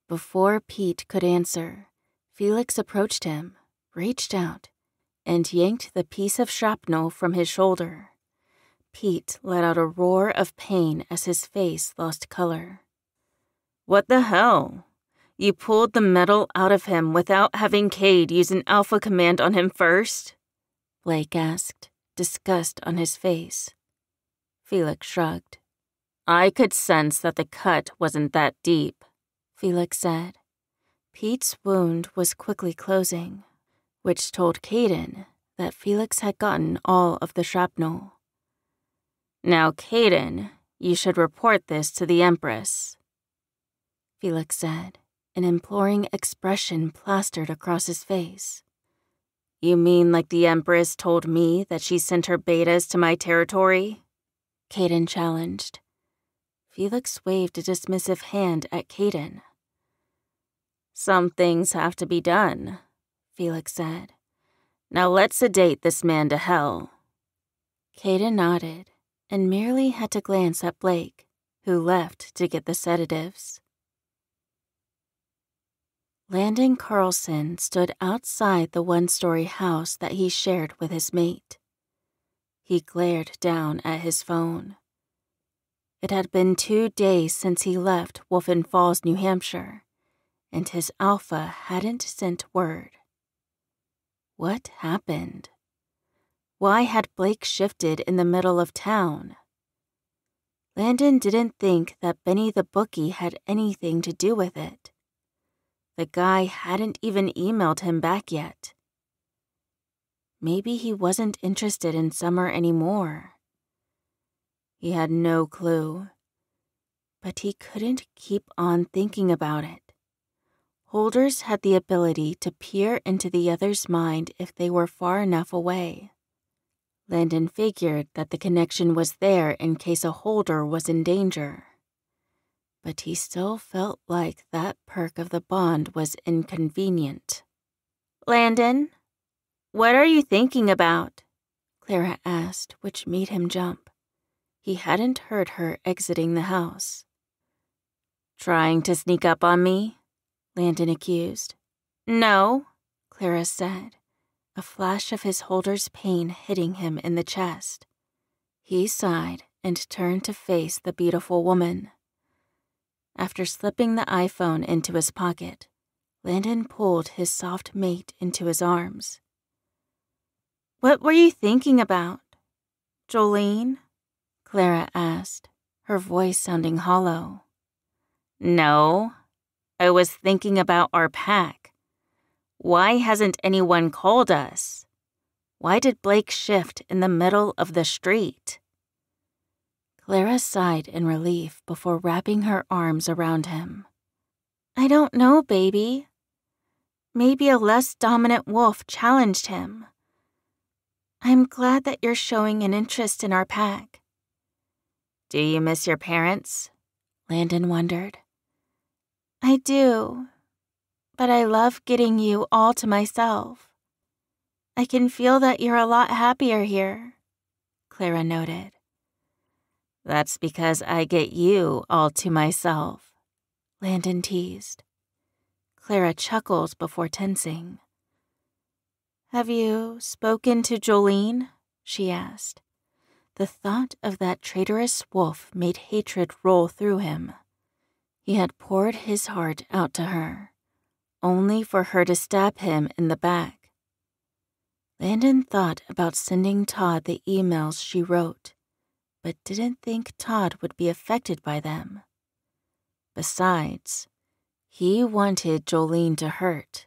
Before Pete could answer, Felix approached him, reached out, and yanked the piece of shrapnel from his shoulder. Pete let out a roar of pain as his face lost color. What the hell? You pulled the metal out of him without having Cade use an alpha command on him first? Blake asked, disgust on his face. Felix shrugged. I could sense that the cut wasn't that deep, Felix said. Pete's wound was quickly closing, which told Kaden that Felix had gotten all of the shrapnel. Now, Kaden, you should report this to the Empress. Felix said, an imploring expression plastered across his face. You mean like the Empress told me that she sent her betas to my territory? Kaden challenged. Felix waved a dismissive hand at Kaden. Some things have to be done, Felix said. Now let's sedate this man to hell. Kaden nodded and merely had to glance at Blake, who left to get the sedatives. Landon Carlson stood outside the one story house that he shared with his mate. He glared down at his phone. It had been two days since he left Wolfen Falls, New Hampshire, and his alpha hadn't sent word. What happened? Why had Blake shifted in the middle of town? Landon didn't think that Benny the bookie had anything to do with it. The guy hadn't even emailed him back yet. Maybe he wasn't interested in Summer anymore. He had no clue. But he couldn't keep on thinking about it. Holders had the ability to peer into the other's mind if they were far enough away. Landon figured that the connection was there in case a holder was in danger but he still felt like that perk of the bond was inconvenient. Landon, what are you thinking about? Clara asked, which made him jump. He hadn't heard her exiting the house. Trying to sneak up on me? Landon accused. No, Clara said, a flash of his holder's pain hitting him in the chest. He sighed and turned to face the beautiful woman. After slipping the iPhone into his pocket, Landon pulled his soft mate into his arms. What were you thinking about? Jolene? Clara asked, her voice sounding hollow. No, I was thinking about our pack. Why hasn't anyone called us? Why did Blake shift in the middle of the street? Clara sighed in relief before wrapping her arms around him. I don't know, baby. Maybe a less dominant wolf challenged him. I'm glad that you're showing an interest in our pack. Do you miss your parents? Landon wondered. I do, but I love getting you all to myself. I can feel that you're a lot happier here, Clara noted. That's because I get you all to myself, Landon teased. Clara chuckled before tensing. Have you spoken to Jolene? she asked. The thought of that traitorous wolf made hatred roll through him. He had poured his heart out to her, only for her to stab him in the back. Landon thought about sending Todd the emails she wrote but didn't think Todd would be affected by them. Besides, he wanted Jolene to hurt.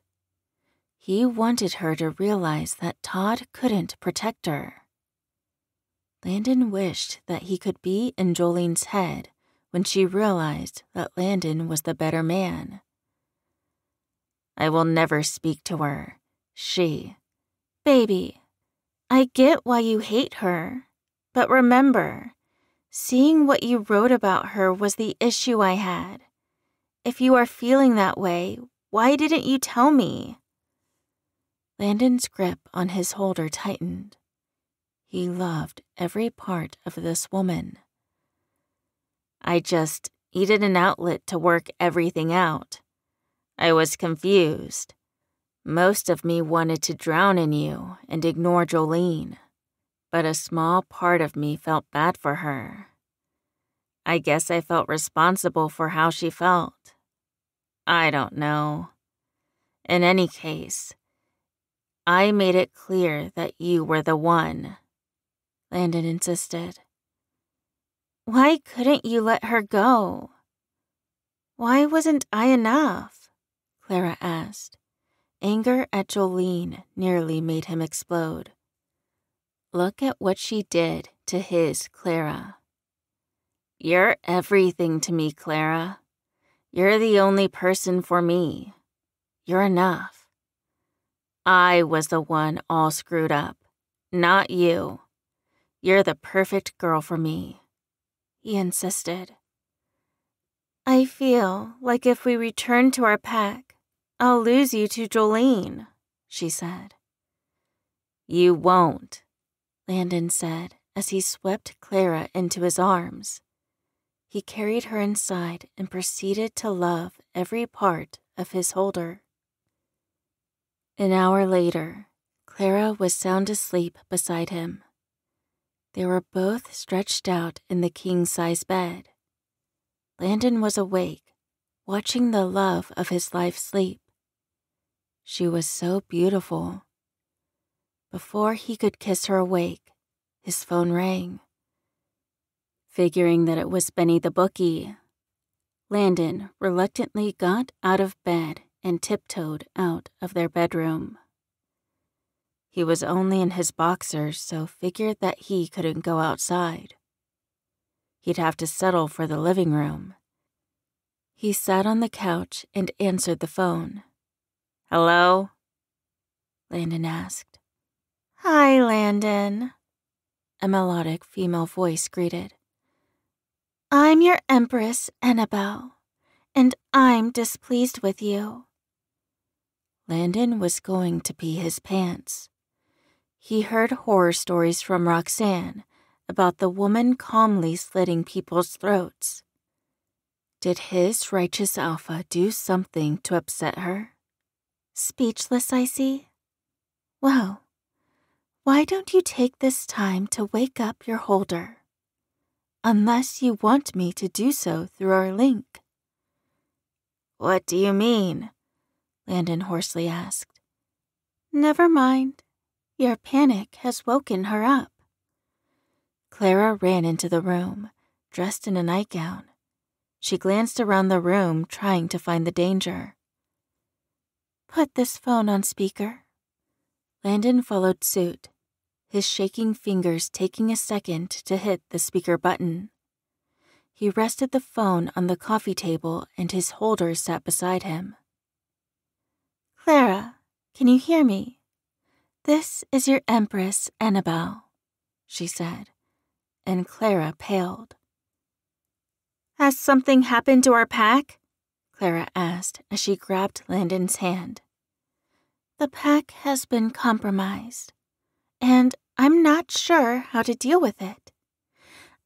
He wanted her to realize that Todd couldn't protect her. Landon wished that he could be in Jolene's head when she realized that Landon was the better man. I will never speak to her. She. Baby, I get why you hate her. But remember, seeing what you wrote about her was the issue I had. If you are feeling that way, why didn't you tell me? Landon's grip on his holder tightened. He loved every part of this woman. I just needed an outlet to work everything out. I was confused. Most of me wanted to drown in you and ignore Jolene, but a small part of me felt bad for her. I guess I felt responsible for how she felt. I don't know. In any case, I made it clear that you were the one, Landon insisted. Why couldn't you let her go? Why wasn't I enough? Clara asked. Anger at Jolene nearly made him explode. Look at what she did to his Clara. You're everything to me, Clara. You're the only person for me. You're enough. I was the one all screwed up, not you. You're the perfect girl for me, he insisted. I feel like if we return to our pack, I'll lose you to Jolene, she said. You won't, Landon said as he swept Clara into his arms. He carried her inside and proceeded to love every part of his holder. An hour later, Clara was sound asleep beside him. They were both stretched out in the king size bed. Landon was awake, watching the love of his life sleep. She was so beautiful. Before he could kiss her awake, his phone rang. Figuring that it was Benny the bookie, Landon reluctantly got out of bed and tiptoed out of their bedroom. He was only in his boxers, so figured that he couldn't go outside. He'd have to settle for the living room. He sat on the couch and answered the phone. Hello? Landon asked. Hi, Landon. A melodic female voice greeted. I'm your Empress, Annabelle, and I'm displeased with you. Landon was going to pee his pants. He heard horror stories from Roxanne about the woman calmly slitting people's throats. Did his righteous alpha do something to upset her? Speechless, I see. Well, why don't you take this time to wake up your holder? Unless you want me to do so through our link. What do you mean? Landon hoarsely asked. Never mind. Your panic has woken her up. Clara ran into the room, dressed in a nightgown. She glanced around the room, trying to find the danger. Put this phone on speaker. Landon followed suit, his shaking fingers taking a second to hit the speaker button. He rested the phone on the coffee table and his holder sat beside him. Clara, can you hear me? This is your Empress, Annabelle, she said, and Clara paled. Has something happened to our pack? Clara asked as she grabbed Landon's hand. The pack has been compromised, and I'm not sure how to deal with it.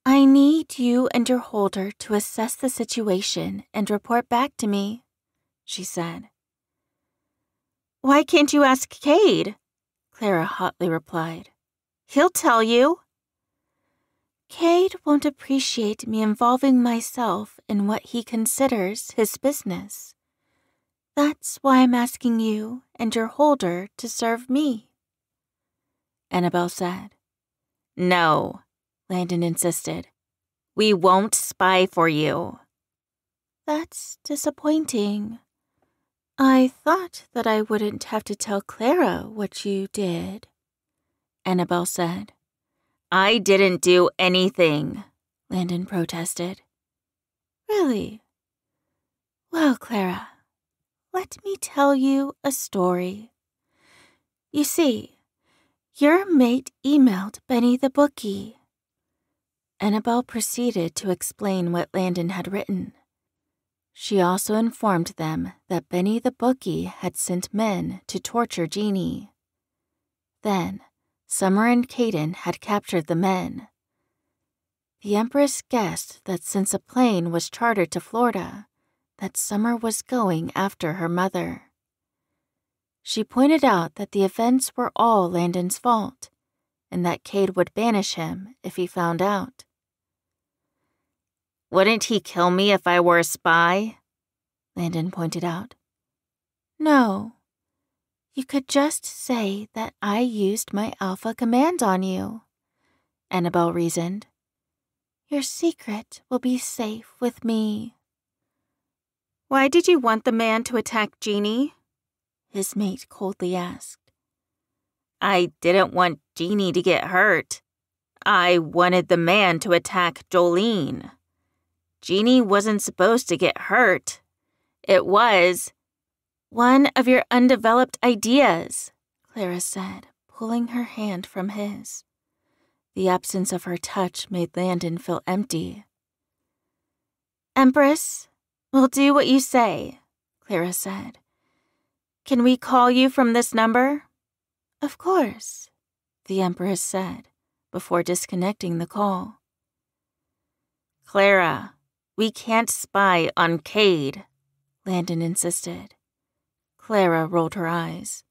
I need you and your holder to assess the situation and report back to me, she said. Why can't you ask Cade? Clara hotly replied. He'll tell you. Cade won't appreciate me involving myself in what he considers his business. That's why I'm asking you and your holder to serve me. Annabelle said. No, Landon insisted. We won't spy for you. That's disappointing. I thought that I wouldn't have to tell Clara what you did, Annabelle said. I didn't do anything, Landon protested. Really? Well, Clara, let me tell you a story. You see, your mate emailed Benny the bookie. Annabelle proceeded to explain what Landon had written. She also informed them that Benny the bookie had sent men to torture Jeannie. Then, Summer and Kaden had captured the men. The Empress guessed that since a plane was chartered to Florida, that Summer was going after her mother. She pointed out that the events were all Landon's fault and that Cade would banish him if he found out. Wouldn't he kill me if I were a spy? Landon pointed out. No. You could just say that I used my alpha command on you, Annabelle reasoned. Your secret will be safe with me. Why did you want the man to attack Jeannie? His mate coldly asked. I didn't want Jeannie to get hurt. I wanted the man to attack Jolene. Jeannie wasn't supposed to get hurt. It was one of your undeveloped ideas, Clara said, pulling her hand from his. The absence of her touch made Landon feel empty. Empress, we'll do what you say, Clara said. Can we call you from this number? Of course, the Empress said before disconnecting the call. Clara, we can't spy on Cade, Landon insisted. Clara rolled her eyes.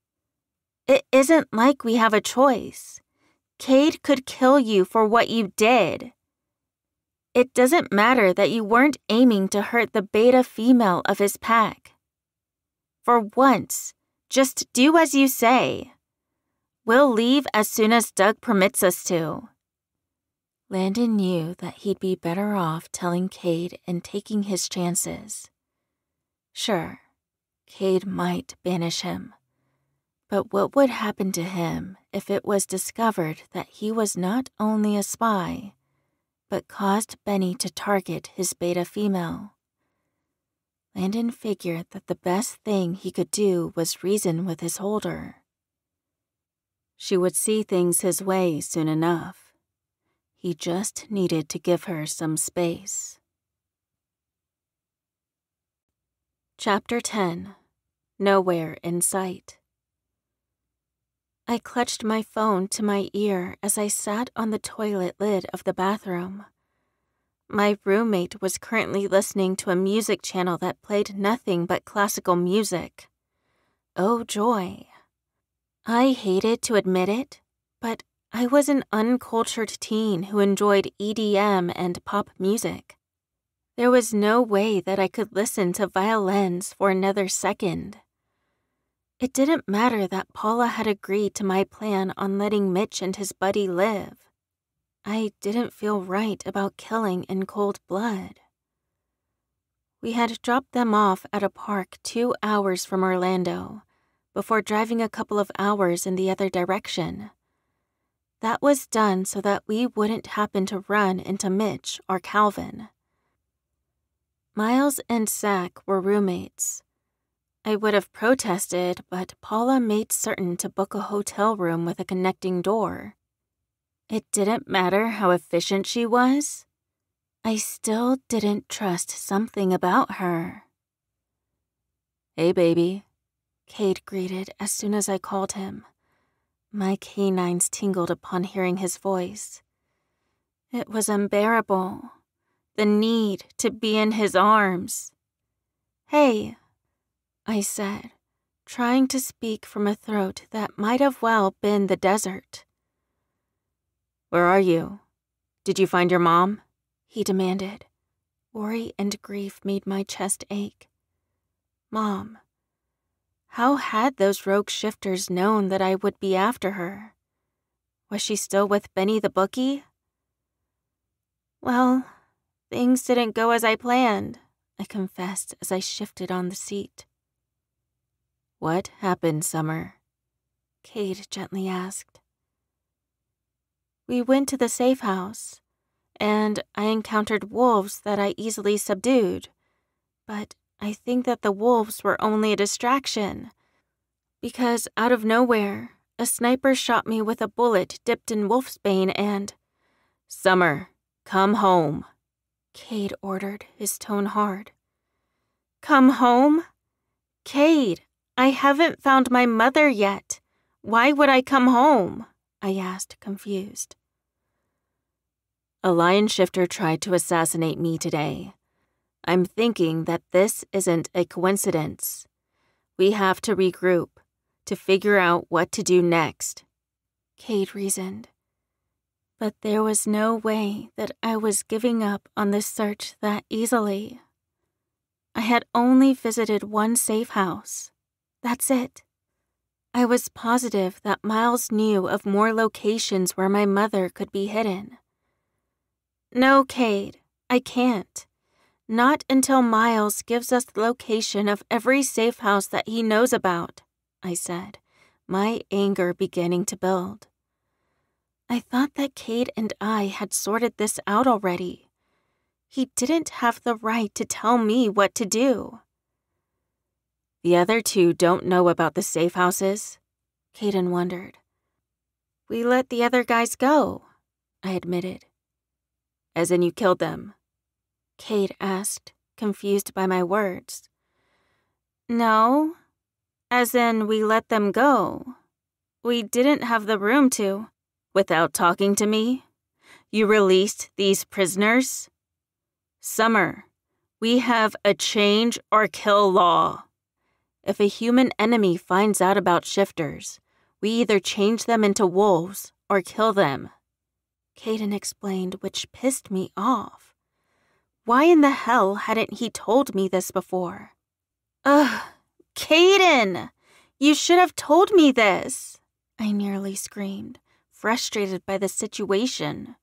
It isn't like we have a choice. Cade could kill you for what you did. It doesn't matter that you weren't aiming to hurt the beta female of his pack. For once, just do as you say. We'll leave as soon as Doug permits us to. Landon knew that he'd be better off telling Cade and taking his chances. Sure, Cade might banish him. But what would happen to him if it was discovered that he was not only a spy, but caused Benny to target his beta female? Landon figured that the best thing he could do was reason with his holder. She would see things his way soon enough. He just needed to give her some space. Chapter 10 Nowhere in Sight. I clutched my phone to my ear as I sat on the toilet lid of the bathroom. My roommate was currently listening to a music channel that played nothing but classical music. Oh, joy. I hated to admit it, but I was an uncultured teen who enjoyed EDM and pop music. There was no way that I could listen to violins for another second. It didn't matter that Paula had agreed to my plan on letting Mitch and his buddy live. I didn't feel right about killing in cold blood. We had dropped them off at a park two hours from Orlando before driving a couple of hours in the other direction. That was done so that we wouldn't happen to run into Mitch or Calvin. Miles and Zack were roommates. I would have protested, but Paula made certain to book a hotel room with a connecting door. It didn't matter how efficient she was. I still didn't trust something about her. Hey, baby, Cade greeted as soon as I called him. My canines tingled upon hearing his voice. It was unbearable. The need to be in his arms. Hey, I said, trying to speak from a throat that might have well been the desert. Where are you? Did you find your mom? He demanded. Worry and grief made my chest ache. Mom, how had those rogue shifters known that I would be after her? Was she still with Benny the bookie? Well, things didn't go as I planned, I confessed as I shifted on the seat. What happened, Summer? Cade gently asked. We went to the safe house, and I encountered wolves that I easily subdued, but I think that the wolves were only a distraction. Because out of nowhere, a sniper shot me with a bullet dipped in wolfsbane and. Summer, come home, Cade ordered, his tone hard. Come home? Cade, I haven't found my mother yet. Why would I come home? I asked, confused. A lion shifter tried to assassinate me today. I'm thinking that this isn't a coincidence. We have to regroup to figure out what to do next. Cade reasoned. But there was no way that I was giving up on this search that easily. I had only visited one safe house. That's it. I was positive that Miles knew of more locations where my mother could be hidden. No, Cade, I can't. Not until Miles gives us the location of every safe house that he knows about, I said, my anger beginning to build. I thought that Cade and I had sorted this out already. He didn't have the right to tell me what to do. The other two don't know about the safe houses? Kaden wondered. We let the other guys go, I admitted. As in you killed them? Cade asked, confused by my words. No, as in we let them go. We didn't have the room to. Without talking to me? You released these prisoners? Summer, we have a change or kill law. If a human enemy finds out about shifters, we either change them into wolves or kill them. Kaden explained, which pissed me off. Why in the hell hadn't he told me this before? Ugh, Kaden! You should have told me this! I nearly screamed, frustrated by the situation.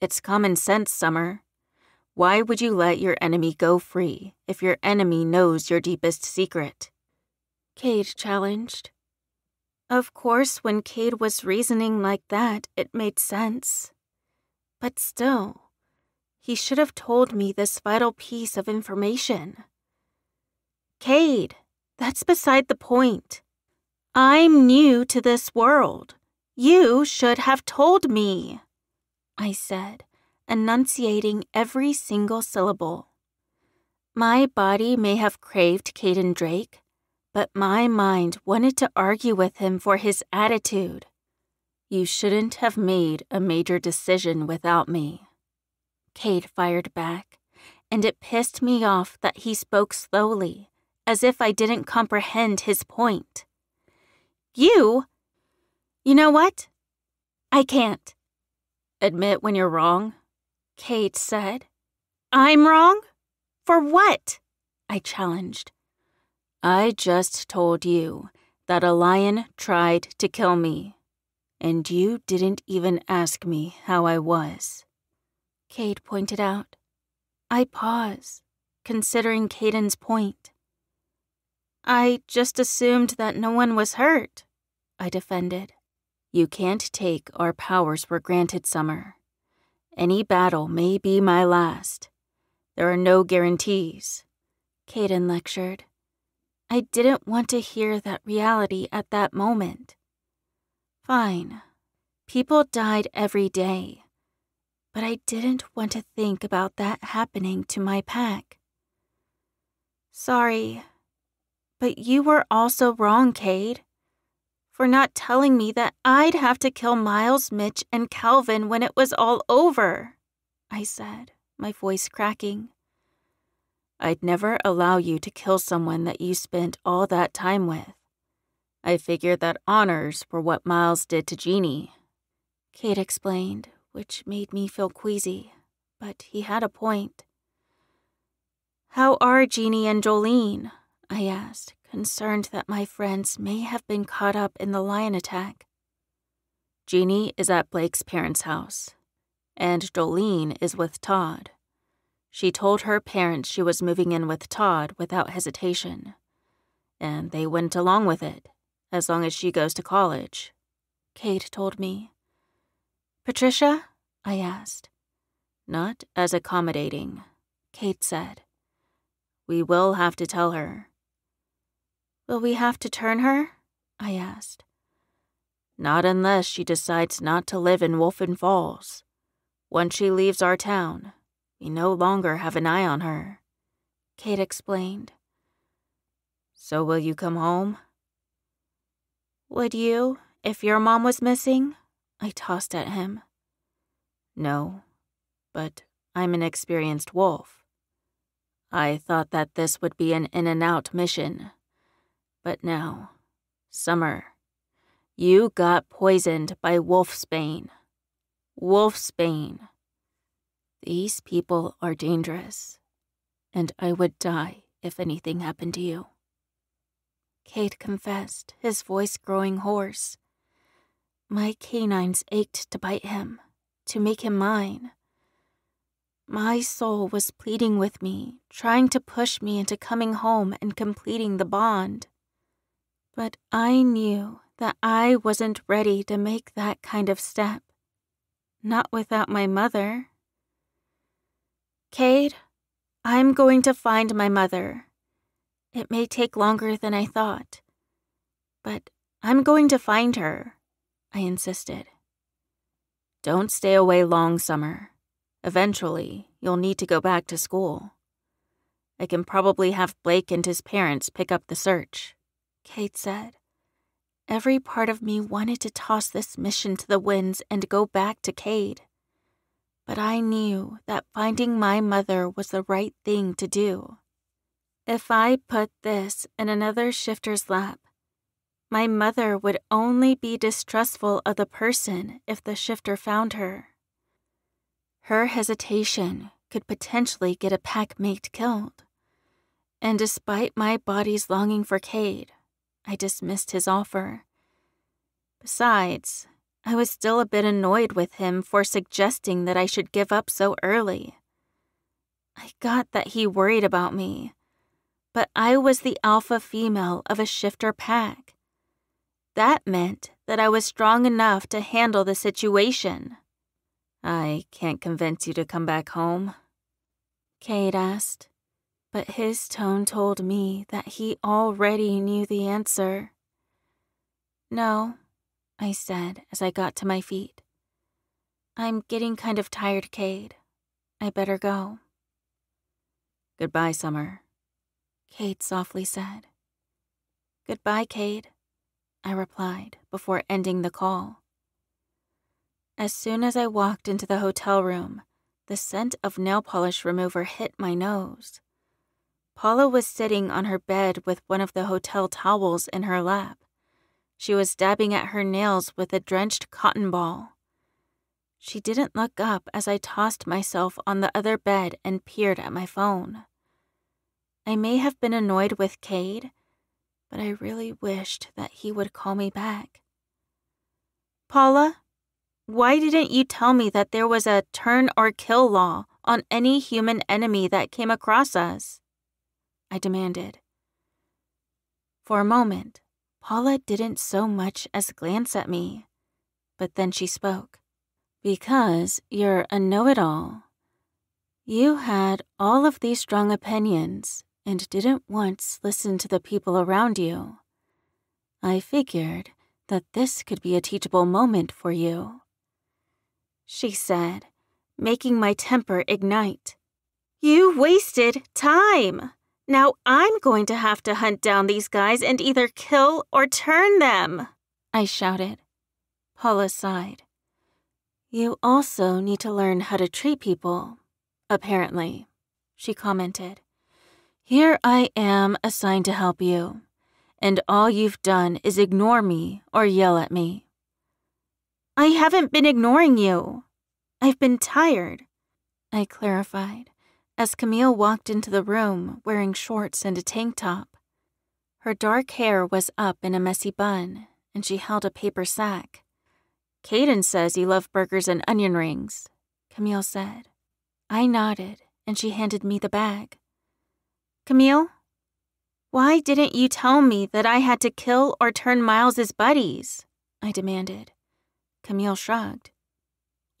It's common sense, Summer. Why would you let your enemy go free if your enemy knows your deepest secret? Cade challenged. Of course, when Cade was reasoning like that, it made sense. But still, he should have told me this vital piece of information. Cade, that's beside the point. I'm new to this world. You should have told me, I said enunciating every single syllable. My body may have craved Kaden Drake, but my mind wanted to argue with him for his attitude. You shouldn't have made a major decision without me. Cade fired back, and it pissed me off that he spoke slowly, as if I didn't comprehend his point. You? You know what? I can't. Admit when you're wrong? Cade said. I'm wrong? For what? I challenged. I just told you that a lion tried to kill me, and you didn't even ask me how I was. Cade pointed out. I pause, considering Kaden's point. I just assumed that no one was hurt, I defended. You can't take our powers for granted, Summer. Any battle may be my last. There are no guarantees. Kaden lectured. I didn't want to hear that reality at that moment. Fine. People died every day. But I didn't want to think about that happening to my pack. Sorry. But you were also wrong, Cade for not telling me that I'd have to kill Miles, Mitch, and Calvin when it was all over, I said, my voice cracking. I'd never allow you to kill someone that you spent all that time with. I figured that honors were what Miles did to Jeannie. Cade explained, which made me feel queasy, but he had a point. How are Jeannie and Jolene? I asked, concerned that my friends may have been caught up in the lion attack. Jeannie is at Blake's parents' house, and Jolene is with Todd. She told her parents she was moving in with Todd without hesitation, and they went along with it, as long as she goes to college. Cade told me. Patricia? I asked. Not as accommodating, Cade said. We will have to tell her. Will we have to turn her? I asked. Not unless she decides not to live in Wolfen Falls. Once she leaves our town, we no longer have an eye on her. Cade explained. So will you come home? Would you, if your mom was missing? I tossed at him. No, but I'm an experienced wolf. I thought that this would be an in and out mission. But now, Summer, you got poisoned by wolfsbane. Wolfsbane. These people are dangerous, and I would die if anything happened to you. Cade confessed, his voice growing hoarse. My canines ached to bite him, to make him mine. My soul was pleading with me, trying to push me into coming home and completing the bond. But I knew that I wasn't ready to make that kind of step. Not without my mother. Cade, I'm going to find my mother. It may take longer than I thought. But I'm going to find her, I insisted. Don't stay away long, Summer. Eventually, you'll need to go back to school. I can probably have Blake and his parents pick up the search, Cade said. Every part of me wanted to toss this mission to the winds and go back to Cade. But I knew that finding my mother was the right thing to do. If I put this in another shifter's lap, my mother would only be distrustful of the person if the shifter found her. Her hesitation could potentially get a packmate killed. And despite my body's longing for Cade, I dismissed his offer. Besides, I was still a bit annoyed with him for suggesting that I should give up so early. I got that he worried about me, but I was the alpha female of a shifter pack. That meant that I was strong enough to handle the situation. I can't convince you to come back home? Cade asked, but his tone told me that he already knew the answer. No, I said as I got to my feet. I'm getting kind of tired, Cade. I better go. Goodbye, Summer, Cade softly said. Goodbye, Cade, I replied before ending the call. As soon as I walked into the hotel room, the scent of nail polish remover hit my nose. Paula was sitting on her bed with one of the hotel towels in her lap. She was dabbing at her nails with a drenched cotton ball. She didn't look up as I tossed myself on the other bed and peered at my phone. I may have been annoyed with Cade, but I really wished that he would call me back. Paula, why didn't you tell me that there was a turn or kill law on any human enemy that came across us? I demanded. For a moment, Paula didn't so much as glance at me, but then she spoke. Because you're a know it all. You had all of these strong opinions and didn't once listen to the people around you. I figured that this could be a teachable moment for you she said, making my temper ignite. You wasted time. Now I'm going to have to hunt down these guys and either kill or turn them, I shouted. Paula sighed. You also need to learn how to treat people, apparently, she commented. Here I am assigned to help you, and all you've done is ignore me or yell at me. I haven't been ignoring you. I've been tired, I clarified as Camille walked into the room wearing shorts and a tank top. Her dark hair was up in a messy bun, and she held a paper sack. Kaden says you love burgers and onion rings, Camille said. I nodded, and she handed me the bag. Camille, why didn't you tell me that I had to kill or turn Miles's buddies? I demanded. Camille shrugged.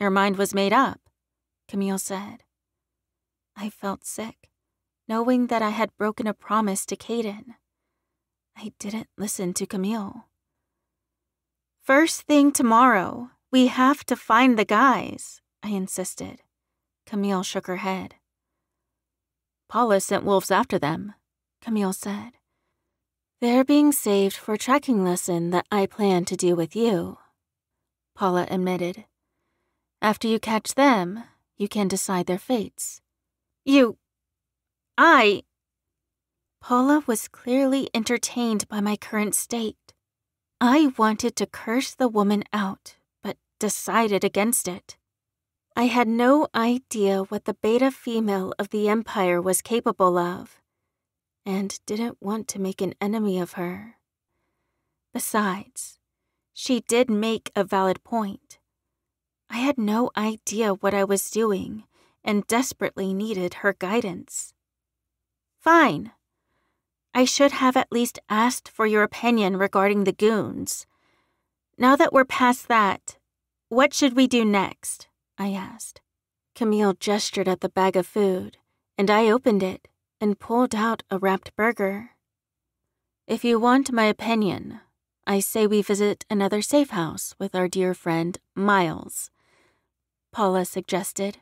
Your mind was made up, Camille said. I felt sick, knowing that I had broken a promise to Kaden. I didn't listen to Camille. First thing tomorrow, we have to find the guys, I insisted. Camille shook her head. Paula sent wolves after them, Camille said. They're being saved for a trekking lesson that I plan to do with you, Paula admitted. After you catch them, you can decide their fates. You. I. Paula was clearly entertained by my current state. I wanted to curse the woman out, but decided against it. I had no idea what the beta female of the Empire was capable of, and didn't want to make an enemy of her. Besides, she did make a valid point. I had no idea what I was doing and desperately needed her guidance. Fine. I should have at least asked for your opinion regarding the goons. Now that we're past that, what should we do next? I asked. Camille gestured at the bag of food, and I opened it and pulled out a wrapped burger. If you want my opinion, I say we visit another safe house with our dear friend Miles, Paula suggested.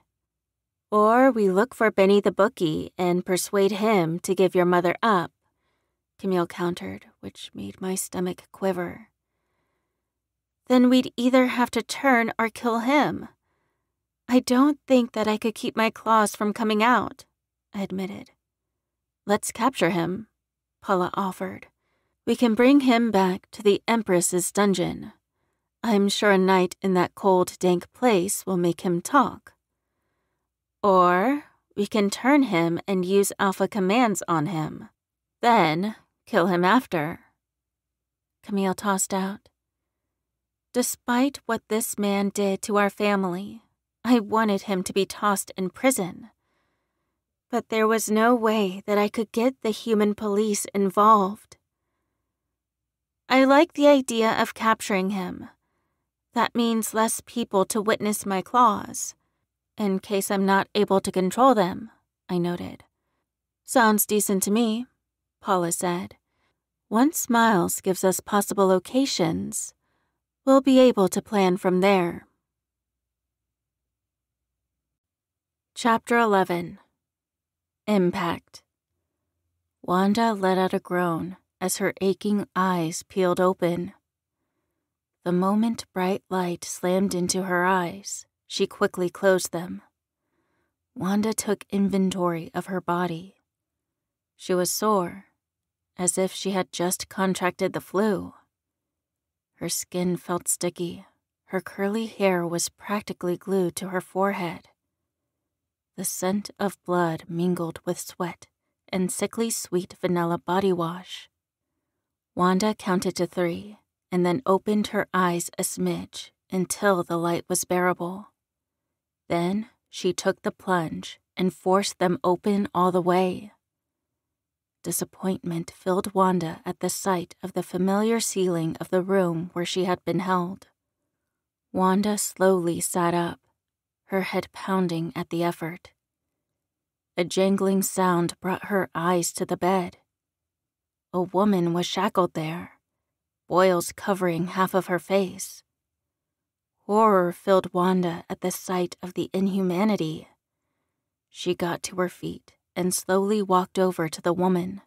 Or we look for Benny the bookie and persuade him to give your mother up, Camille countered, which made my stomach quiver. Then we'd either have to turn or kill him. I don't think that I could keep my claws from coming out, I admitted. Let's capture him, Paula offered. We can bring him back to the Empress's dungeon. I'm sure a night in that cold, dank place will make him talk. Or we can turn him and use alpha commands on him. Then kill him after. Camille tossed out. Despite what this man did to our family, I wanted him to be tossed in prison but there was no way that I could get the human police involved. I like the idea of capturing him. That means less people to witness my claws, in case I'm not able to control them, I noted. Sounds decent to me, Paula said. Once Miles gives us possible locations, we'll be able to plan from there. Chapter 11 Impact. Wanda let out a groan as her aching eyes peeled open. The moment bright light slammed into her eyes, she quickly closed them. Wanda took inventory of her body. She was sore, as if she had just contracted the flu. Her skin felt sticky. Her curly hair was practically glued to her forehead. The scent of blood mingled with sweat and sickly sweet vanilla body wash. Wanda counted to three and then opened her eyes a smidge until the light was bearable. Then she took the plunge and forced them open all the way. Disappointment filled Wanda at the sight of the familiar ceiling of the room where she had been held. Wanda slowly sat up, her head pounding at the effort. A jangling sound brought her eyes to the bed. A woman was shackled there, boils covering half of her face. Horror filled Wanda at the sight of the inhumanity. She got to her feet and slowly walked over to the woman.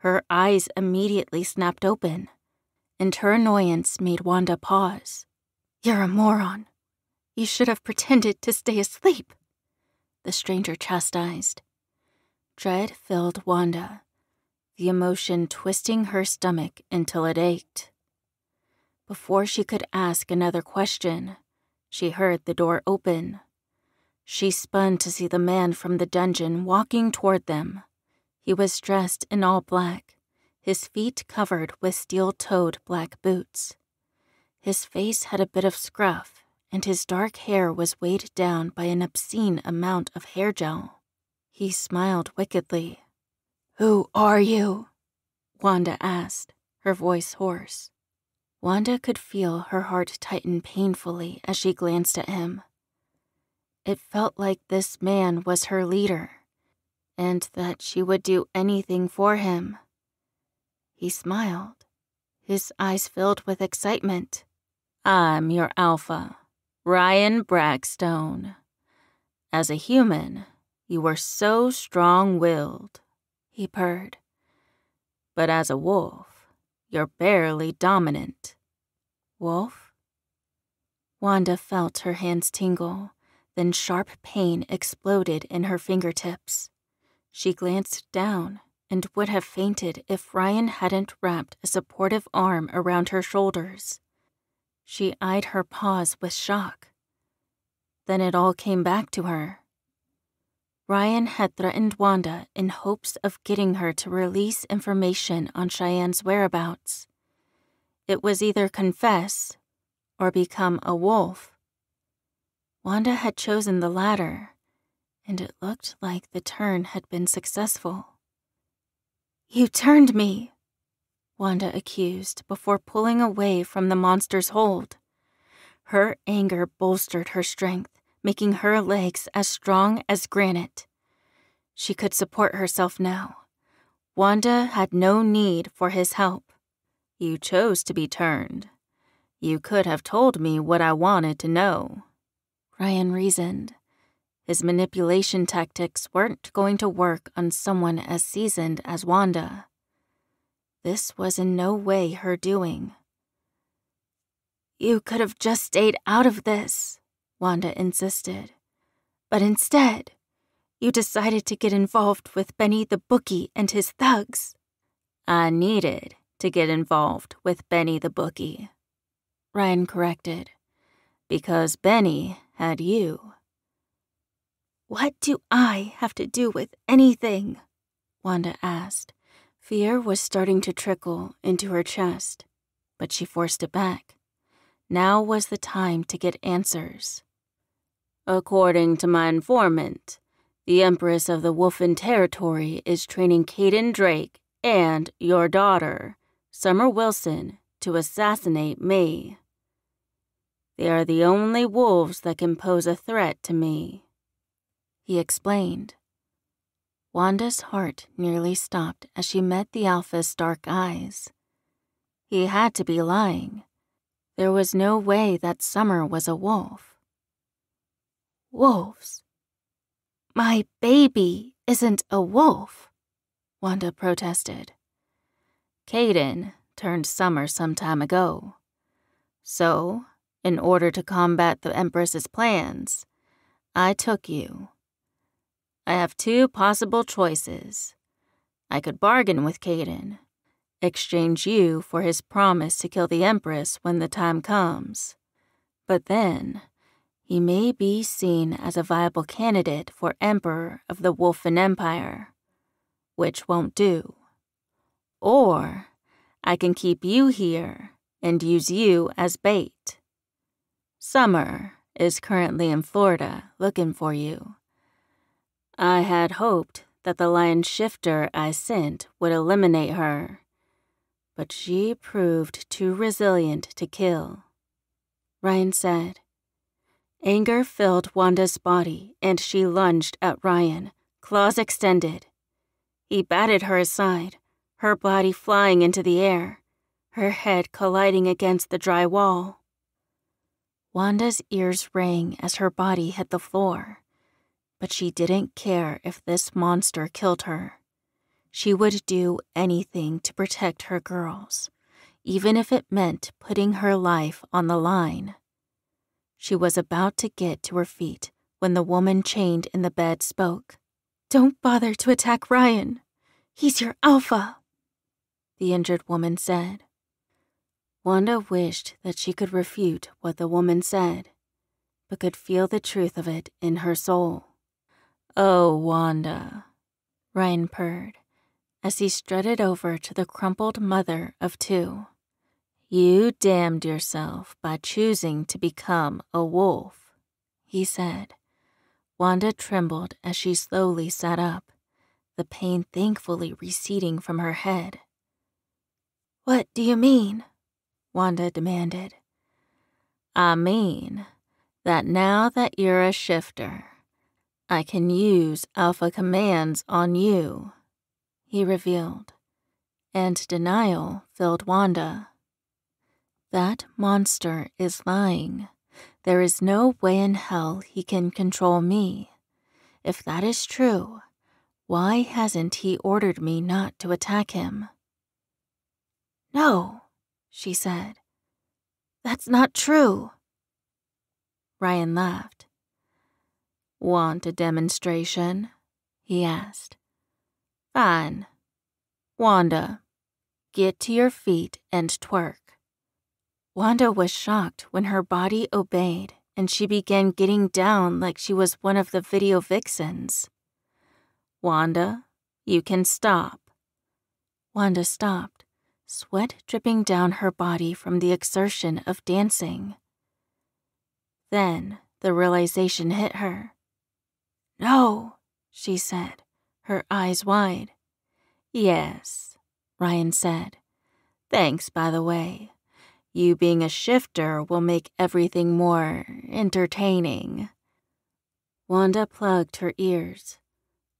Her eyes immediately snapped open, and her annoyance made Wanda pause. You're a moron. You should have pretended to stay asleep, the stranger chastised. Dread filled Wanda, the emotion twisting her stomach until it ached. Before she could ask another question, she heard the door open. She spun to see the man from the dungeon walking toward them. He was dressed in all black, his feet covered with steel toed black boots. His face had a bit of scruff and his dark hair was weighed down by an obscene amount of hair gel. He smiled wickedly. Who are you? Wanda asked, her voice hoarse. Wanda could feel her heart tighten painfully as she glanced at him. It felt like this man was her leader, and that she would do anything for him. He smiled, his eyes filled with excitement. I'm your alpha, Ryan Brackstone. As a human, you were so strong willed, he purred. But as a wolf, you're barely dominant. Wolf? Wanda felt her hands tingle, then sharp pain exploded in her fingertips. She glanced down and would have fainted if Ryan hadn't wrapped a supportive arm around her shoulders. She eyed her paws with shock. Then it all came back to her. Ryan had threatened Wanda in hopes of getting her to release information on Cheyenne's whereabouts. It was either confess or become a wolf. Wanda had chosen the latter, and it looked like the turn had been successful. You turned me, Wanda accused before pulling away from the monster's hold. Her anger bolstered her strength, making her legs as strong as granite. She could support herself now. Wanda had no need for his help. You chose to be turned. You could have told me what I wanted to know. Ryan reasoned. His manipulation tactics weren't going to work on someone as seasoned as Wanda. This was in no way her doing. You could have just stayed out of this, Wanda insisted. But instead, you decided to get involved with Benny the bookie and his thugs. I needed to get involved with Benny the bookie. Ryan corrected. Because Benny had you. What do I have to do with anything? Wanda asked. Fear was starting to trickle into her chest, but she forced it back. Now was the time to get answers. According to my informant, the Empress of the Wolfen Territory is training Kaden Drake and your daughter, Summer Wilson, to assassinate me. They are the only wolves that can pose a threat to me. He explained. Wanda's heart nearly stopped as she met the Alpha's dark eyes. He had to be lying. There was no way that Summer was a wolf. Wolves? My baby isn't a wolf, Wanda protested. Kaden turned summer some time ago. So, in order to combat the Empress's plans, I took you. I have two possible choices. I could bargain with Kaden, exchange you for his promise to kill the Empress when the time comes. But then, he may be seen as a viable candidate for Emperor of the Wolfen Empire, which won't do. Or I can keep you here and use you as bait. Summer is currently in Florida looking for you. I had hoped that the lion shifter I sent would eliminate her, but she proved too resilient to kill. Ryan said, Anger filled Wanda's body, and she lunged at Ryan, claws extended. He batted her aside, her body flying into the air, her head colliding against the dry wall. Wanda's ears rang as her body hit the floor, but she didn't care if this monster killed her. She would do anything to protect her girls, even if it meant putting her life on the line. She was about to get to her feet when the woman chained in the bed spoke. Don't bother to attack Ryan. He's your alpha, the injured woman said. Wanda wished that she could refute what the woman said, but could feel the truth of it in her soul. Oh, Wanda, Ryan purred as he strutted over to the crumpled mother of two. You damned yourself by choosing to become a wolf, he said. Wanda trembled as she slowly sat up, the pain thankfully receding from her head. What do you mean? Wanda demanded. I mean that now that you're a shifter, I can use alpha commands on you, he revealed, and denial filled Wanda. That monster is lying. There is no way in hell he can control me. If that is true, why hasn't he ordered me not to attack him? No, she said. That's not true. Ryan laughed. Want a demonstration? he asked. Fine. Wanda, get to your feet and twerk. Wanda was shocked when her body obeyed and she began getting down like she was one of the video vixens. Wanda, you can stop. Wanda stopped, sweat dripping down her body from the exertion of dancing. Then the realization hit her. No, she said, her eyes wide. Yes, Ryan said. Thanks, by the way. You being a shifter will make everything more entertaining. Wanda plugged her ears,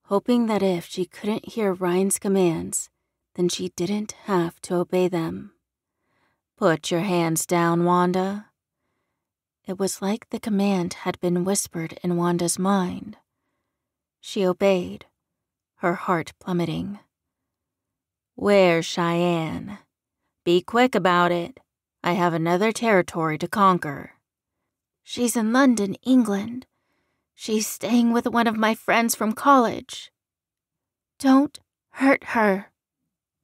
hoping that if she couldn't hear Ryan's commands, then she didn't have to obey them. Put your hands down, Wanda. It was like the command had been whispered in Wanda's mind. She obeyed, her heart plummeting. Where's Cheyenne? Be quick about it. I have another territory to conquer. She's in London, England. She's staying with one of my friends from college. Don't hurt her,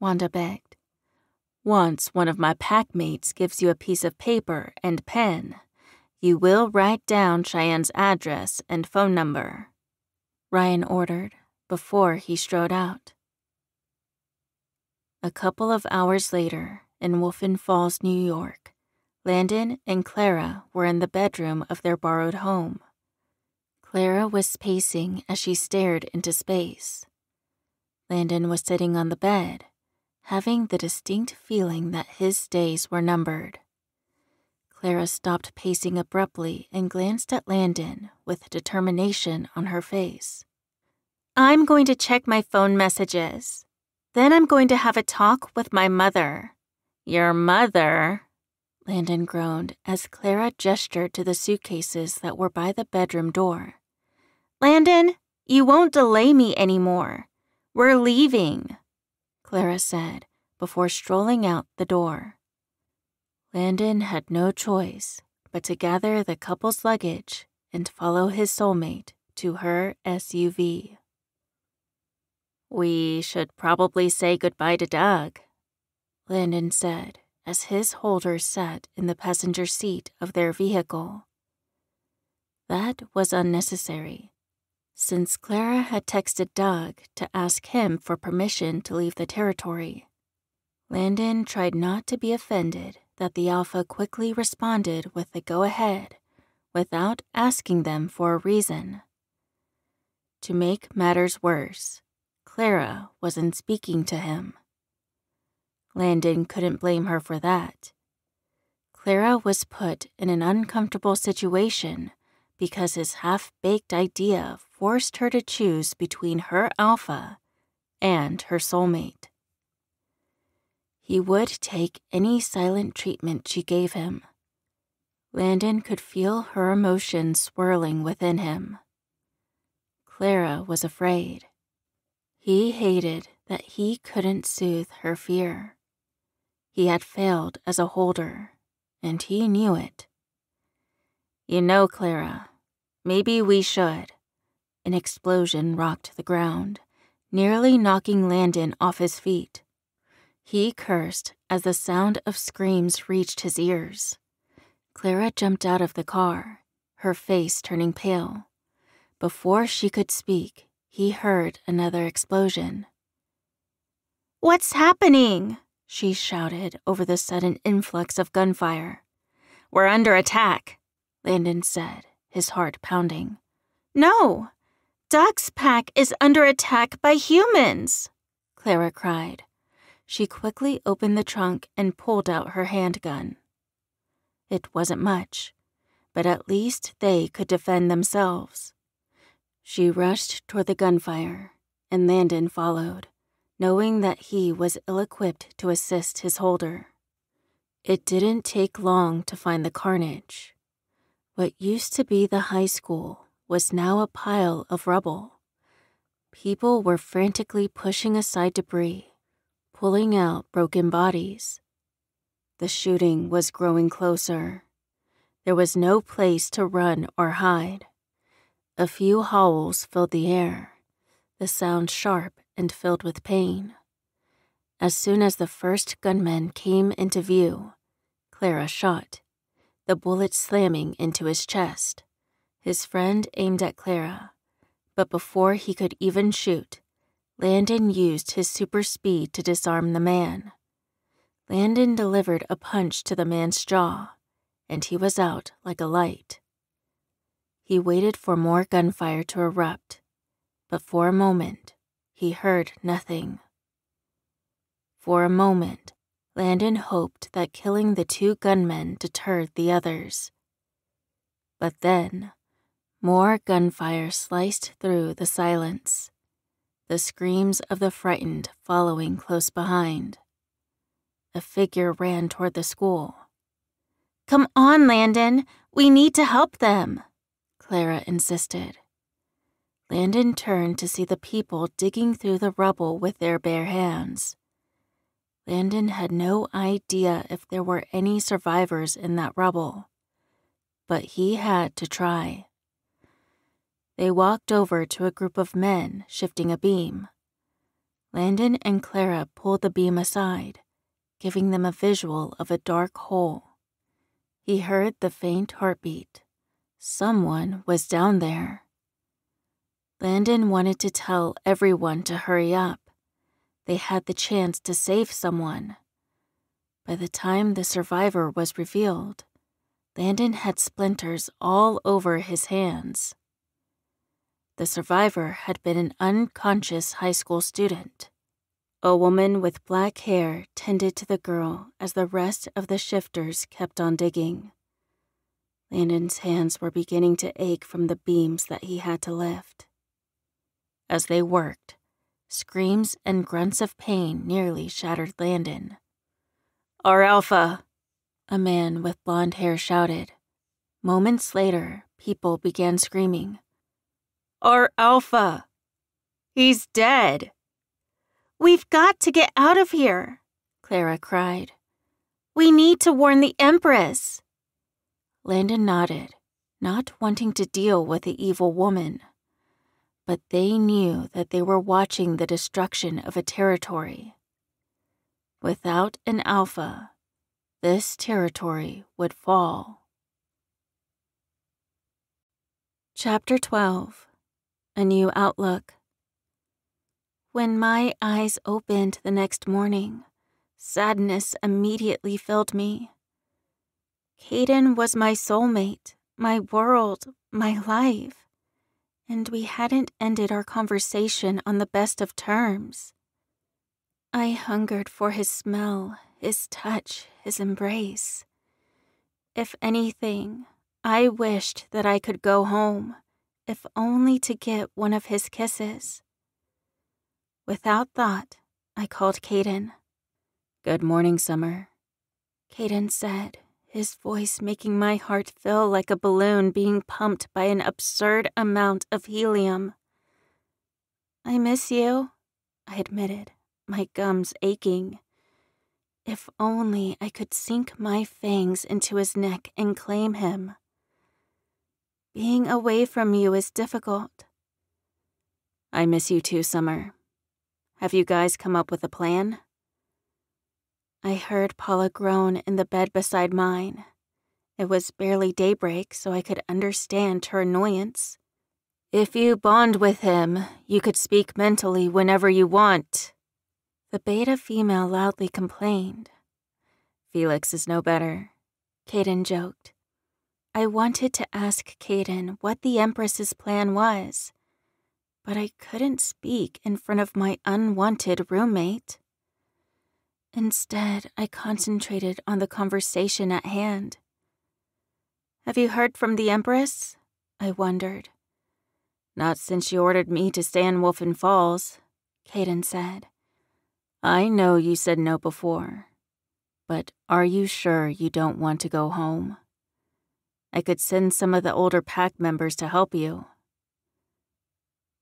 Wanda begged. Once one of my packmates gives you a piece of paper and pen, you will write down Cheyenne's address and phone number, Ryan ordered before he strode out. A couple of hours later, in Wolfen Falls, New York, Landon and Clara were in the bedroom of their borrowed home. Clara was pacing as she stared into space. Landon was sitting on the bed, having the distinct feeling that his days were numbered. Clara stopped pacing abruptly and glanced at Landon with determination on her face. I'm going to check my phone messages. Then I'm going to have a talk with my mother. Your mother? Landon groaned as Clara gestured to the suitcases that were by the bedroom door. Landon, you won't delay me anymore. We're leaving, Clara said before strolling out the door. Landon had no choice but to gather the couple's luggage and follow his soulmate to her SUV. We should probably say goodbye to Doug, Landon said as his holder sat in the passenger seat of their vehicle. That was unnecessary, since Clara had texted Doug to ask him for permission to leave the territory. Landon tried not to be offended that the Alpha quickly responded with the go ahead without asking them for a reason. To make matters worse, Clara wasn't speaking to him. Landon couldn't blame her for that. Clara was put in an uncomfortable situation because his half baked idea forced her to choose between her alpha and her soulmate. He would take any silent treatment she gave him. Landon could feel her emotions swirling within him. Clara was afraid. He hated that he couldn't soothe her fear. He had failed as a holder, and he knew it. You know, Clara, maybe we should. An explosion rocked the ground, nearly knocking Landon off his feet. He cursed as the sound of screams reached his ears. Clara jumped out of the car, her face turning pale. Before she could speak, he heard another explosion. What's happening? She shouted over the sudden influx of gunfire. We're under attack, Landon said, his heart pounding. No, Doug's pack is under attack by humans, Clara cried. She quickly opened the trunk and pulled out her handgun. It wasn't much, but at least they could defend themselves. She rushed toward the gunfire, and Landon followed knowing that he was ill equipped to assist his holder. It didn't take long to find the carnage. What used to be the high school was now a pile of rubble. People were frantically pushing aside debris, pulling out broken bodies. The shooting was growing closer. There was no place to run or hide. A few howls filled the air, the sound sharp and filled with pain. As soon as the first gunman came into view, Clara shot, the bullet slamming into his chest. His friend aimed at Clara, but before he could even shoot, Landon used his super speed to disarm the man. Landon delivered a punch to the man's jaw, and he was out like a light. He waited for more gunfire to erupt, but for a moment, he heard nothing. For a moment, Landon hoped that killing the two gunmen deterred the others. But then, more gunfire sliced through the silence, the screams of the frightened following close behind. A figure ran toward the school. Come on, Landon. We need to help them, Clara insisted. Landon turned to see the people digging through the rubble with their bare hands. Landon had no idea if there were any survivors in that rubble, but he had to try. They walked over to a group of men shifting a beam. Landon and Clara pulled the beam aside, giving them a visual of a dark hole. He heard the faint heartbeat. Someone was down there. Landon wanted to tell everyone to hurry up. They had the chance to save someone. By the time the survivor was revealed, Landon had splinters all over his hands. The survivor had been an unconscious high school student. A woman with black hair tended to the girl as the rest of the shifters kept on digging. Landon's hands were beginning to ache from the beams that he had to lift. As they worked, screams and grunts of pain nearly shattered Landon. Our Alpha! A man with blond hair shouted. Moments later, people began screaming. Our Alpha! He's dead! We've got to get out of here, Clara cried. We need to warn the Empress. Landon nodded, not wanting to deal with the evil woman. But they knew that they were watching the destruction of a territory. Without an alpha, this territory would fall. Chapter 12 A New Outlook When my eyes opened the next morning, sadness immediately filled me. Kaden was my soulmate, my world, my life, and we hadn't ended our conversation on the best of terms. I hungered for his smell, his touch, his embrace. If anything, I wished that I could go home, if only to get one of his kisses. Without thought, I called Kaden. Good morning, Summer. Kaden said, his voice making my heart fill like a balloon being pumped by an absurd amount of helium. I miss you, I admitted, my gums aching. If only I could sink my fangs into his neck and claim him. Being away from you is difficult. I miss you too, Summer. Have you guys come up with a plan? I heard Paula groan in the bed beside mine. It was barely daybreak, so I could understand her annoyance. If you bond with him, you could speak mentally whenever you want. The beta female loudly complained. Felix is no better. Kaden joked. I wanted to ask Kaden what the Empress's plan was, but I couldn't speak in front of my unwanted roommate. Instead, I concentrated on the conversation at hand. Have you heard from the Empress? I wondered. Not since she ordered me to stay in Wolfen Falls, Kaden said. I know you said no before, but are you sure you don't want to go home? I could send some of the older pack members to help you.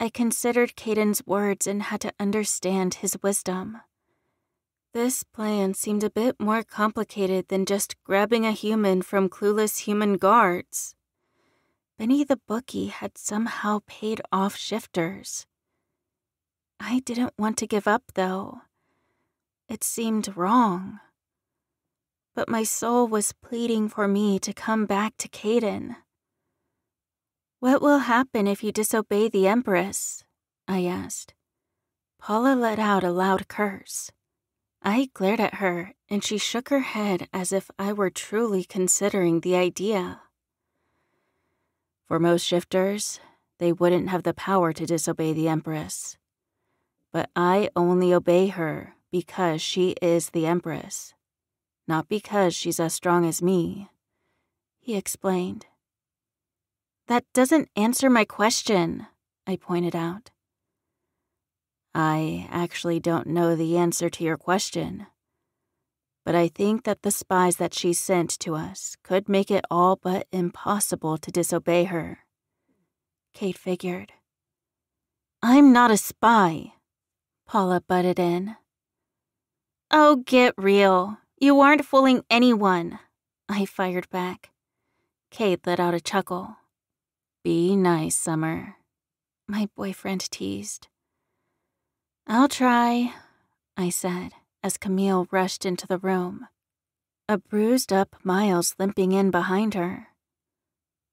I considered Kaden's words and had to understand his wisdom. This plan seemed a bit more complicated than just grabbing a human from clueless human guards. Benny the bookie had somehow paid off shifters. I didn't want to give up, though. It seemed wrong. But my soul was pleading for me to come back to Kaden. What will happen if you disobey the Empress? I asked. Paula let out a loud curse. I glared at her, and she shook her head as if I were truly considering the idea. For most shifters, they wouldn't have the power to disobey the Empress. But I only obey her because she is the Empress, not because she's as strong as me, he explained. That doesn't answer my question, I pointed out. I actually don't know the answer to your question. But I think that the spies that she sent to us could make it all but impossible to disobey her. Kate figured. I'm not a spy, Paula butted in. Oh, get real. You aren't fooling anyone, I fired back. Kate let out a chuckle. Be nice, Summer, my boyfriend teased. I'll try, I said as Camille rushed into the room, a bruised up Miles limping in behind her.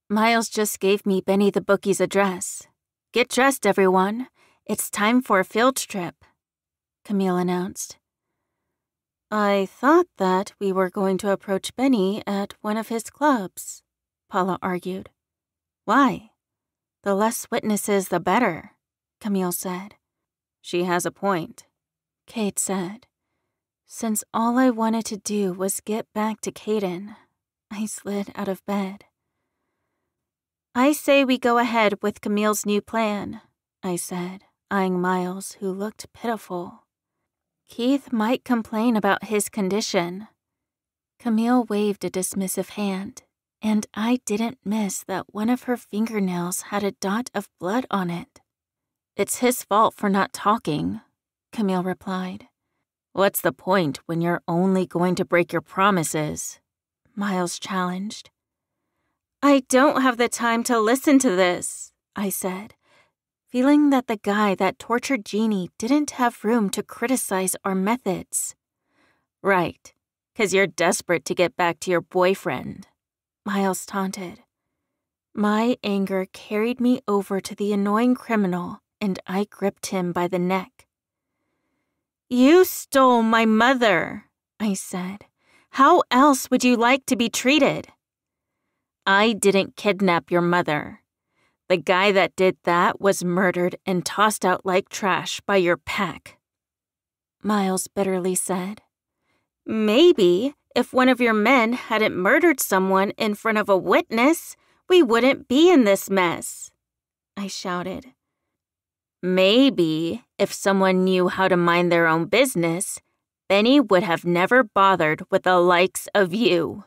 Miles just gave me Benny the bookie's address. Get dressed, everyone. It's time for a field trip, Camille announced. I thought that we were going to approach Benny at one of his clubs, Paula argued. Why? The less witnesses, the better, Camille said. She has a point, Kate said. Since all I wanted to do was get back to Kaden, I slid out of bed. I say we go ahead with Camille's new plan, I said, eyeing Miles, who looked pitiful. Keith might complain about his condition. Camille waved a dismissive hand, and I didn't miss that one of her fingernails had a dot of blood on it. It's his fault for not talking, Camille replied. What's the point when you're only going to break your promises? Miles challenged. I don't have the time to listen to this, I said, feeling that the guy that tortured Jeannie didn't have room to criticize our methods. Right, because you're desperate to get back to your boyfriend, Miles taunted. My anger carried me over to the annoying criminal and I gripped him by the neck. You stole my mother, I said. How else would you like to be treated? I didn't kidnap your mother. The guy that did that was murdered and tossed out like trash by your pack. Miles bitterly said. Maybe if one of your men hadn't murdered someone in front of a witness, we wouldn't be in this mess. I shouted. Maybe if someone knew how to mind their own business, Benny would have never bothered with the likes of you.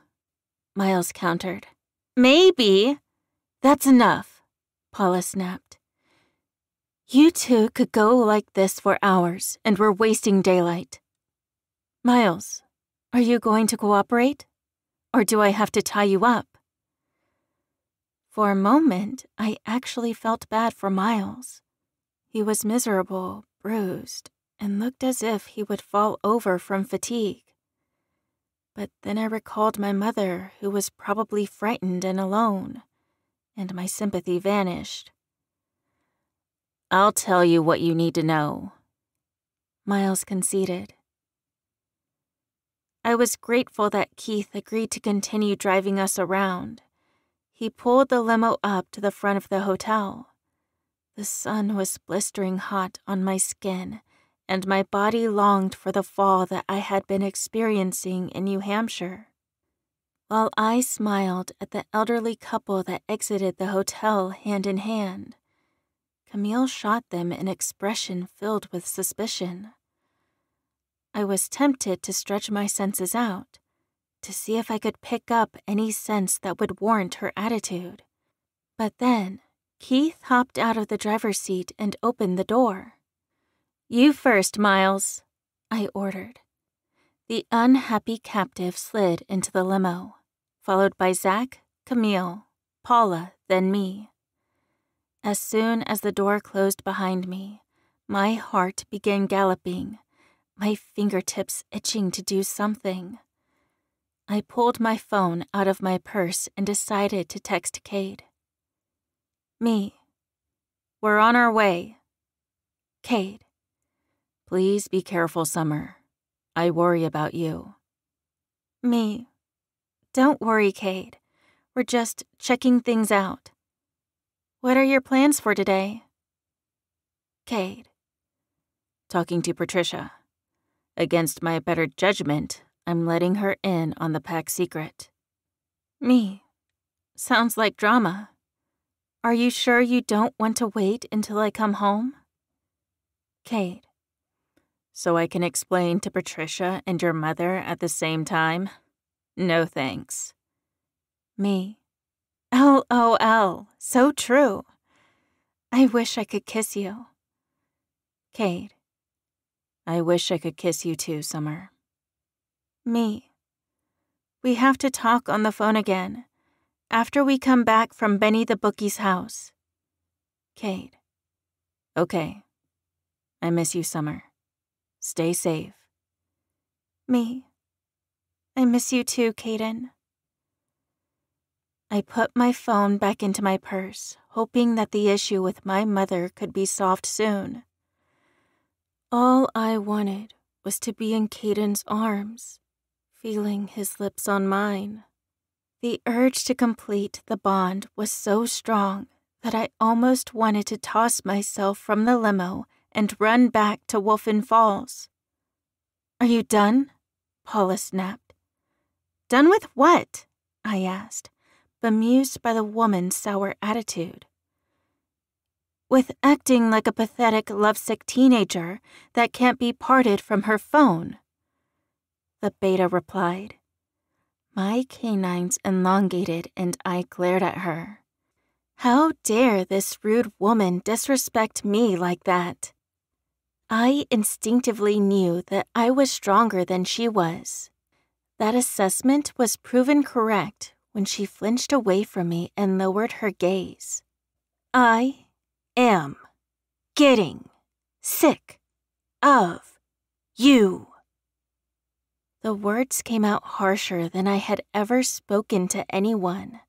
Miles countered. Maybe. That's enough, Paula snapped. You two could go like this for hours, and we're wasting daylight. Miles, are you going to cooperate? Or do I have to tie you up? For a moment, I actually felt bad for Miles. He was miserable, bruised, and looked as if he would fall over from fatigue. But then I recalled my mother, who was probably frightened and alone, and my sympathy vanished. I'll tell you what you need to know, Miles conceded. I was grateful that Keith agreed to continue driving us around. He pulled the limo up to the front of the hotel. The sun was blistering hot on my skin, and my body longed for the fall that I had been experiencing in New Hampshire. While I smiled at the elderly couple that exited the hotel hand in hand, Camille shot them an expression filled with suspicion. I was tempted to stretch my senses out, to see if I could pick up any sense that would warrant her attitude. But then, Keith hopped out of the driver's seat and opened the door. You first, Miles, I ordered. The unhappy captive slid into the limo, followed by Zack, Camille, Paula, then me. As soon as the door closed behind me, My heart began galloping, my fingertips itching to do something. I pulled my phone out of my purse and decided to text Cade. Me. We're on our way. Cade. Please be careful, Summer. I worry about you. Me. Don't worry, Cade. We're just checking things out. What are your plans for today? Cade. Talking to Patricia. Against my better judgment, I'm letting her in on the pack secret. Me. Sounds like drama. Are you sure you don't want to wait until I come home? Cade. So I can explain to Patricia and your mother at the same time? No thanks. Me. LOL. So true. I wish I could kiss you. Cade. I wish I could kiss you too, Summer. Me. We have to talk on the phone again. After we come back from Benny the Bookie's house. Cade. Okay. I miss you, Summer. Stay safe. Me. I miss you too, Kaden. I put my phone back into my purse, hoping that the issue with my mother could be solved soon. All I wanted was to be in Kaden's arms, feeling his lips on mine. The urge to complete the bond was so strong that I almost wanted to toss myself from the limo and run back to Wolfen Falls. Are you done? Paula snapped. Done with what? I asked, bemused by the woman's sour attitude. With acting like a pathetic, lovesick teenager that can't be parted from her phone. The beta replied. My canines elongated and I glared at her. How dare this rude woman disrespect me like that? I instinctively knew that I was stronger than she was. That assessment was proven correct when she flinched away from me and lowered her gaze. I am getting sick of you. The words came out harsher than I had ever spoken to anyone.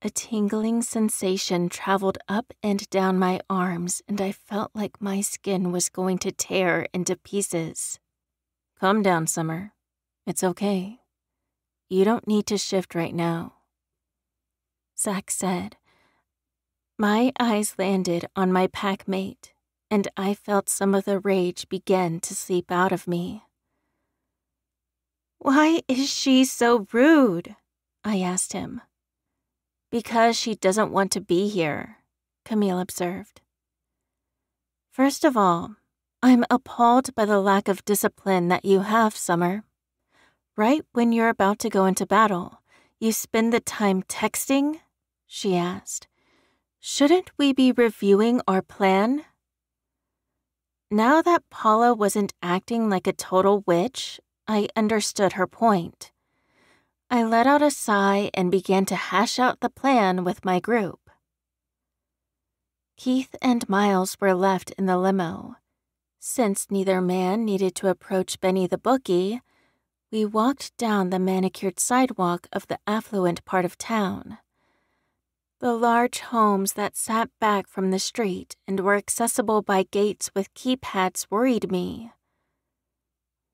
A tingling sensation traveled up and down my arms, and I felt like my skin was going to tear into pieces. Calm down, Summer. It's okay. You don't need to shift right now. Zack said. My eyes landed on my pack mate, and I felt some of the rage begin to seep out of me. Why is she so rude? I asked him. Because she doesn't want to be here, Camille observed. First of all, I'm appalled by the lack of discipline that you have, Summer. Right when you're about to go into battle, you spend the time texting? She asked. Shouldn't we be reviewing our plan? Now that Paula wasn't acting like a total witch, I understood her point. I let out a sigh and began to hash out the plan with my group. Keith and Miles were left in the limo. Since neither man needed to approach Benny the bookie, we walked down the manicured sidewalk of the affluent part of town. The large homes that sat back from the street and were accessible by gates with keypads worried me.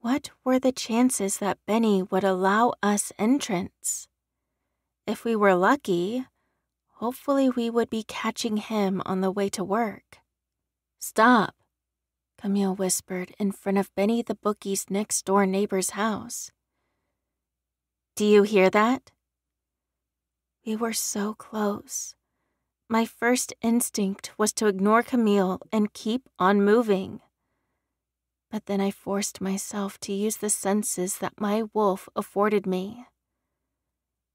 What were the chances that Benny would allow us entrance? If we were lucky, hopefully we would be catching him on the way to work. Stop, Camille whispered in front of Benny the bookie's next door neighbor's house. Do you hear that? We were so close. My first instinct was to ignore Camille and keep on moving. But then I forced myself to use the senses that my wolf afforded me.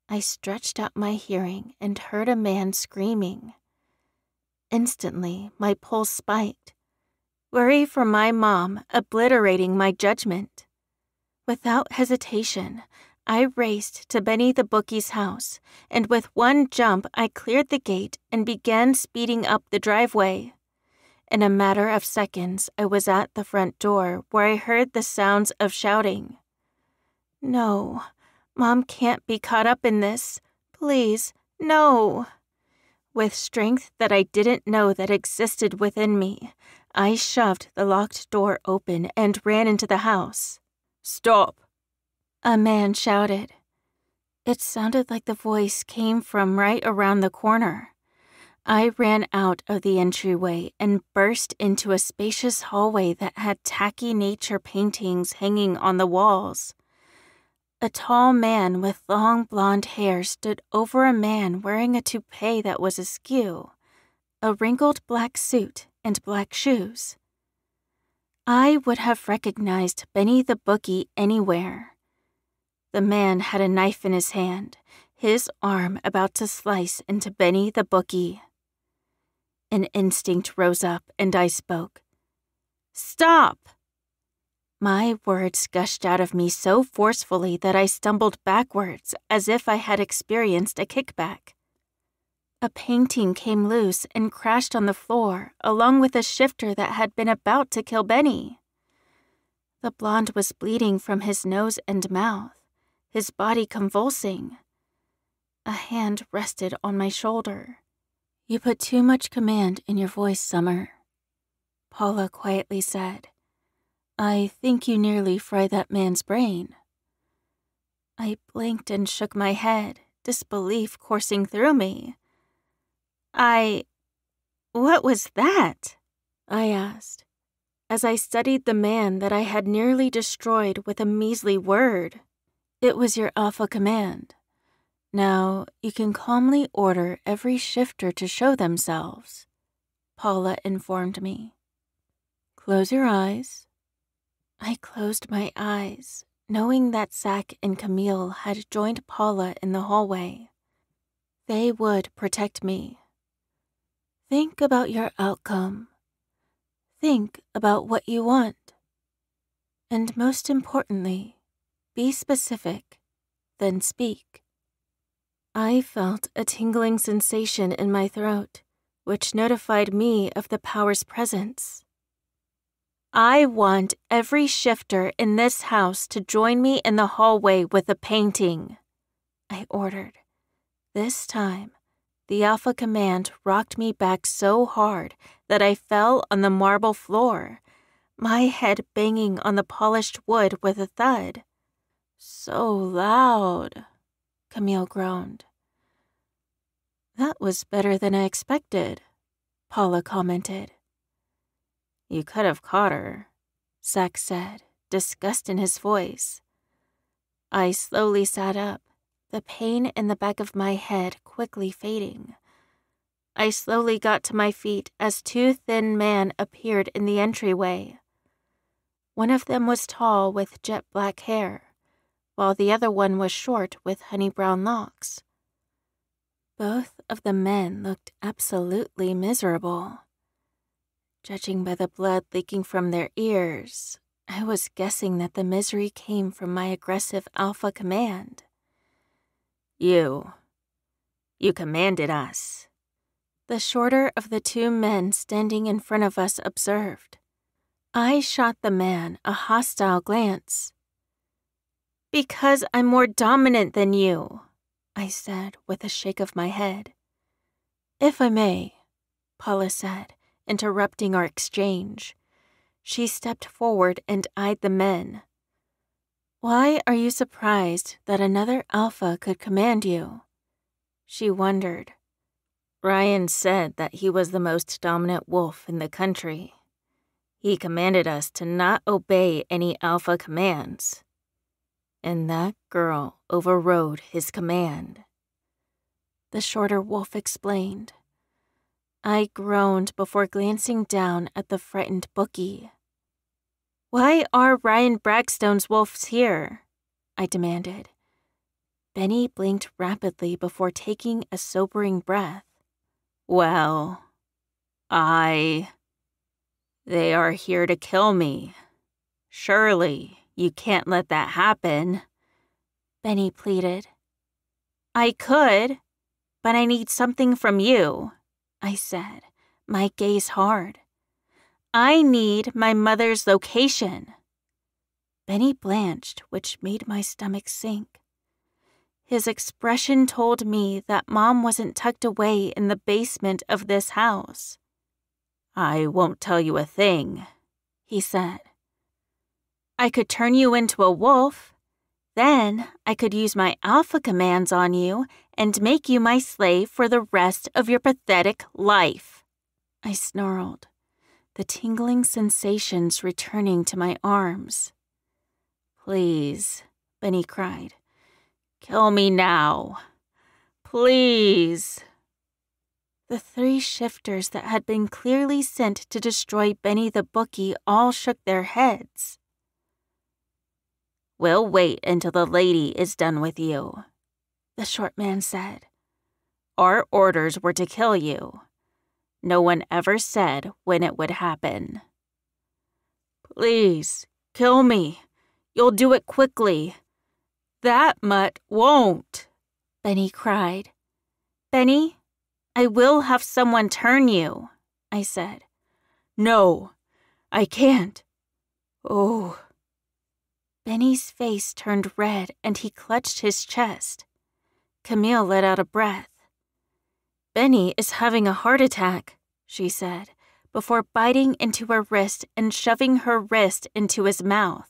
I stretched out my hearing and heard a man screaming. Instantly, my pulse spiked worry for my mom obliterating my judgment. Without hesitation, I raced to Benny the bookie's house, and with one jump, I cleared the gate and began speeding up the driveway. In a matter of seconds, I was at the front door where I heard the sounds of shouting. No, Mom can't be caught up in this. Please, no. With strength that I didn't know that existed within me, I shoved the locked door open and ran into the house. Stop! A man shouted. It sounded like the voice came from right around the corner. I ran out of the entryway and burst into a spacious hallway that had tacky nature paintings hanging on the walls. A tall man with long blonde hair stood over a man wearing a toupee that was askew, a wrinkled black suit, and black shoes. I would have recognized Benny the Bookie anywhere. The man had a knife in his hand, his arm about to slice into Benny the Bookie. An instinct rose up, and I spoke. Stop! My words gushed out of me so forcefully that I stumbled backwards as if I had experienced a kickback. A painting came loose and crashed on the floor, along with a shifter that had been about to kill Benny. The blonde was bleeding from his nose and mouth, his body convulsing. A hand rested on my shoulder. You put too much command in your voice, Summer. Paula quietly said. I think you nearly fry that man's brain. I blinked and shook my head, disbelief coursing through me. I. What was that? I asked, as I studied the man that I had nearly destroyed with a measly word. It was your alpha command. Now, you can calmly order every shifter to show themselves, Paula informed me. Close your eyes. I closed my eyes, knowing that Zack and Camille had joined Paula in the hallway. They would protect me. Think about your outcome. Think about what you want. And most importantly, be specific, then speak. I felt a tingling sensation in my throat, which notified me of the power's presence. I want every shifter in this house to join me in the hallway with a painting, I ordered. This time, the Alpha Command rocked me back so hard that I fell on the marble floor, my head banging on the polished wood with a thud. So loud, Camille groaned. That was better than I expected, Paula commented. You could have caught her, Zack said, disgust in his voice. I slowly sat up, the pain in the back of my head quickly fading. I slowly got to my feet as two thin men appeared in the entryway. One of them was tall with jet black hair, while the other one was short with honey brown locks. Both of the men looked absolutely miserable. Judging by the blood leaking from their ears, I was guessing that the misery came from my aggressive alpha command. You. You commanded us. The shorter of the two men standing in front of us observed. I shot the man a hostile glance. Because I'm more dominant than you, I said with a shake of my head. If I may, Paula said, interrupting our exchange. She stepped forward and eyed the men. Why are you surprised that another Alpha could command you? She wondered. Ryan said that he was the most dominant wolf in the country. He commanded us to not obey any Alpha commands and that girl overrode his command. The shorter wolf explained. I groaned before glancing down at the frightened bookie. Why are Ryan Bragstone's wolves here? I demanded. Benny blinked rapidly before taking a sobering breath. Well, I. They are here to kill me. Surely you can't let that happen. Benny pleaded. I could, but I need something from you, I said, my gaze hard. I need my mother's location. Benny blanched, which made my stomach sink. His expression told me that Mom wasn't tucked away in the basement of this house. I won't tell you a thing, he said. I could turn you into a wolf. Then I could use my alpha commands on you and make you my slave for the rest of your pathetic life. I snarled, the tingling sensations returning to my arms. Please, Benny cried. Kill me now. Please. The three shifters that had been clearly sent to destroy Benny the bookie all shook their heads. We'll wait until the lady is done with you, the short man said. Our orders were to kill you. No one ever said when it would happen. Please, kill me. You'll do it quickly. That mutt won't, Benny cried. Benny, I will have someone turn you, I said. No, I can't. Oh. Benny's face turned red and he clutched his chest. Camille let out a breath. Benny is having a heart attack, she said, before biting into her wrist and shoving her wrist into his mouth.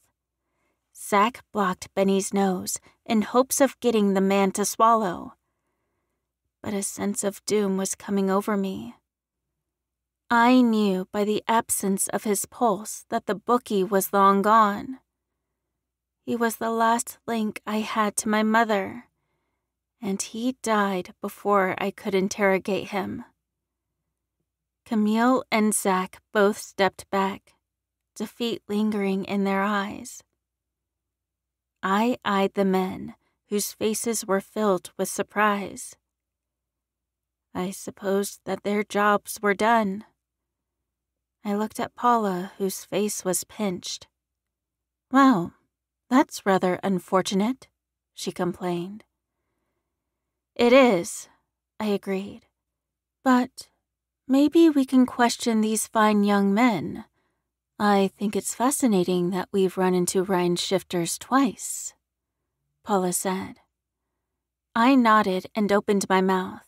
Zack blocked Benny's nose in hopes of getting the man to swallow. But a sense of doom was coming over me. I knew by the absence of his pulse that the bookie was long gone. He was the last link I had to my mother, and he died before I could interrogate him. Camille and Zack both stepped back, defeat lingering in their eyes. I eyed the men, whose faces were filled with surprise. I supposed that their jobs were done. I looked at Paula, whose face was pinched. Well, that's rather unfortunate, she complained. It is, I agreed. But maybe we can question these fine young men. I think it's fascinating that we've run into Ryan shifters twice, Paula said. I nodded and opened my mouth,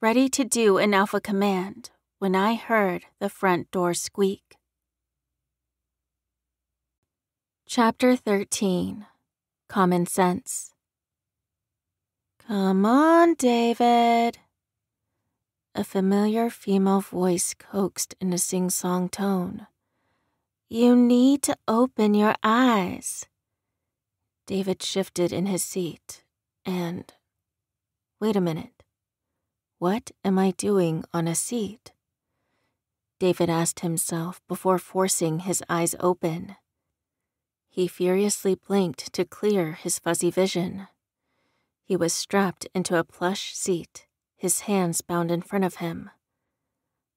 ready to do an alpha command, when I heard the front door squeak. Chapter 13 Common Sense Come on, David. A familiar female voice coaxed in a sing song tone. You need to open your eyes. David shifted in his seat and. Wait a minute. What am I doing on a seat? David asked himself before forcing his eyes open. He furiously blinked to clear his fuzzy vision. He was strapped into a plush seat, his hands bound in front of him.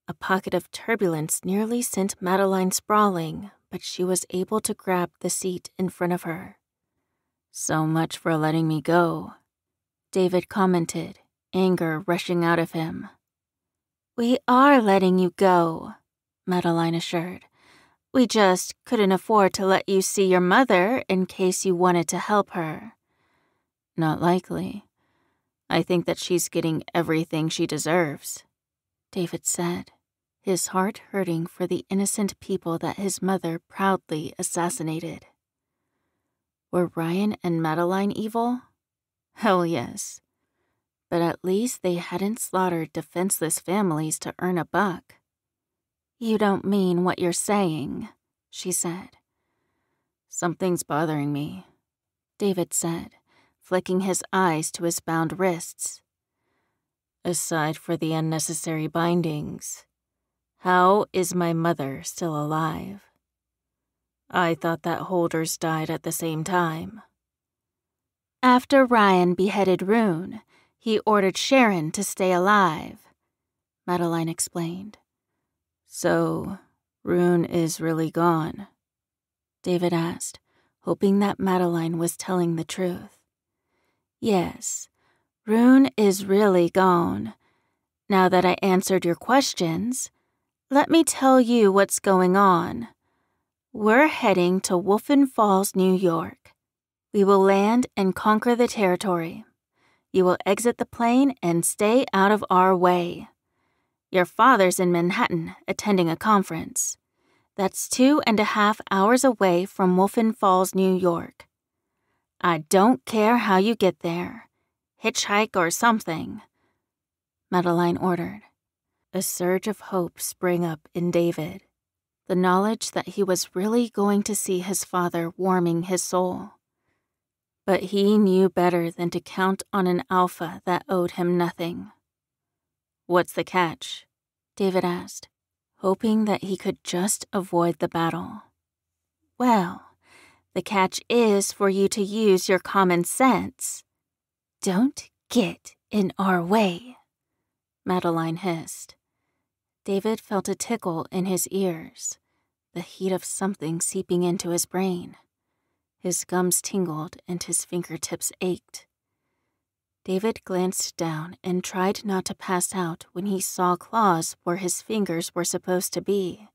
A pocket of turbulence nearly sent Madeline sprawling, but she was able to grab the seat in front of her. So much for letting me go, David commented, anger rushing out of him. We are letting you go, Madeline assured. We just couldn't afford to let you see your mother in case you wanted to help her. Not likely. I think that she's getting everything she deserves, David said, his heart hurting for the innocent people that his mother proudly assassinated. Were Ryan and Madeline evil? Hell yes. But at least they hadn't slaughtered defenseless families to earn a buck. You don't mean what you're saying, she said. Something's bothering me, David said, flicking his eyes to his bound wrists. Aside for the unnecessary bindings, how is my mother still alive? I thought that Holders died at the same time. After Ryan beheaded Rune, he ordered Sharon to stay alive, Madeline explained. So, Rune is really gone? David asked, hoping that Madeline was telling the truth. Yes, Rune is really gone. Now that I answered your questions, Let me tell you what's going on. We're heading to Wolfen Falls, New York. We will land and conquer the territory. You will exit the plane and stay out of our way. Your father's in Manhattan attending a conference. That's two and a half hours away from Wolfen Falls, New York. I don't care how you get there. Hitchhike or something. Madeline ordered. A surge of hope sprang up in David. The knowledge that he was really going to see his father warming his soul. But he knew better than to count on an alpha that owed him nothing. What's the catch? David asked, hoping that he could just avoid the battle. Well, the catch is for you to use your common sense. Don't get in our way, Madeline hissed. David felt a tickle in his ears, the heat of something seeping into his brain. His gums tingled and his fingertips ached. David glanced down and tried not to pass out when he saw claws where his fingers were supposed to be.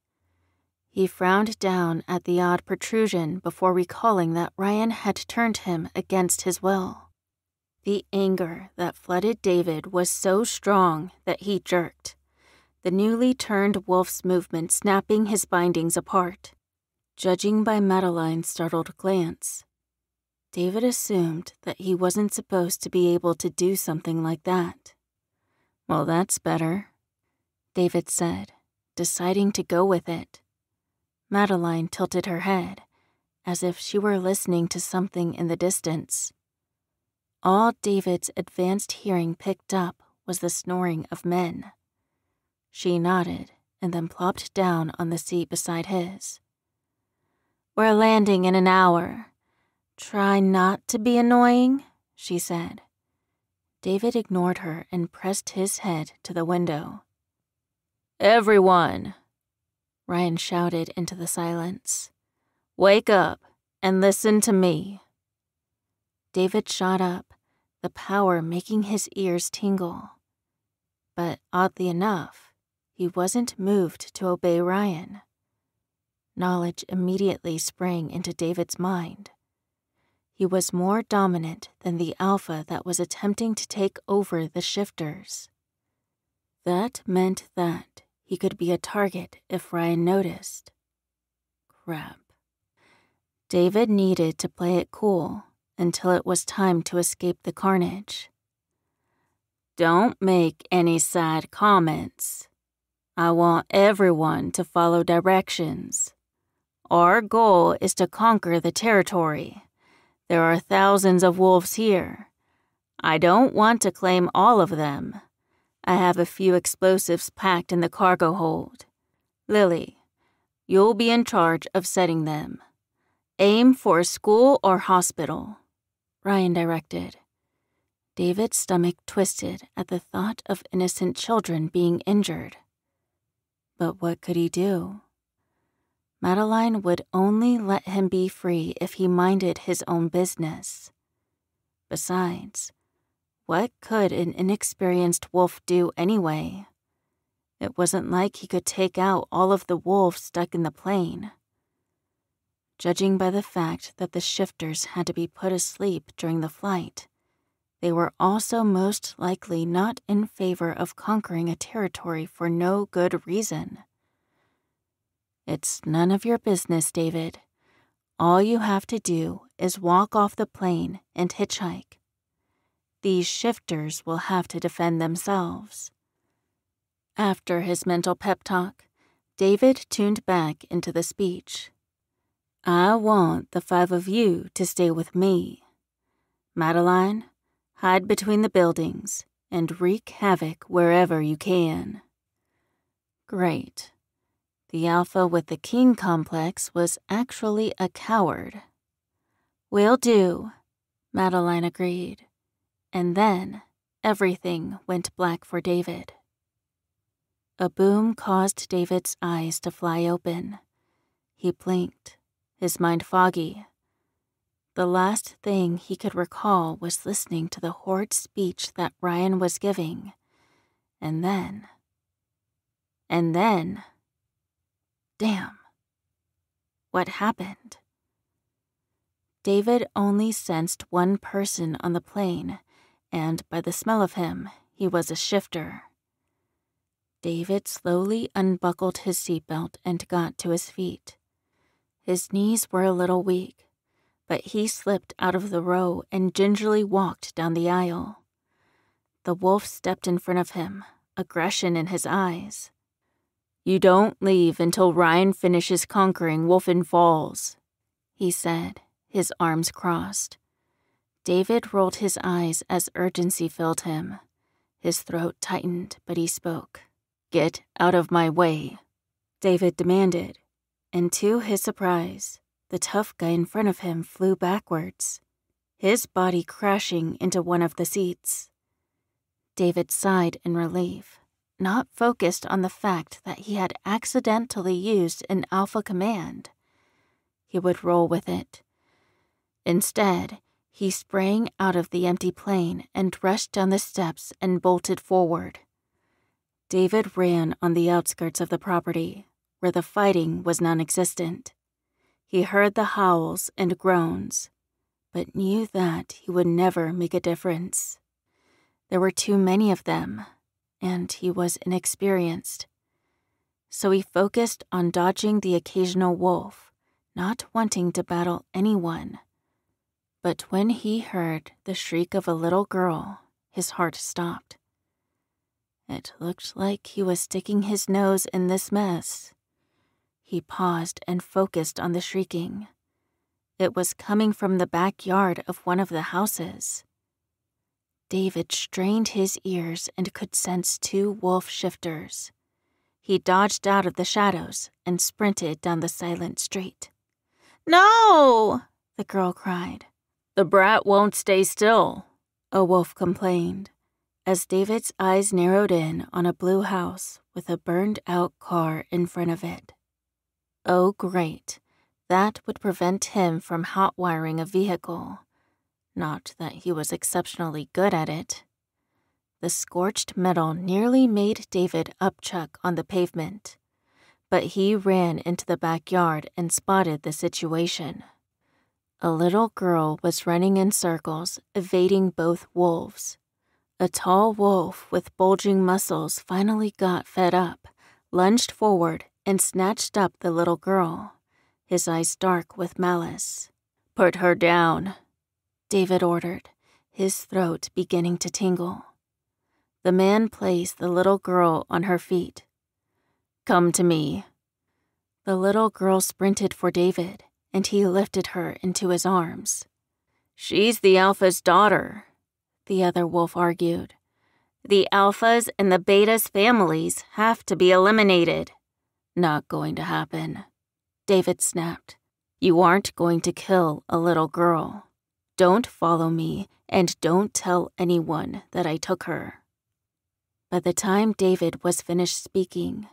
He frowned down at the odd protrusion before recalling that Ryan had turned him against his will. The anger that flooded David was so strong that he jerked the newly turned wolf's movement snapping his bindings apart. Judging by Madeline's startled glance, David assumed that he wasn't supposed to be able to do something like that. Well, that's better, David said, deciding to go with it. Madeline tilted her head, as if she were listening to something in the distance. All David's advanced hearing picked up was the snoring of men. She nodded and then plopped down on the seat beside his. We're landing in an hour. Try not to be annoying, she said. David ignored her and pressed his head to the window. Everyone, Ryan shouted into the silence. Wake up and listen to me. David shot up, the power making his ears tingle. But oddly enough, he wasn't moved to obey Ryan. Knowledge immediately sprang into David's mind. He was more dominant than the Alpha that was attempting to take over the shifters. That meant that he could be a target if Ryan noticed. Crap. David needed to play it cool until it was time to escape the carnage. Don't make any sad comments, I want everyone to follow directions. Our goal is to conquer the territory. There are thousands of wolves here. I don't want to claim all of them. I have a few explosives packed in the cargo hold. Lily, you'll be in charge of setting them. Aim for a school or hospital, Ryan directed. David's stomach twisted at the thought of innocent children being injured. But what could he do? Madeline would only let him be free if he minded his own business. Besides, what could an inexperienced wolf do anyway? It wasn't like he could take out all of the wolves stuck in the plane. Judging by the fact that the shifters had to be put asleep during the flight, they were also most likely not in favor of conquering a territory for no good reason. It's none of your business, David. All you have to do is walk off the plane and hitchhike. These shifters will have to defend themselves. After his mental pep talk, David tuned back into the speech. I want the five of you to stay with me. Madeline, hide between the buildings, and wreak havoc wherever you can. Great. The Alpha with the King complex was actually a coward. Will do, Madeline agreed. And then everything went black for David. A boom caused David's eyes to fly open. He blinked, his mind foggy, the last thing he could recall was listening to the horrid speech that Ryan was giving. And then. And then Damn. What happened? David only sensed one person on the plane, and by the smell of him, he was a shifter. David slowly unbuckled his seatbelt and got to his feet. His knees were a little weak, but he slipped out of the row and gingerly walked down the aisle. The wolf stepped in front of him, aggression in his eyes. You don't leave until Ryan finishes conquering Wolfen Falls, he said, his arms crossed. David rolled his eyes as urgency filled him. His throat tightened, but he spoke. Get out of my way, David demanded, and to his surprise, the tough guy in front of him flew backwards, his body crashing into one of the seats. David sighed in relief not focused on the fact that he had accidentally used an alpha command. He would roll with it. Instead, he sprang out of the empty plane and rushed down the steps and bolted forward. David ran on the outskirts of the property, where the fighting was non existent. He heard the howls and groans, but knew that he would never make a difference. There were too many of them and he was inexperienced. So he focused on dodging the occasional wolf, not wanting to battle anyone. But when he heard the shriek of a little girl, his heart stopped. It looked like he was sticking his nose in this mess. He paused and focused on the shrieking. It was coming from the backyard of one of the houses. David strained his ears and could sense two wolf shifters. He dodged out of the shadows and sprinted down the silent street. No! the girl cried. The brat won't stay still, a wolf complained, as David's eyes narrowed in on a blue house with a burned out car in front of it. Oh, great. That would prevent him from hot wiring a vehicle. Not that he was exceptionally good at it. The scorched metal nearly made David upchuck on the pavement, but he ran into the backyard and spotted the situation. A little girl was running in circles, evading both wolves. A tall wolf with bulging muscles finally got fed up, lunged forward, and snatched up the little girl, his eyes dark with malice. Put her down, David ordered, his throat beginning to tingle. The man placed the little girl on her feet. Come to me. The little girl sprinted for David, and he lifted her into his arms. She's the Alpha's daughter, the other wolf argued. The Alphas and the Betas families have to be eliminated. Not going to happen. David snapped. You aren't going to kill a little girl. Don't follow me, and don't tell anyone that I took her. By the time David was finished speaking,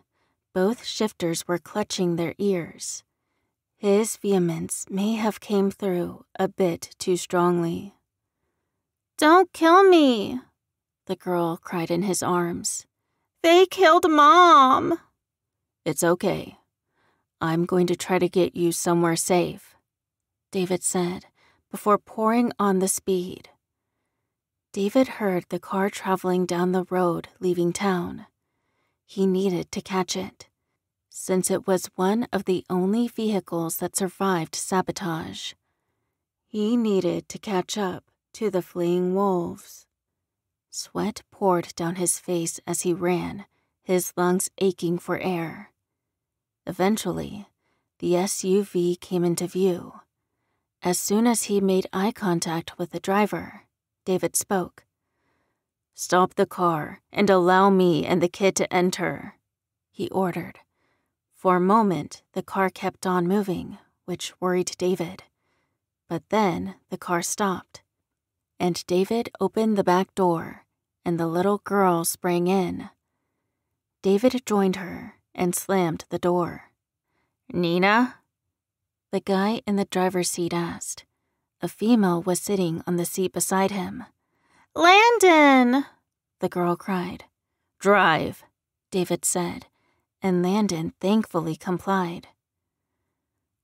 both shifters were clutching their ears. His vehemence may have came through a bit too strongly. Don't kill me, the girl cried in his arms. They killed Mom. It's okay. I'm going to try to get you somewhere safe, David said before pouring on the speed. David heard the car traveling down the road leaving town. He needed to catch it, since it was one of the only vehicles that survived sabotage. He needed to catch up to the fleeing wolves. Sweat poured down his face as he ran, his lungs aching for air. Eventually, the SUV came into view. As soon as he made eye contact with the driver, David spoke. Stop the car and allow me and the kid to enter, he ordered. For a moment, the car kept on moving, which worried David. But then the car stopped, and David opened the back door, and the little girl sprang in. David joined her and slammed the door. Nina? The guy in the driver's seat asked. A female was sitting on the seat beside him. Landon! The girl cried. Drive, David said, and Landon thankfully complied.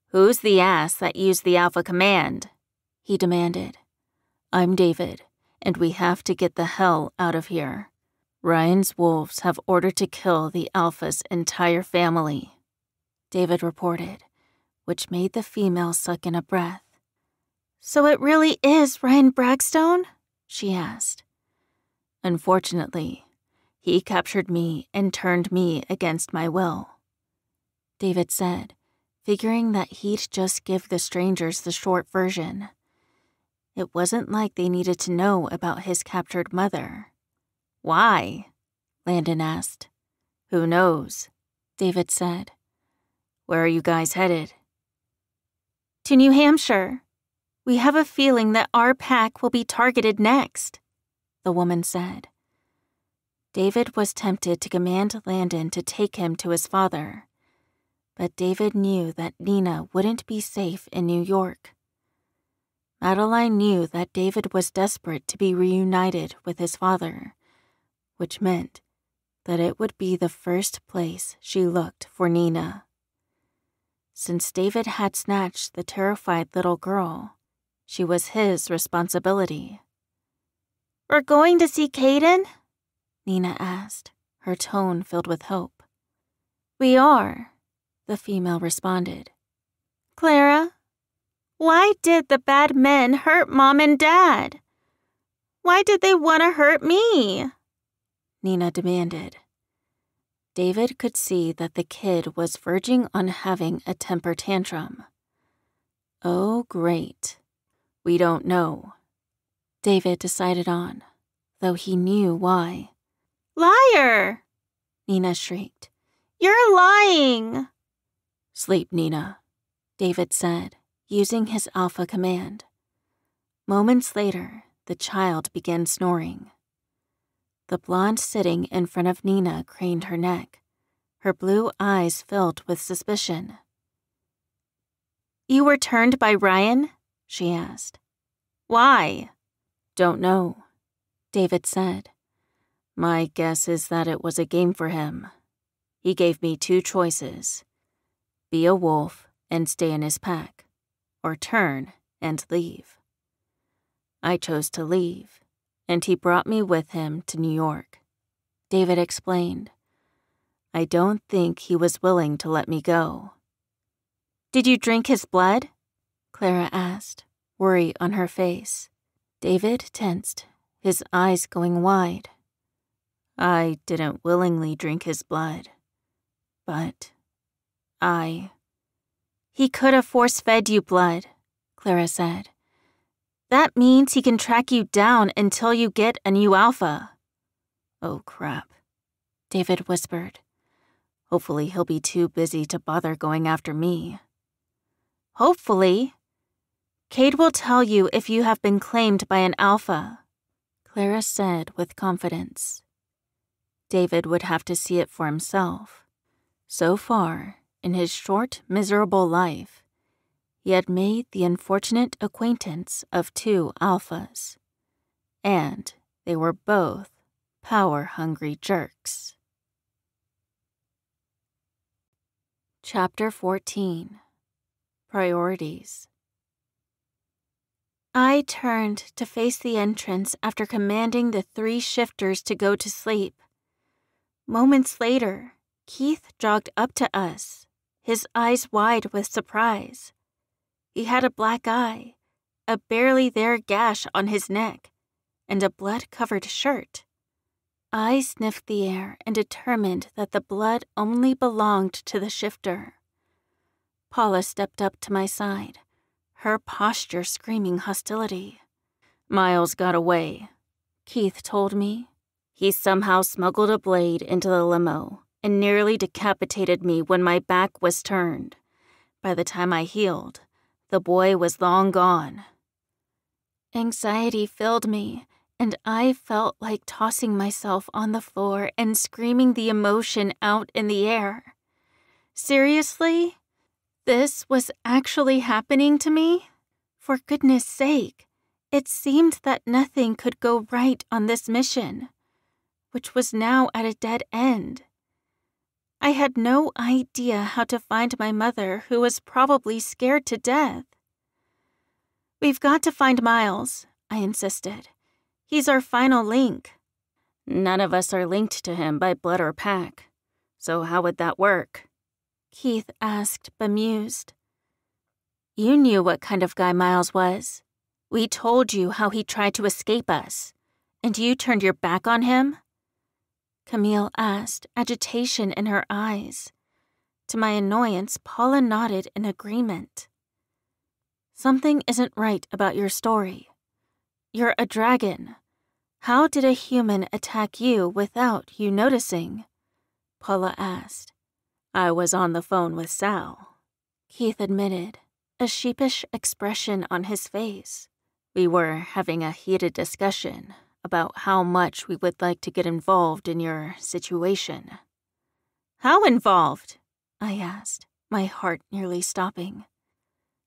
Who's the ass that used the Alpha command? He demanded. I'm David, and we have to get the hell out of here. Ryan's wolves have ordered to kill the Alpha's entire family. David reported, which made the female suck in a breath. So it really is Ryan Bragstone? she asked. Unfortunately, he captured me and turned me against my will. David said, figuring that he'd just give the strangers the short version. It wasn't like they needed to know about his captured mother. Why? Landon asked. Who knows? David said. Where are you guys headed? To New Hampshire. We have a feeling that our pack will be targeted next, the woman said. David was tempted to command Landon to take him to his father, but David knew that Nina wouldn't be safe in New York. Madeline knew that David was desperate to be reunited with his father, which meant that it would be the first place she looked for Nina. Since David had snatched the terrified little girl, she was his responsibility. We're going to see Kaden? Nina asked, her tone filled with hope. We are, the female responded. Clara, why did the bad men hurt Mom and Dad? Why did they want to hurt me? Nina demanded. David could see that the kid was verging on having a temper tantrum. Oh, great. We don't know. David decided on, though he knew why. Liar! Nina shrieked. You're lying! Sleep, Nina, David said, using his alpha command. Moments later, the child began snoring. The blonde sitting in front of Nina craned her neck, her blue eyes filled with suspicion. You were turned by Ryan? she asked. Why? Don't know, David said. My guess is that it was a game for him. He gave me two choices be a wolf and stay in his pack, or turn and leave. I chose to leave, and he brought me with him to New York. David explained. I don't think he was willing to let me go. Did you drink his blood? Clara asked, worry on her face. David tensed, his eyes going wide. I didn't willingly drink his blood. But I. He could have force fed you blood, Clara said. That means he can track you down until you get a new alpha. Oh crap, David whispered. Hopefully, he'll be too busy to bother going after me. Hopefully. Cade will tell you if you have been claimed by an alpha, Clara said with confidence. David would have to see it for himself. So far, in his short, miserable life, he had made the unfortunate acquaintance of two alphas. And they were both power hungry jerks. Chapter 14 Priorities I turned to face the entrance after commanding the three shifters to go to sleep. Moments later, Keith jogged up to us, his eyes wide with surprise. He had a black eye, a barely there gash on his neck, and a blood covered shirt. I sniffed the air and determined that the blood only belonged to the shifter. Paula stepped up to my side, her posture screaming hostility. Miles got away, Keith told me he somehow smuggled a blade into the limo and nearly decapitated me when my back was turned. By the time I healed, the boy was long gone. Anxiety filled me, and I felt like tossing myself on the floor and screaming the emotion out in the air. Seriously? This was actually happening to me? For goodness sake, it seemed that nothing could go right on this mission which was now at a dead end. I had no idea how to find my mother, who was probably scared to death. We've got to find Miles, I insisted. He's our final link. None of us are linked to him by blood or pack. So, how would that work? Keith asked, bemused. You knew what kind of guy Miles was. We told you how he tried to escape us, and you turned your back on him? Camille asked, agitation in her eyes. To my annoyance, Paula nodded in agreement. Something isn't right about your story. You're a dragon. How did a human attack you without you noticing? Paula asked. I was on the phone with Sal, Keith admitted, a sheepish expression on his face. We were having a heated discussion about how much we would like to get involved in your situation. How involved? I asked, my heart nearly stopping.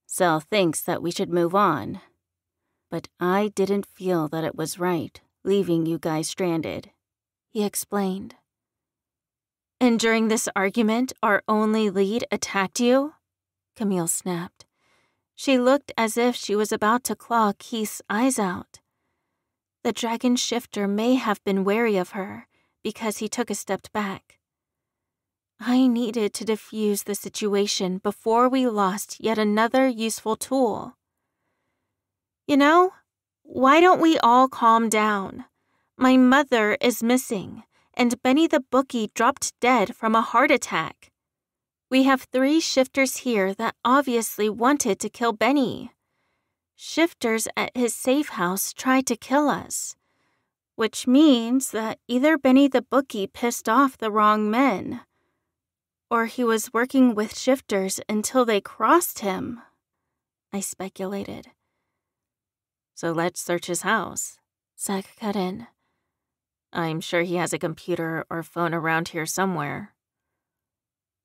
Sal thinks that we should move on. But I didn't feel that it was right leaving you guys stranded, he explained. And during this argument, our only lead attacked you? Camille snapped. She looked as if she was about to claw Keith's eyes out. The dragon shifter may have been wary of her because he took a step back. I needed to defuse the situation before we lost yet another useful tool. You know, why don't we all calm down? My mother is missing, and Benny the bookie dropped dead from a heart attack. We have three shifters here that obviously wanted to kill Benny. Shifters at his safe house tried to kill us, which means that either Benny the bookie pissed off the wrong men, or he was working with shifters until they crossed him. I speculated. So let's search his house. Zack cut in. I'm sure he has a computer or phone around here somewhere.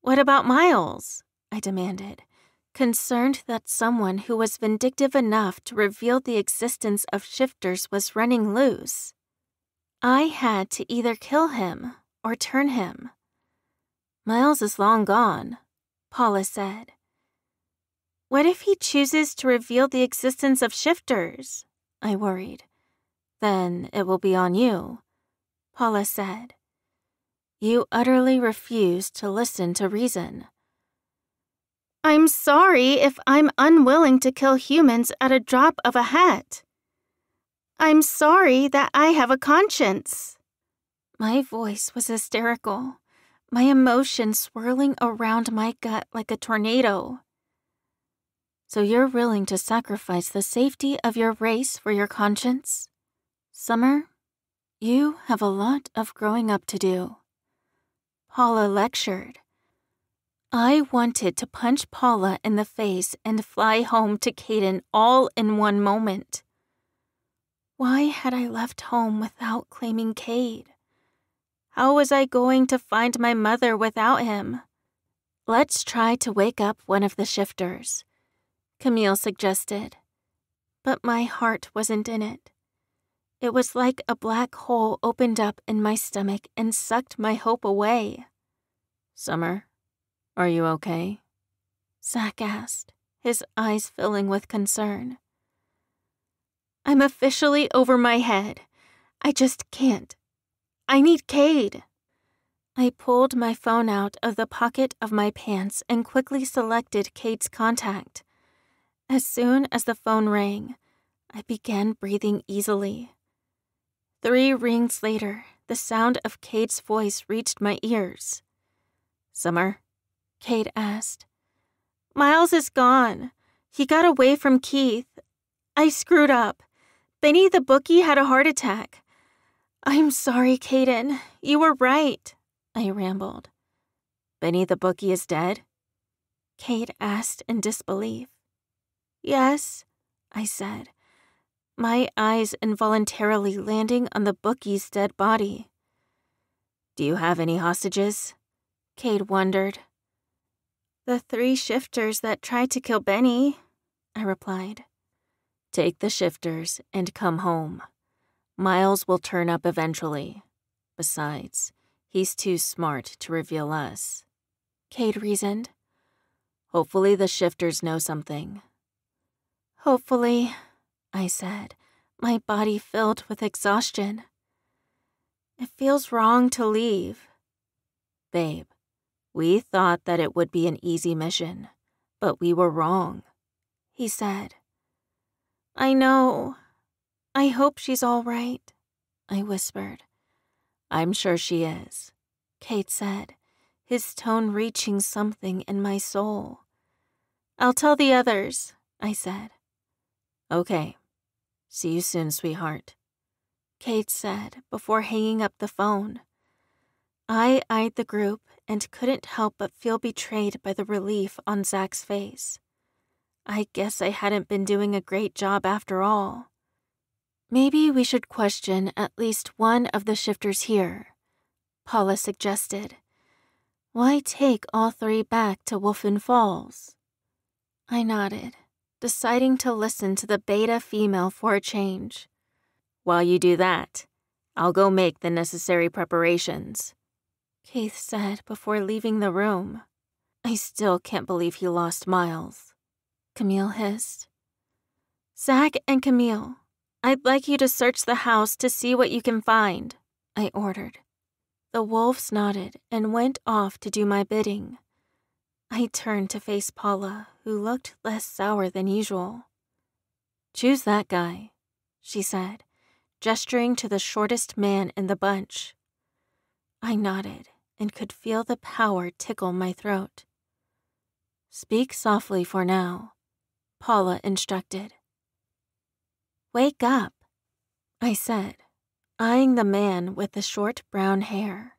What about Miles? I demanded, concerned that someone who was vindictive enough to reveal the existence of shifters was running loose. I had to either kill him or turn him. Miles is long gone, Paula said. What if he chooses to reveal the existence of shifters? I worried. Then it will be on you. Paula said. You utterly refuse to listen to reason. I'm sorry if I'm unwilling to kill humans at a drop of a hat. I'm sorry that I have a conscience. My voice was hysterical, my emotion swirling around my gut like a tornado. So you're willing to sacrifice the safety of your race for your conscience? Summer, you have a lot of growing up to do. Paula lectured. I wanted to punch Paula in the face and fly home to Kaden all in one moment. Why had I left home without claiming Cade? How was I going to find my mother without him? Let's try to wake up one of the shifters, Camille suggested. But my heart wasn't in it. It was like a black hole opened up in my stomach and sucked my hope away. Summer, are you okay? Zack asked, his eyes filling with concern. I'm officially over my head. I just can't. I need Cade. I pulled my phone out of the pocket of my pants and quickly selected Cade's contact. As soon as the phone rang, I began breathing easily. Three rings later, the sound of Cade's voice reached my ears. Summer? Cade asked. Miles is gone. He got away from Keith. I screwed up. Benny the bookie had a heart attack. I'm sorry, Kaden. You were right, I rambled. Benny the bookie is dead? Cade asked in disbelief. Yes, I said, my eyes involuntarily landing on the bookie's dead body. Do you have any hostages? Cade wondered. The three shifters that tried to kill Benny, I replied. Take the shifters and come home. Miles will turn up eventually. Besides, He's too smart to reveal us. Cade reasoned. Hopefully, the shifters know something. Hopefully, I said, my body filled with exhaustion. It feels wrong to leave. Babe, we thought that it would be an easy mission, but we were wrong, he said. I know. I hope she's all right, I whispered. I'm sure she is, Cade said, his tone reaching something in my soul. I'll tell the others, I said. Okay. See you soon, sweetheart. Cade said before hanging up the phone. I eyed the group and couldn't help but feel betrayed by the relief on Zack's face. I guess I hadn't been doing a great job after all. Maybe we should question at least one of the shifters here, Paula suggested. Why take all three back to Wolfen Falls? I nodded, deciding to listen to the beta female for a change. While you do that, I'll go make the necessary preparations. Keith said before leaving the room. I still can't believe he lost Miles. Camille hissed. Zack and Camille, I'd like you to search the house to see what you can find, I ordered. The wolves nodded and went off to do my bidding. I turned to face Paula, who looked less sour than usual. Choose that guy, she said gesturing to the shortest man in the bunch. I nodded and could feel the power tickle my throat. Speak softly for now, Paula instructed. Wake up, I said, eyeing the man with the short brown hair.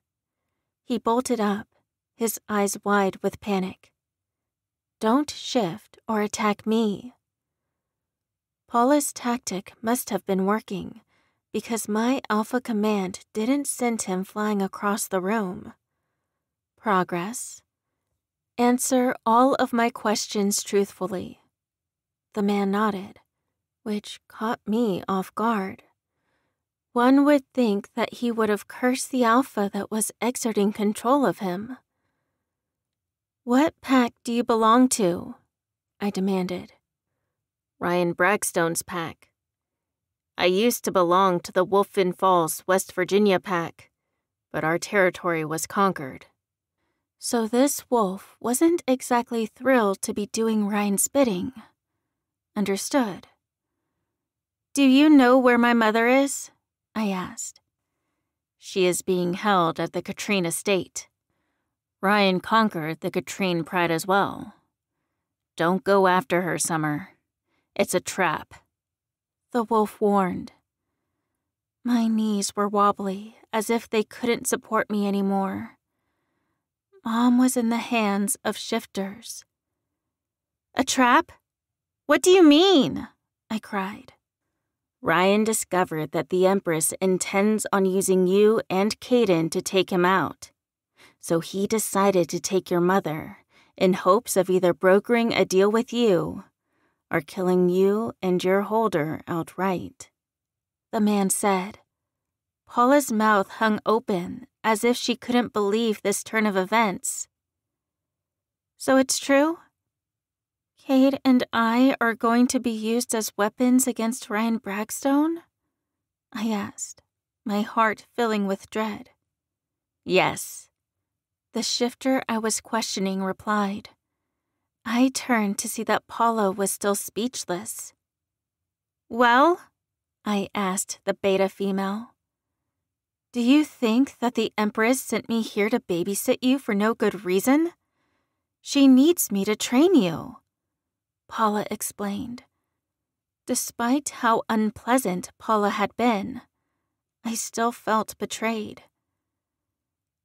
He bolted up, his eyes wide with panic. Don't shift or attack me. Paula's tactic must have been working because my alpha command didn't send him flying across the room. Progress. Answer all of my questions truthfully. The man nodded, which caught me off guard. One would think that he would have cursed the alpha that was exerting control of him. What pack do you belong to? I demanded. Ryan Bragstone's pack. I used to belong to the Wolfen Falls, West Virginia pack, but our territory was conquered. So this wolf wasn't exactly thrilled to be doing Ryan's bidding. Understood. Do you know where my mother is? I asked. She is being held at the Katrine estate. Ryan conquered the Katrine pride as well. Don't go after her, Summer. It's a trap the wolf warned. My knees were wobbly, as if they couldn't support me anymore. Mom was in the hands of shifters. A trap? What do you mean? I cried. Ryan discovered that the Empress intends on using you and Kaden to take him out. So he decided to take your mother in hopes of either brokering a deal with you or killing you and your holder outright. The man said. Paula's mouth hung open as if she couldn't believe this turn of events. So it's true? Cade and I are going to be used as weapons against Ryan Bragstone? I asked, my heart filling with dread. Yes. The shifter I was questioning replied. I turned to see that Paula was still speechless. Well, I asked the beta female. Do you think that the Empress sent me here to babysit you for no good reason? She needs me to train you, Paula explained. Despite how unpleasant Paula had been, I still felt betrayed.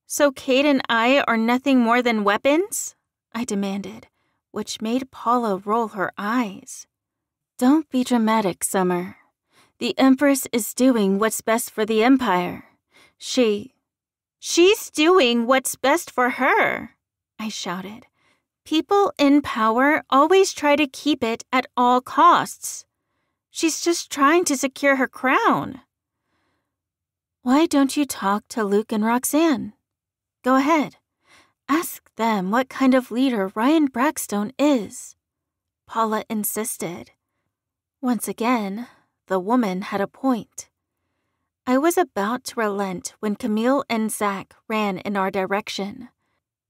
So Cade and I are nothing more than weapons? I demanded which made Paula roll her eyes. Don't be dramatic, Summer. The Empress is doing what's best for the Empire. She. She's doing what's best for her, I shouted. People in power always try to keep it at all costs. She's just trying to secure her crown. Why don't you talk to Luke and Roxanne? Go ahead. Ask them what kind of leader Ryan Brackstone is. Paula insisted. Once again, the woman had a point. I was about to relent when Camille and Zack ran in our direction,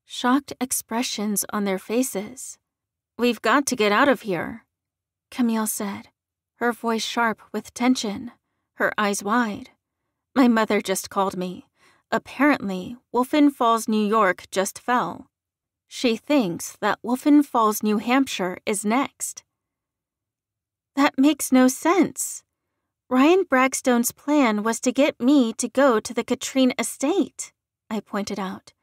shocked expressions on their faces. We've got to get out of here, Camille said, her voice sharp with tension, her eyes wide. My mother just called me. Apparently, Wolfen Falls, New York just fell. She thinks that Wolfen Falls, New Hampshire is next. That makes no sense. Ryan Brackstone's plan was to get me to go to the Katrine estate, I pointed out.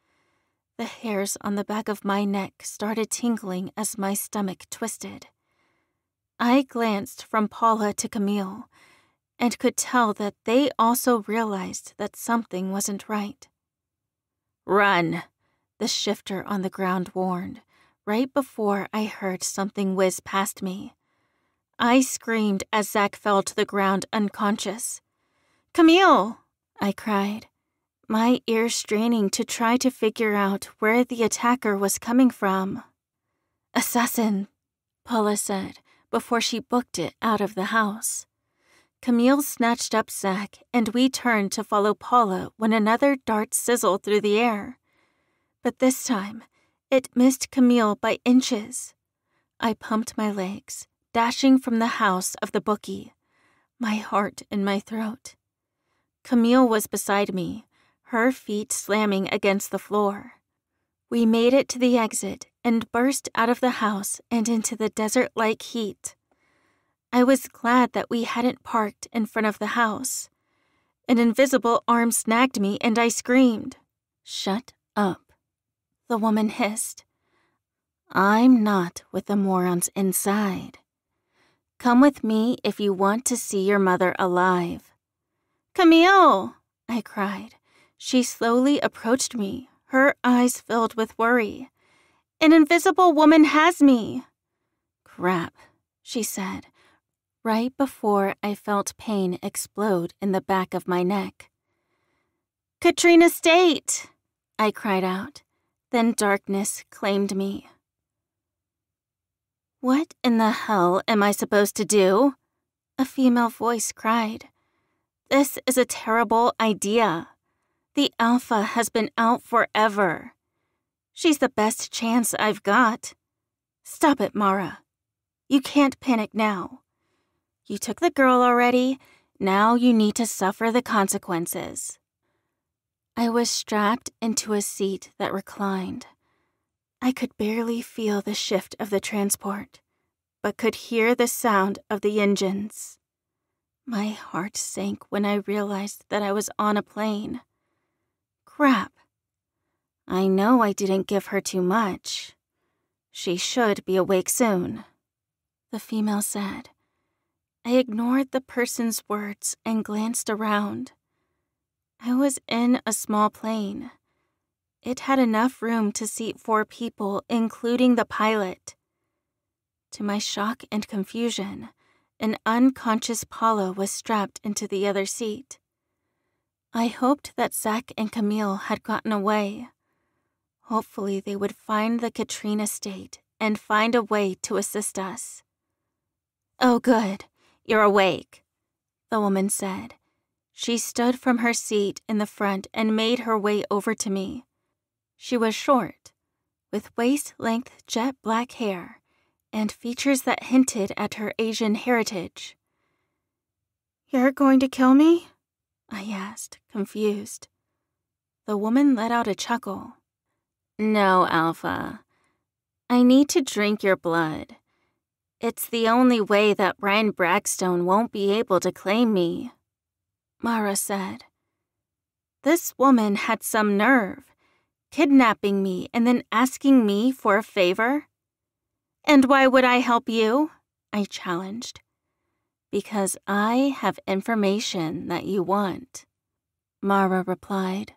The hairs on the back of my neck started tingling as my stomach twisted. I glanced from Paula to Camille and could tell that they also realized that something wasn't right. Run, the shifter on the ground warned, right before I heard something whiz past me. I screamed as Zack fell to the ground unconscious. Camille! I cried, my ears straining to try to figure out where the attacker was coming from. Assassin, Paula said before she booked it out of the house. Camille snatched up Zack, and we turned to follow Paula when another dart sizzled through the air. But this time, it missed Camille by inches. I pumped my legs, dashing from the house of the bookie, my heart in my throat. Camille was beside me, her feet slamming against the floor. We made it to the exit and burst out of the house and into the desert like heat. I was glad that we hadn't parked in front of the house. An invisible arm snagged me and I screamed. Shut up, the woman hissed. I'm not with the morons inside. Come with me if you want to see your mother alive. Camille, I cried. She slowly approached me, her eyes filled with worry. An invisible woman has me. Crap, she said, right before I felt pain explode in the back of my neck. Katrine estate, I cried out. Then darkness claimed me. What in the hell am I supposed to do? A female voice cried. This is a terrible idea. The Alpha has been out forever. She's the best chance I've got. Stop it, Mara. You can't panic now. You took the girl already. Now you need to suffer the consequences. I was strapped into a seat that reclined. I could barely feel the shift of the transport, but could hear the sound of the engines. My heart sank when I realized that I was on a plane. Crap. I know I didn't give her too much. She should be awake soon, the female said. I ignored the person's words and glanced around. I was in a small plane. It had enough room to seat four people, including the pilot. To my shock and confusion, an unconscious Paula was strapped into the other seat. I hoped that Zack and Camille had gotten away. Hopefully, they would find the Katrine estate and find a way to assist us. Oh, good. You're awake, the woman said. She stood from her seat in the front and made her way over to me. She was short, with waist length jet black hair and features that hinted at her Asian heritage. You're going to kill me? I asked, confused. The woman let out a chuckle. No, Alpha. I need to drink your blood. It's the only way that Ryan Brackstone won't be able to claim me, Mara said. This woman had some nerve, kidnapping me and then asking me for a favor. And why would I help you? I challenged. Because I have information that you want, Mara replied.